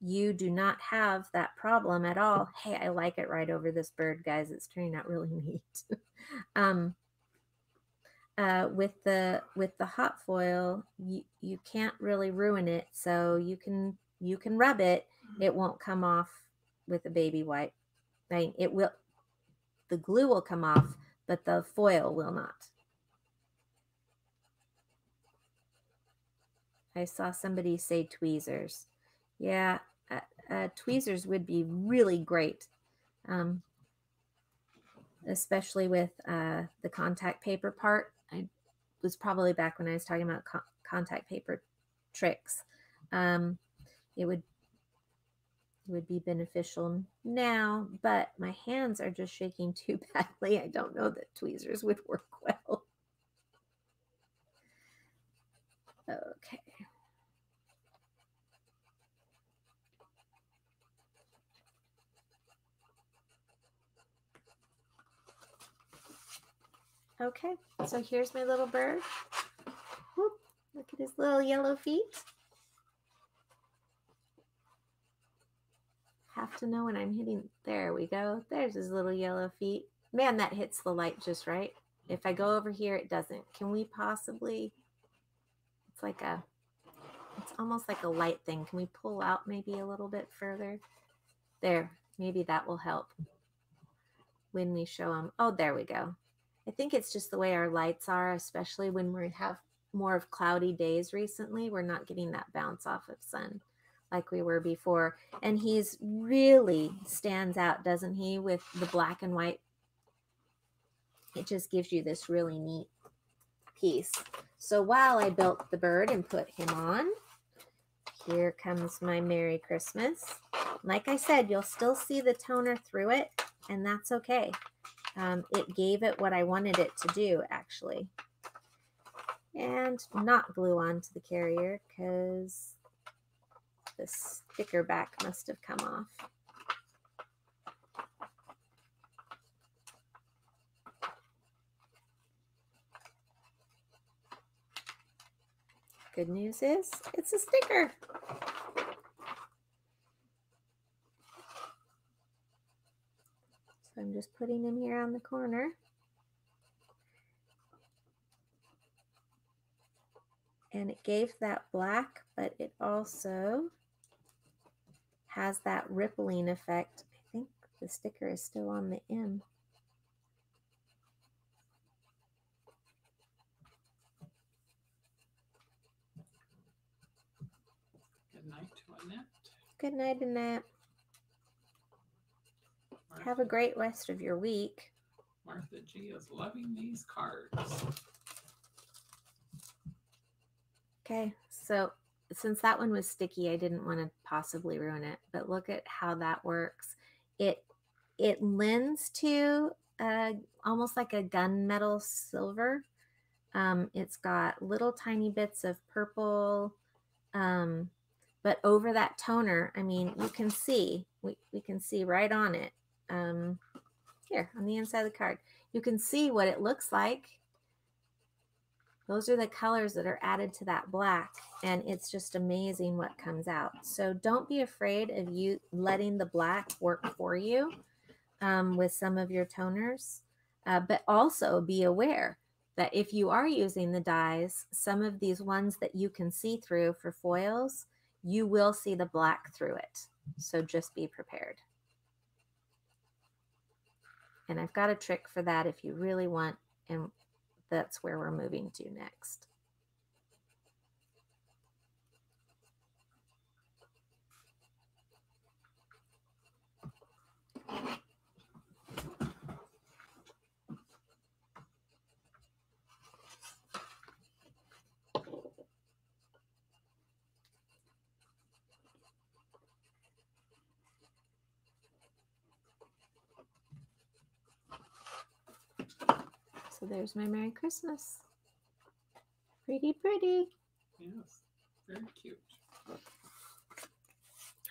Speaker 1: you do not have that problem at all. Hey, I like it right over this bird, guys. It's turning out really (laughs) neat. um, uh, with the with the hot foil, you you can't really ruin it. So you can you can rub it. It won't come off with a baby wipe. Right? It will. The glue will come off, but the foil will not. I saw somebody say tweezers. Yeah, uh, uh, tweezers would be really great, um, especially with uh, the contact paper part. Was probably back when I was talking about co contact paper tricks. Um, it would would be beneficial now, but my hands are just shaking too (laughs) badly. I don't know that tweezers would work well. Okay. Okay, so here's my little bird. Whoop, look at his little yellow feet. Have to know when I'm hitting. There we go. There's his little yellow feet. Man, that hits the light just right. If I go over here, it doesn't. Can we possibly? It's like a, it's almost like a light thing. Can we pull out maybe a little bit further? There, maybe that will help when we show them. Oh, there we go. I think it's just the way our lights are, especially when we have more of cloudy days recently. We're not getting that bounce off of sun like we were before. And he's really stands out, doesn't he, with the black and white? It just gives you this really neat piece. So while I built the bird and put him on, here comes my Merry Christmas. Like I said, you'll still see the toner through it, and that's okay um, it gave it what I wanted it to do, actually. And not glue onto the carrier because the sticker back must have come off. Good news is it's a sticker. So I'm just putting him here on the corner. And it gave that black, but it also has that rippling effect. I think the sticker is still on the M.
Speaker 2: Good night to Annette.
Speaker 1: Good night, Annette. Have a great rest of your week.
Speaker 2: Martha G is loving these cards.
Speaker 1: Okay, so since that one was sticky, I didn't want to possibly ruin it, but look at how that works. It it lends to uh, almost like a gunmetal silver. Um, it's got little tiny bits of purple, um, but over that toner, I mean, you can see, we, we can see right on it um, here on the inside of the card. You can see what it looks like. Those are the colors that are added to that black, and it's just amazing what comes out. So don't be afraid of you letting the black work for you um, with some of your toners, uh, but also be aware that if you are using the dies, some of these ones that you can see through for foils, you will see the black through it. So just be prepared. And I've got a trick for that if you really want, and that's where we're moving to next. So there's my Merry Christmas. Pretty, pretty.
Speaker 2: Yes, very cute.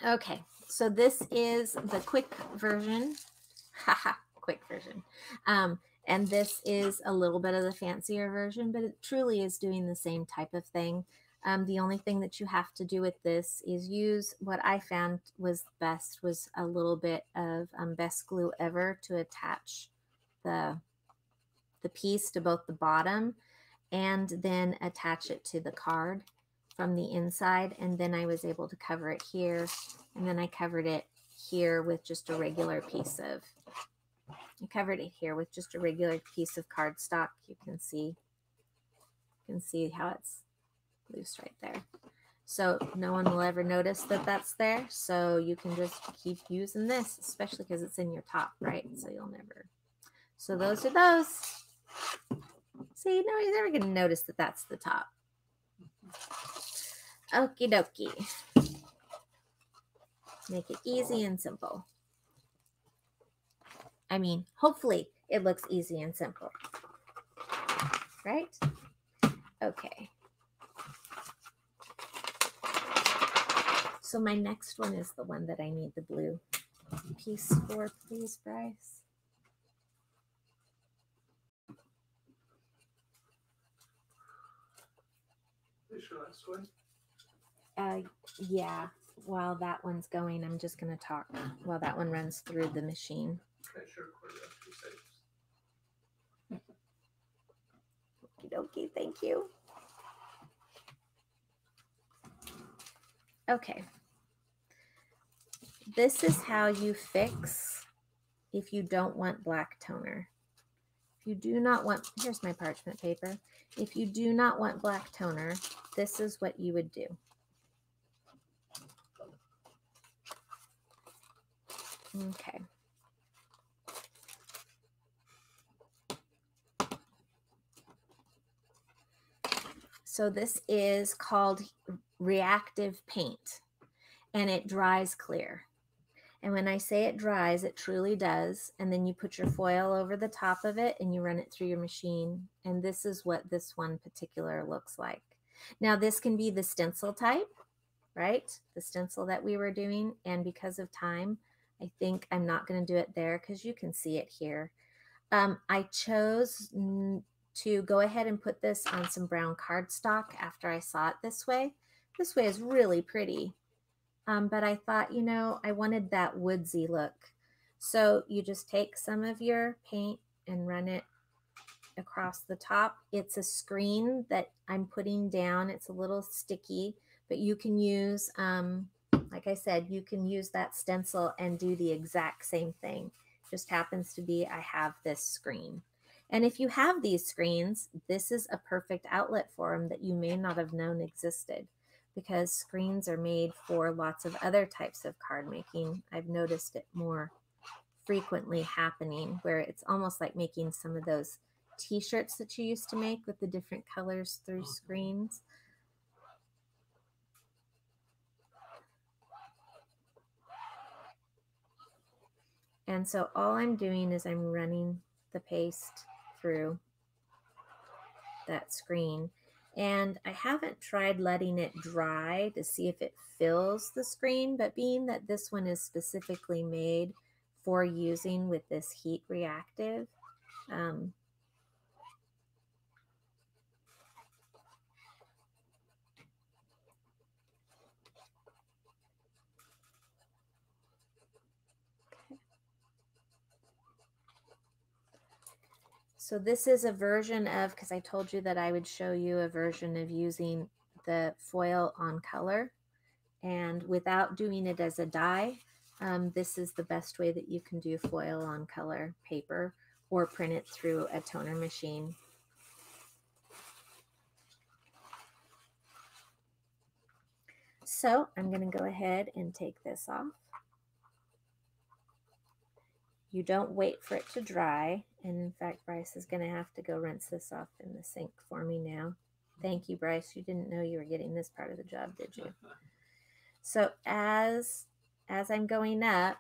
Speaker 1: Okay, so this is the quick version. (laughs) Haha, quick version. Um, and this is a little bit of the fancier version, but it truly is doing the same type of thing. Um, the only thing that you have to do with this is use what I found was best was a little bit of um, best glue ever to attach the the piece to both the bottom and then attach it to the card from the inside. And then I was able to cover it here. And then I covered it here with just a regular piece of, I covered it here with just a regular piece of cardstock. You can see, you can see how it's loose right there. So no one will ever notice that that's there. So you can just keep using this, especially because it's in your top, right? So you'll never. So those are those. (laughs) See, nobody's ever going to notice that that's the top. Okie dokie. Make it easy and simple. I mean, hopefully it looks easy and simple. Right? Okay. So my next one is the one that I need the blue piece for, please, Bryce.
Speaker 3: This your last one?
Speaker 1: Uh, yeah. While that one's going, I'm just gonna talk while that one runs through the machine.
Speaker 3: Okay, sure. Quarter two saves.
Speaker 1: Okie dokie, thank you. Okay. This is how you fix if you don't want black toner. If you do not want, here's my parchment paper. If you do not want black toner, this is what you would do. Okay. So this is called reactive paint and it dries clear. And when I say it dries, it truly does. And then you put your foil over the top of it and you run it through your machine. And this is what this one particular looks like. Now this can be the stencil type, right? The stencil that we were doing. And because of time, I think I'm not going to do it there because you can see it here. Um, I chose to go ahead and put this on some brown cardstock after I saw it this way. This way is really pretty. Um, but I thought, you know, I wanted that woodsy look. So you just take some of your paint and run it across the top. It's a screen that I'm putting down. It's a little sticky, but you can use, um, like I said, you can use that stencil and do the exact same thing. Just happens to be I have this screen. And if you have these screens, this is a perfect outlet for them that you may not have known existed because screens are made for lots of other types of card making. I've noticed it more frequently happening where it's almost like making some of those t-shirts that you used to make with the different colors through
Speaker 2: Mhm.
Speaker 1: screens. And so all I'm doing is I'm running the paste through that screen. And I haven't tried letting it dry to see if it fills the screen, but being that this one is specifically made for using with this heat reactive, um, So this is a version of, because I told you that I would show you a version of using the foil on color. And without doing it as a die, um, this is the best way that you can do foil on color paper or print it through a toner machine. So I'm going to go ahead and take this off. You don't wait for it to dry. And in fact, Bryce is going to have to go rinse this off in the sink for me now. Thank you, Bryce. You didn't know you were getting this part of the job, did you? (laughs) so as as I'm going up,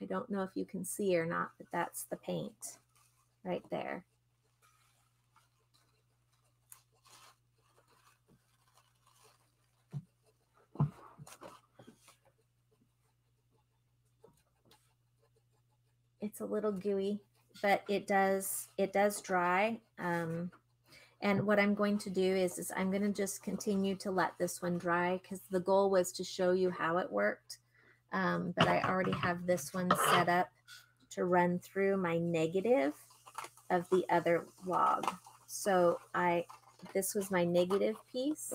Speaker 1: I don't know if you can see or not, but that's the paint right there. It's a little gooey but it does it does dry. Um, and what I'm going to do is, is I'm going to just continue to let this one dry because the goal was to show you how it worked. Um, but I already have this one set up to run through my negative of the other log. So I, this was my negative piece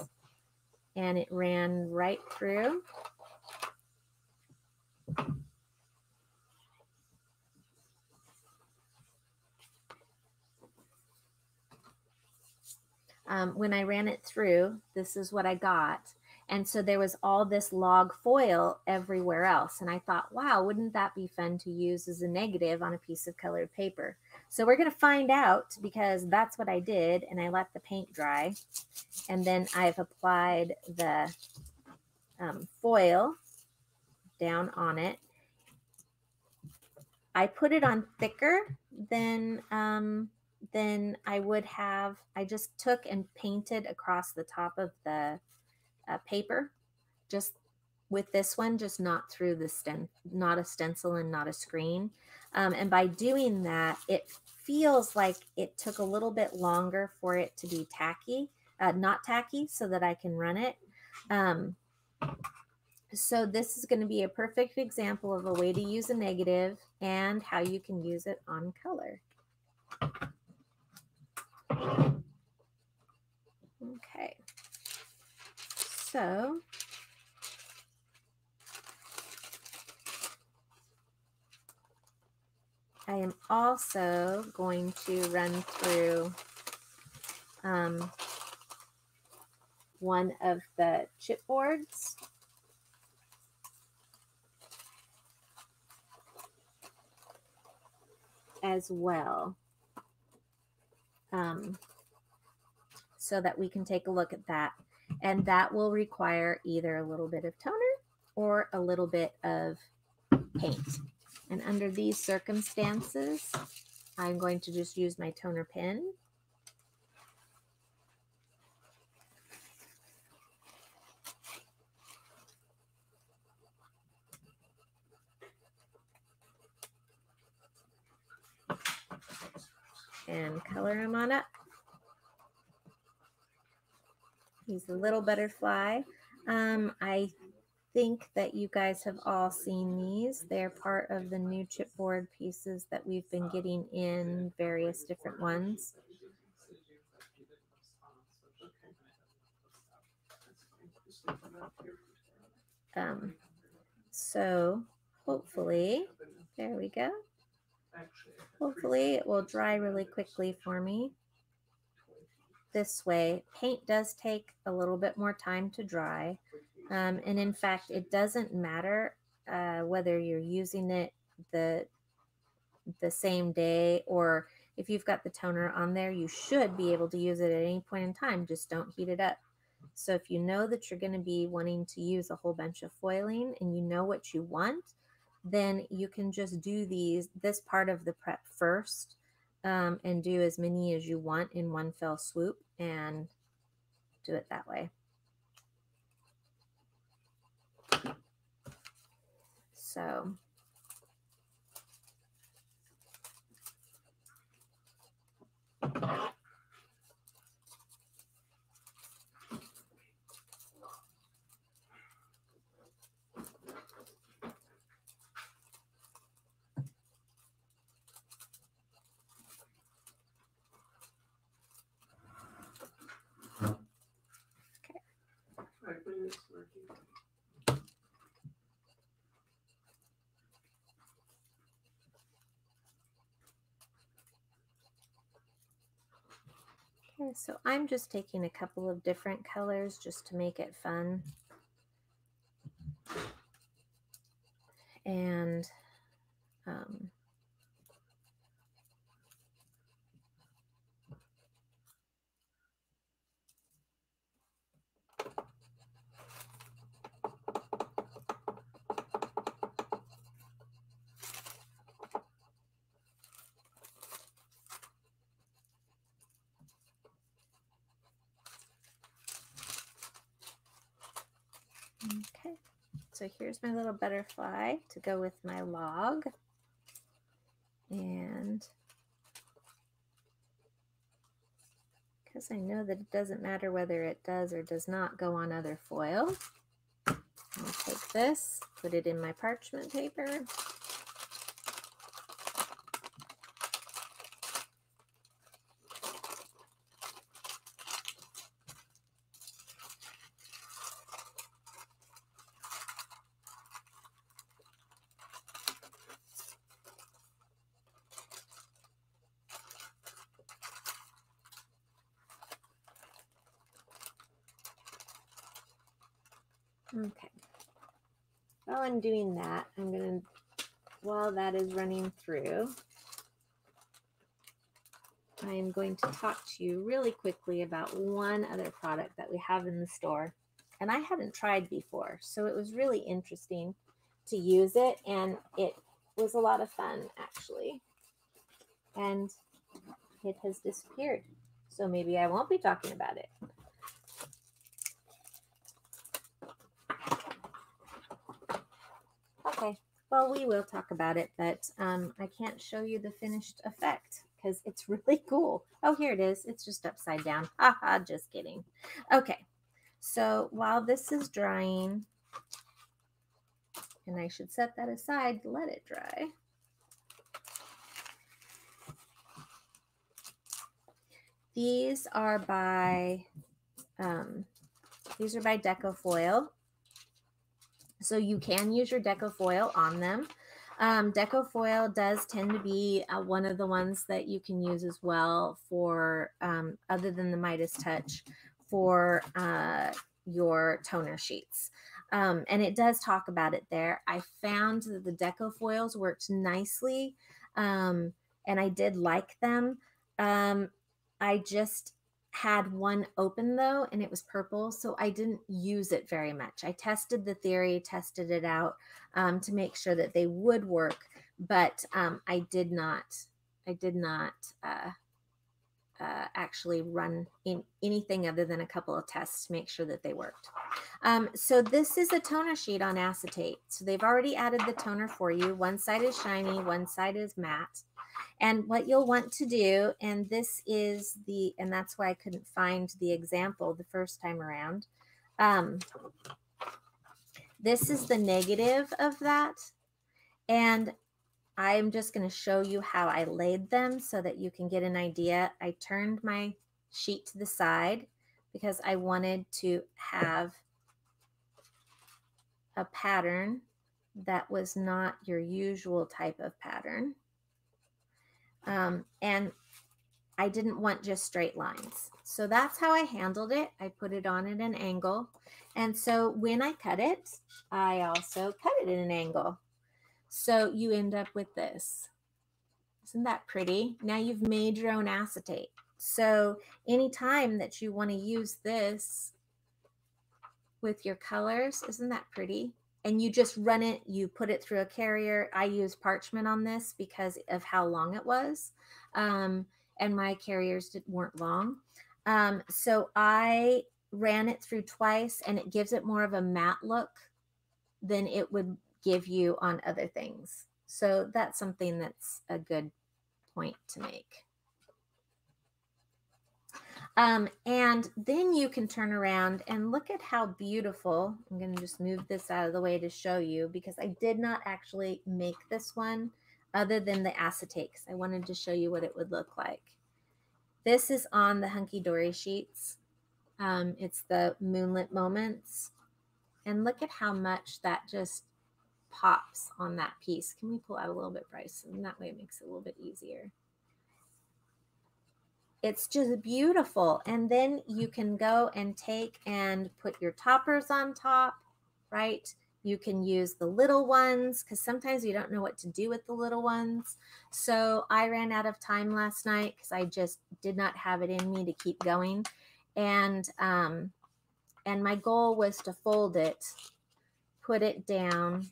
Speaker 1: and it ran right through. Um, when I ran it through, this is what I got. And so there was all this log foil everywhere else. And I thought, wow, wouldn't that be fun to use as a negative on a piece of colored paper? So we're going to find out because that's what I did. And I let the paint dry. And then I've applied the um, foil down on it. I put it on thicker than um, than I would have. I just took and painted across the top of the uh, paper, just with this one, just not through the stem, not a stencil and not a screen. Um, and by doing that, it feels like it took a little bit longer for it to be tacky, uh, not tacky, so that I can run it. Um, so this is going to be a perfect example of a way to use a negative and how you can use it on color. Okay. So I am also going to run through um, one of the chipboards. as well um, so that we can take a look at that. And that will require either a little bit of toner or a little bit of paint. And under these circumstances, I'm going to just use my toner pen. And color him on up. He's a little butterfly. Um, I think that you guys have all seen these. They're part of the new chipboard pieces that we've been getting in various different ones. Um, so hopefully, there we go. Hopefully it will dry really quickly for me. This way, paint does take a little bit more time to dry. Um, and in fact, it doesn't matter uh, whether you're using it the, the same day or if you've got the toner on there, you should be able to use it at any point in time. Just don't heat it up. So if you know that you're going to be wanting to use a whole bunch of foiling and you know what you want, then you can just do these this part of the prep first um, and do as many as you want in one fell swoop and do it that way. So so I'm just taking a couple of different colors just to make it fun. And um, Okay, so here's my little butterfly to go with my log. And because I know that it doesn't matter whether it does or does not go on other foil, I'll take this, put it in my parchment paper. Okay. While I'm doing that, I'm going to, while that is running through, I am going to talk to you really quickly about one other product that we have in the store. And I hadn't tried before, so it was really interesting to use it. And it was a lot of fun, actually. And it has disappeared. So maybe I won't be talking about it. Okay, well, we will talk about it, but um, I can't show you the finished effect because it's (laughs) really cool. Oh, here it is. It's just upside down. (laughs) Haha, just kidding. Okay, so while this is drying, and I should set that aside, let it dry. These are by, um, these are by Deco Foil. So you can use your deco foil on them. Um, deco foil does tend to be uh, one of the ones that you can use as well for, um, other than the Midas Touch, for uh, your toner sheets. Um, and it does talk about it there. I found that the deco foils worked nicely um, and I did like them. Um, I just had one open though and it was purple so i didn't use it very much. I tested the theory tested it out um, to make sure that they would work but um, i did not i did not uh, uh, actually run in anything other than a couple of tests to make sure that they worked. Um, so this is a toner sheet on acetate. So they've already added the toner for you. One side is shiny one side is matte and what you'll want to do, and this is the, and that's why I couldn't find the example the first time around. Um, this is the negative of that. And I am just going to show you how I laid them so that you can get an idea. I turned my sheet to the side because I wanted to have a pattern that was not your usual type of pattern. Um, and I didn't want just straight lines. So that's how I handled it. I put it on at an angle. And so when I cut it, I also cut it at an angle. So you end up with this. Isn't that pretty? Now you've made your own acetate. So anytime that you want to use this with your colors, isn't that pretty? And you just run it, you put it through a carrier. I use parchment on this because of how long it was. Um, and my carriers did, weren't long. Um, so I ran it through twice and it gives it more of a matte look than it would give you on other things. So that's something that's a good point to make. Um, and then you can turn around and look at how beautiful. I'm going to just move this out of the way to show you because I did not actually make this one other than the acetate I wanted to show you what it would look like. This is on the Hunky Dory sheets. Um, it's the Moonlit Moments. And look at how much that just pops on that piece. Can we pull out a little bit, Bryce? And that way it makes it a little bit easier it's just beautiful. And then you can go and take and put your toppers on top, right? You can use the little ones because sometimes you don't know what to do with the little ones. So I ran out of time last night because I just did not have it in me to keep going. And um, and my goal was to fold it, put it down,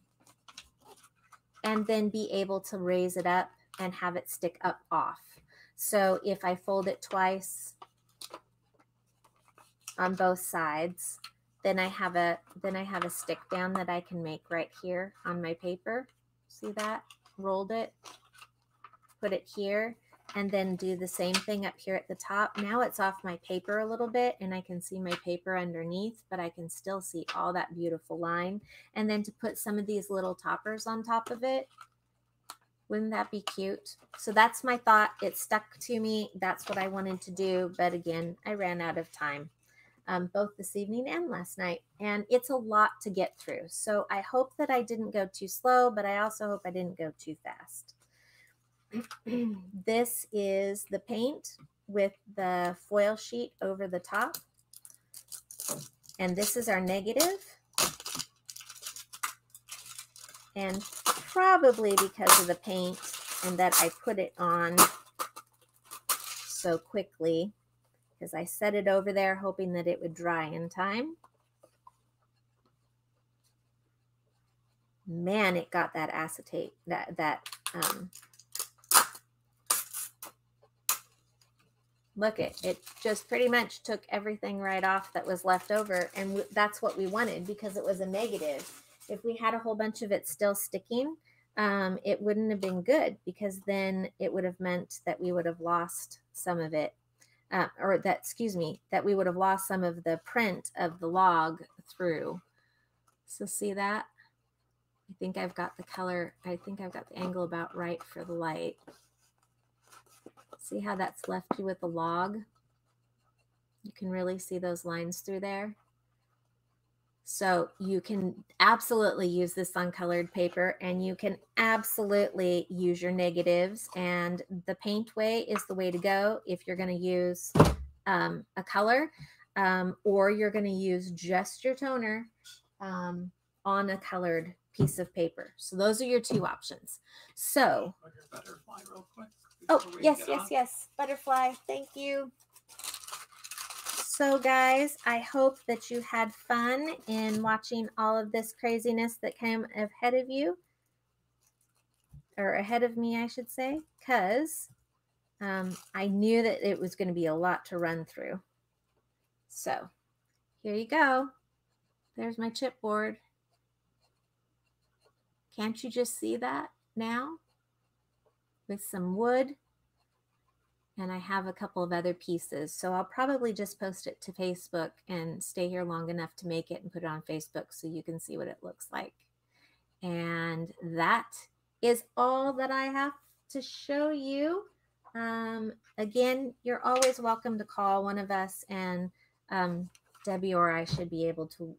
Speaker 1: and then be able to raise it up and have it stick up off. So if I fold it twice on both sides, then I have a then I have a stick down that I can make right here on my paper. See that? Rolled it. put it here and then do the same thing up here at the top. Now it's off my paper a little bit and I can see my paper underneath, but I can still see all that beautiful line. And then to put some of these little toppers on top of it, wouldn't that be cute? So that's my thought. It stuck to me. That's what I wanted to do. But again, I ran out of time. Um, both this evening and last night. And it's a lot to get through. So I hope that I didn't go too slow, but I also hope I didn't go too fast. (clears throat) this is the paint with the foil sheet over the top. And this is our negative. And probably because of the paint and that I put it on so quickly, because I set it over there hoping that it would dry in time. Man, it got that acetate, that, that um, look it it just pretty much took everything right off that was left over and that's what we wanted because it was a negative if we had a whole bunch of it still sticking um, it wouldn't have been good because then it would have meant that we would have lost some of it uh, or that excuse me that we would have lost some of the print of the log through so see that i think i've got the color i think i've got the angle about right for the light See how that's left you with the log? You can really see those lines through there. So you can absolutely use this on colored paper and you can absolutely use your negatives and the paint way is the way to go if you're going to use um, a color um, or you're going to use just your toner um, on a colored piece of paper. So those are your two options. So,
Speaker 2: butterfly real quick.
Speaker 1: Oh, yes, yes, yes. Butterfly, thank you. So, guys, I hope that you had fun in watching all of this craziness that came ahead of you, or ahead of me, I should say, because um, I knew that it was going to be a lot to run through. So, here you go. There's my chipboard. Can't you just see that now? with some wood. And I have a couple of other pieces. So I'll probably just post it to Facebook and stay here long enough to make it and put it on Facebook so you can see what it looks like. And that is all that I have to show you. Um, again, you're always welcome to call one of us, and um, Debbie or I should be able to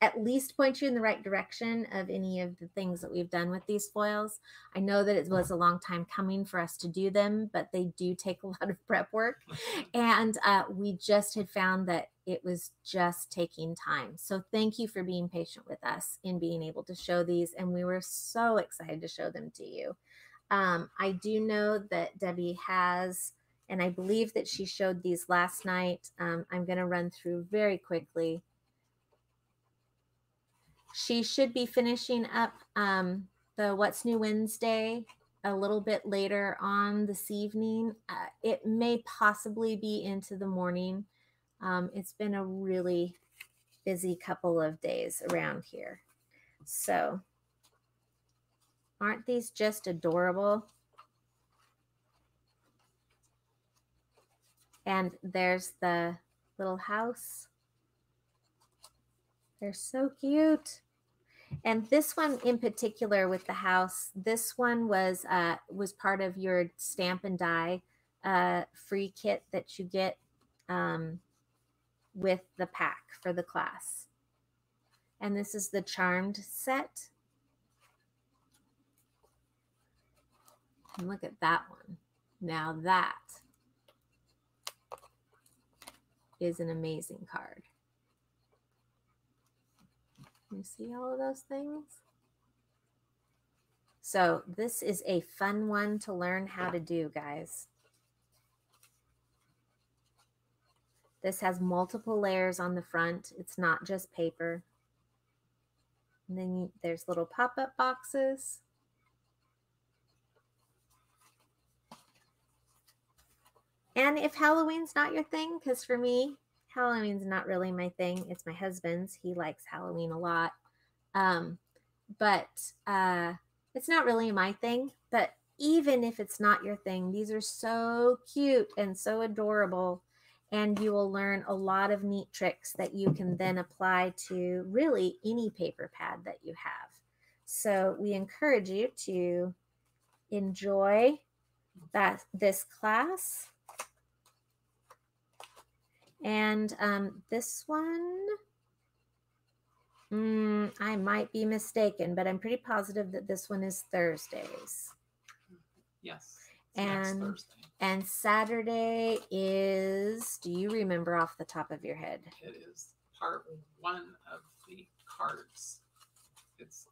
Speaker 1: at least point you in the right direction of any of the things that we've done with these foils. I know that it was a long time coming for us to do them, but they do take (laughs) a lot of prep work. (laughs) And uh, we just had found that it was just taking time. So thank you for being patient with us in being able to show these. And we were so excited to show them to you. Um, I do know that Debbie has, and I believe that she showed these last night. Um, I'm going to run through very quickly she should be finishing up um, the What's New Wednesday a little bit later on this evening. Uh, it may possibly be into the morning. Um, it's been a really busy couple of days around here. So, aren't these just adorable? And there's the little house. They're so cute. And this one in particular with the house, this one was uh, was part of your stamp and die uh, free kit that you get um, with the pack for the class. And this is the charmed set. And look at that one. Now that is an amazing card. You see all of those things? So this is a fun one to learn how to do, guys. This has multiple layers on the front. It's not just paper. And then you, there's little pop-up boxes. And if Halloween's not your thing, because for me, Halloween's not really my thing. It's my husband's. He likes Halloween a lot. Um, but uh, it's not really my thing. But even if it's not your thing. These are so cute and so adorable. And you will learn a lot of neat tricks that you can then apply to really any paper pad that you have. So we encourage you to enjoy that this class. And um, this one, mm, I might be mistaken, but I'm pretty positive that this one is Thursdays.
Speaker 2: Yes.
Speaker 1: And-
Speaker 2: Thursday.
Speaker 1: And Saturday is, do you remember off the top of your head?
Speaker 2: It is part one of the cards. It's,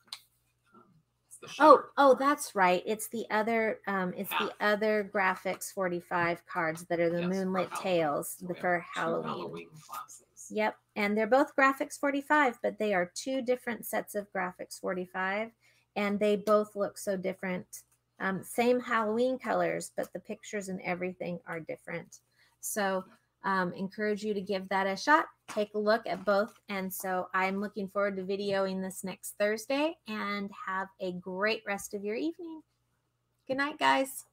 Speaker 1: Oh, oh, that's right. It's the other, um, it's the other graphics 45 cards that are the
Speaker 2: Yes,
Speaker 1: Moonlit
Speaker 2: Halloween.
Speaker 1: Tales
Speaker 2: So
Speaker 1: the, for Halloween.
Speaker 2: Halloween.
Speaker 1: Yep. And they're both graphics 45, but they are two different sets of graphics 45. And they both look so different. Um, same Halloween colors, but the pictures and everything are different. So, um, encourage you to give that a shot. Take a look at both. And so, I'm looking forward to videoing this next Thursday and have a great rest of your evening. Good night, guys.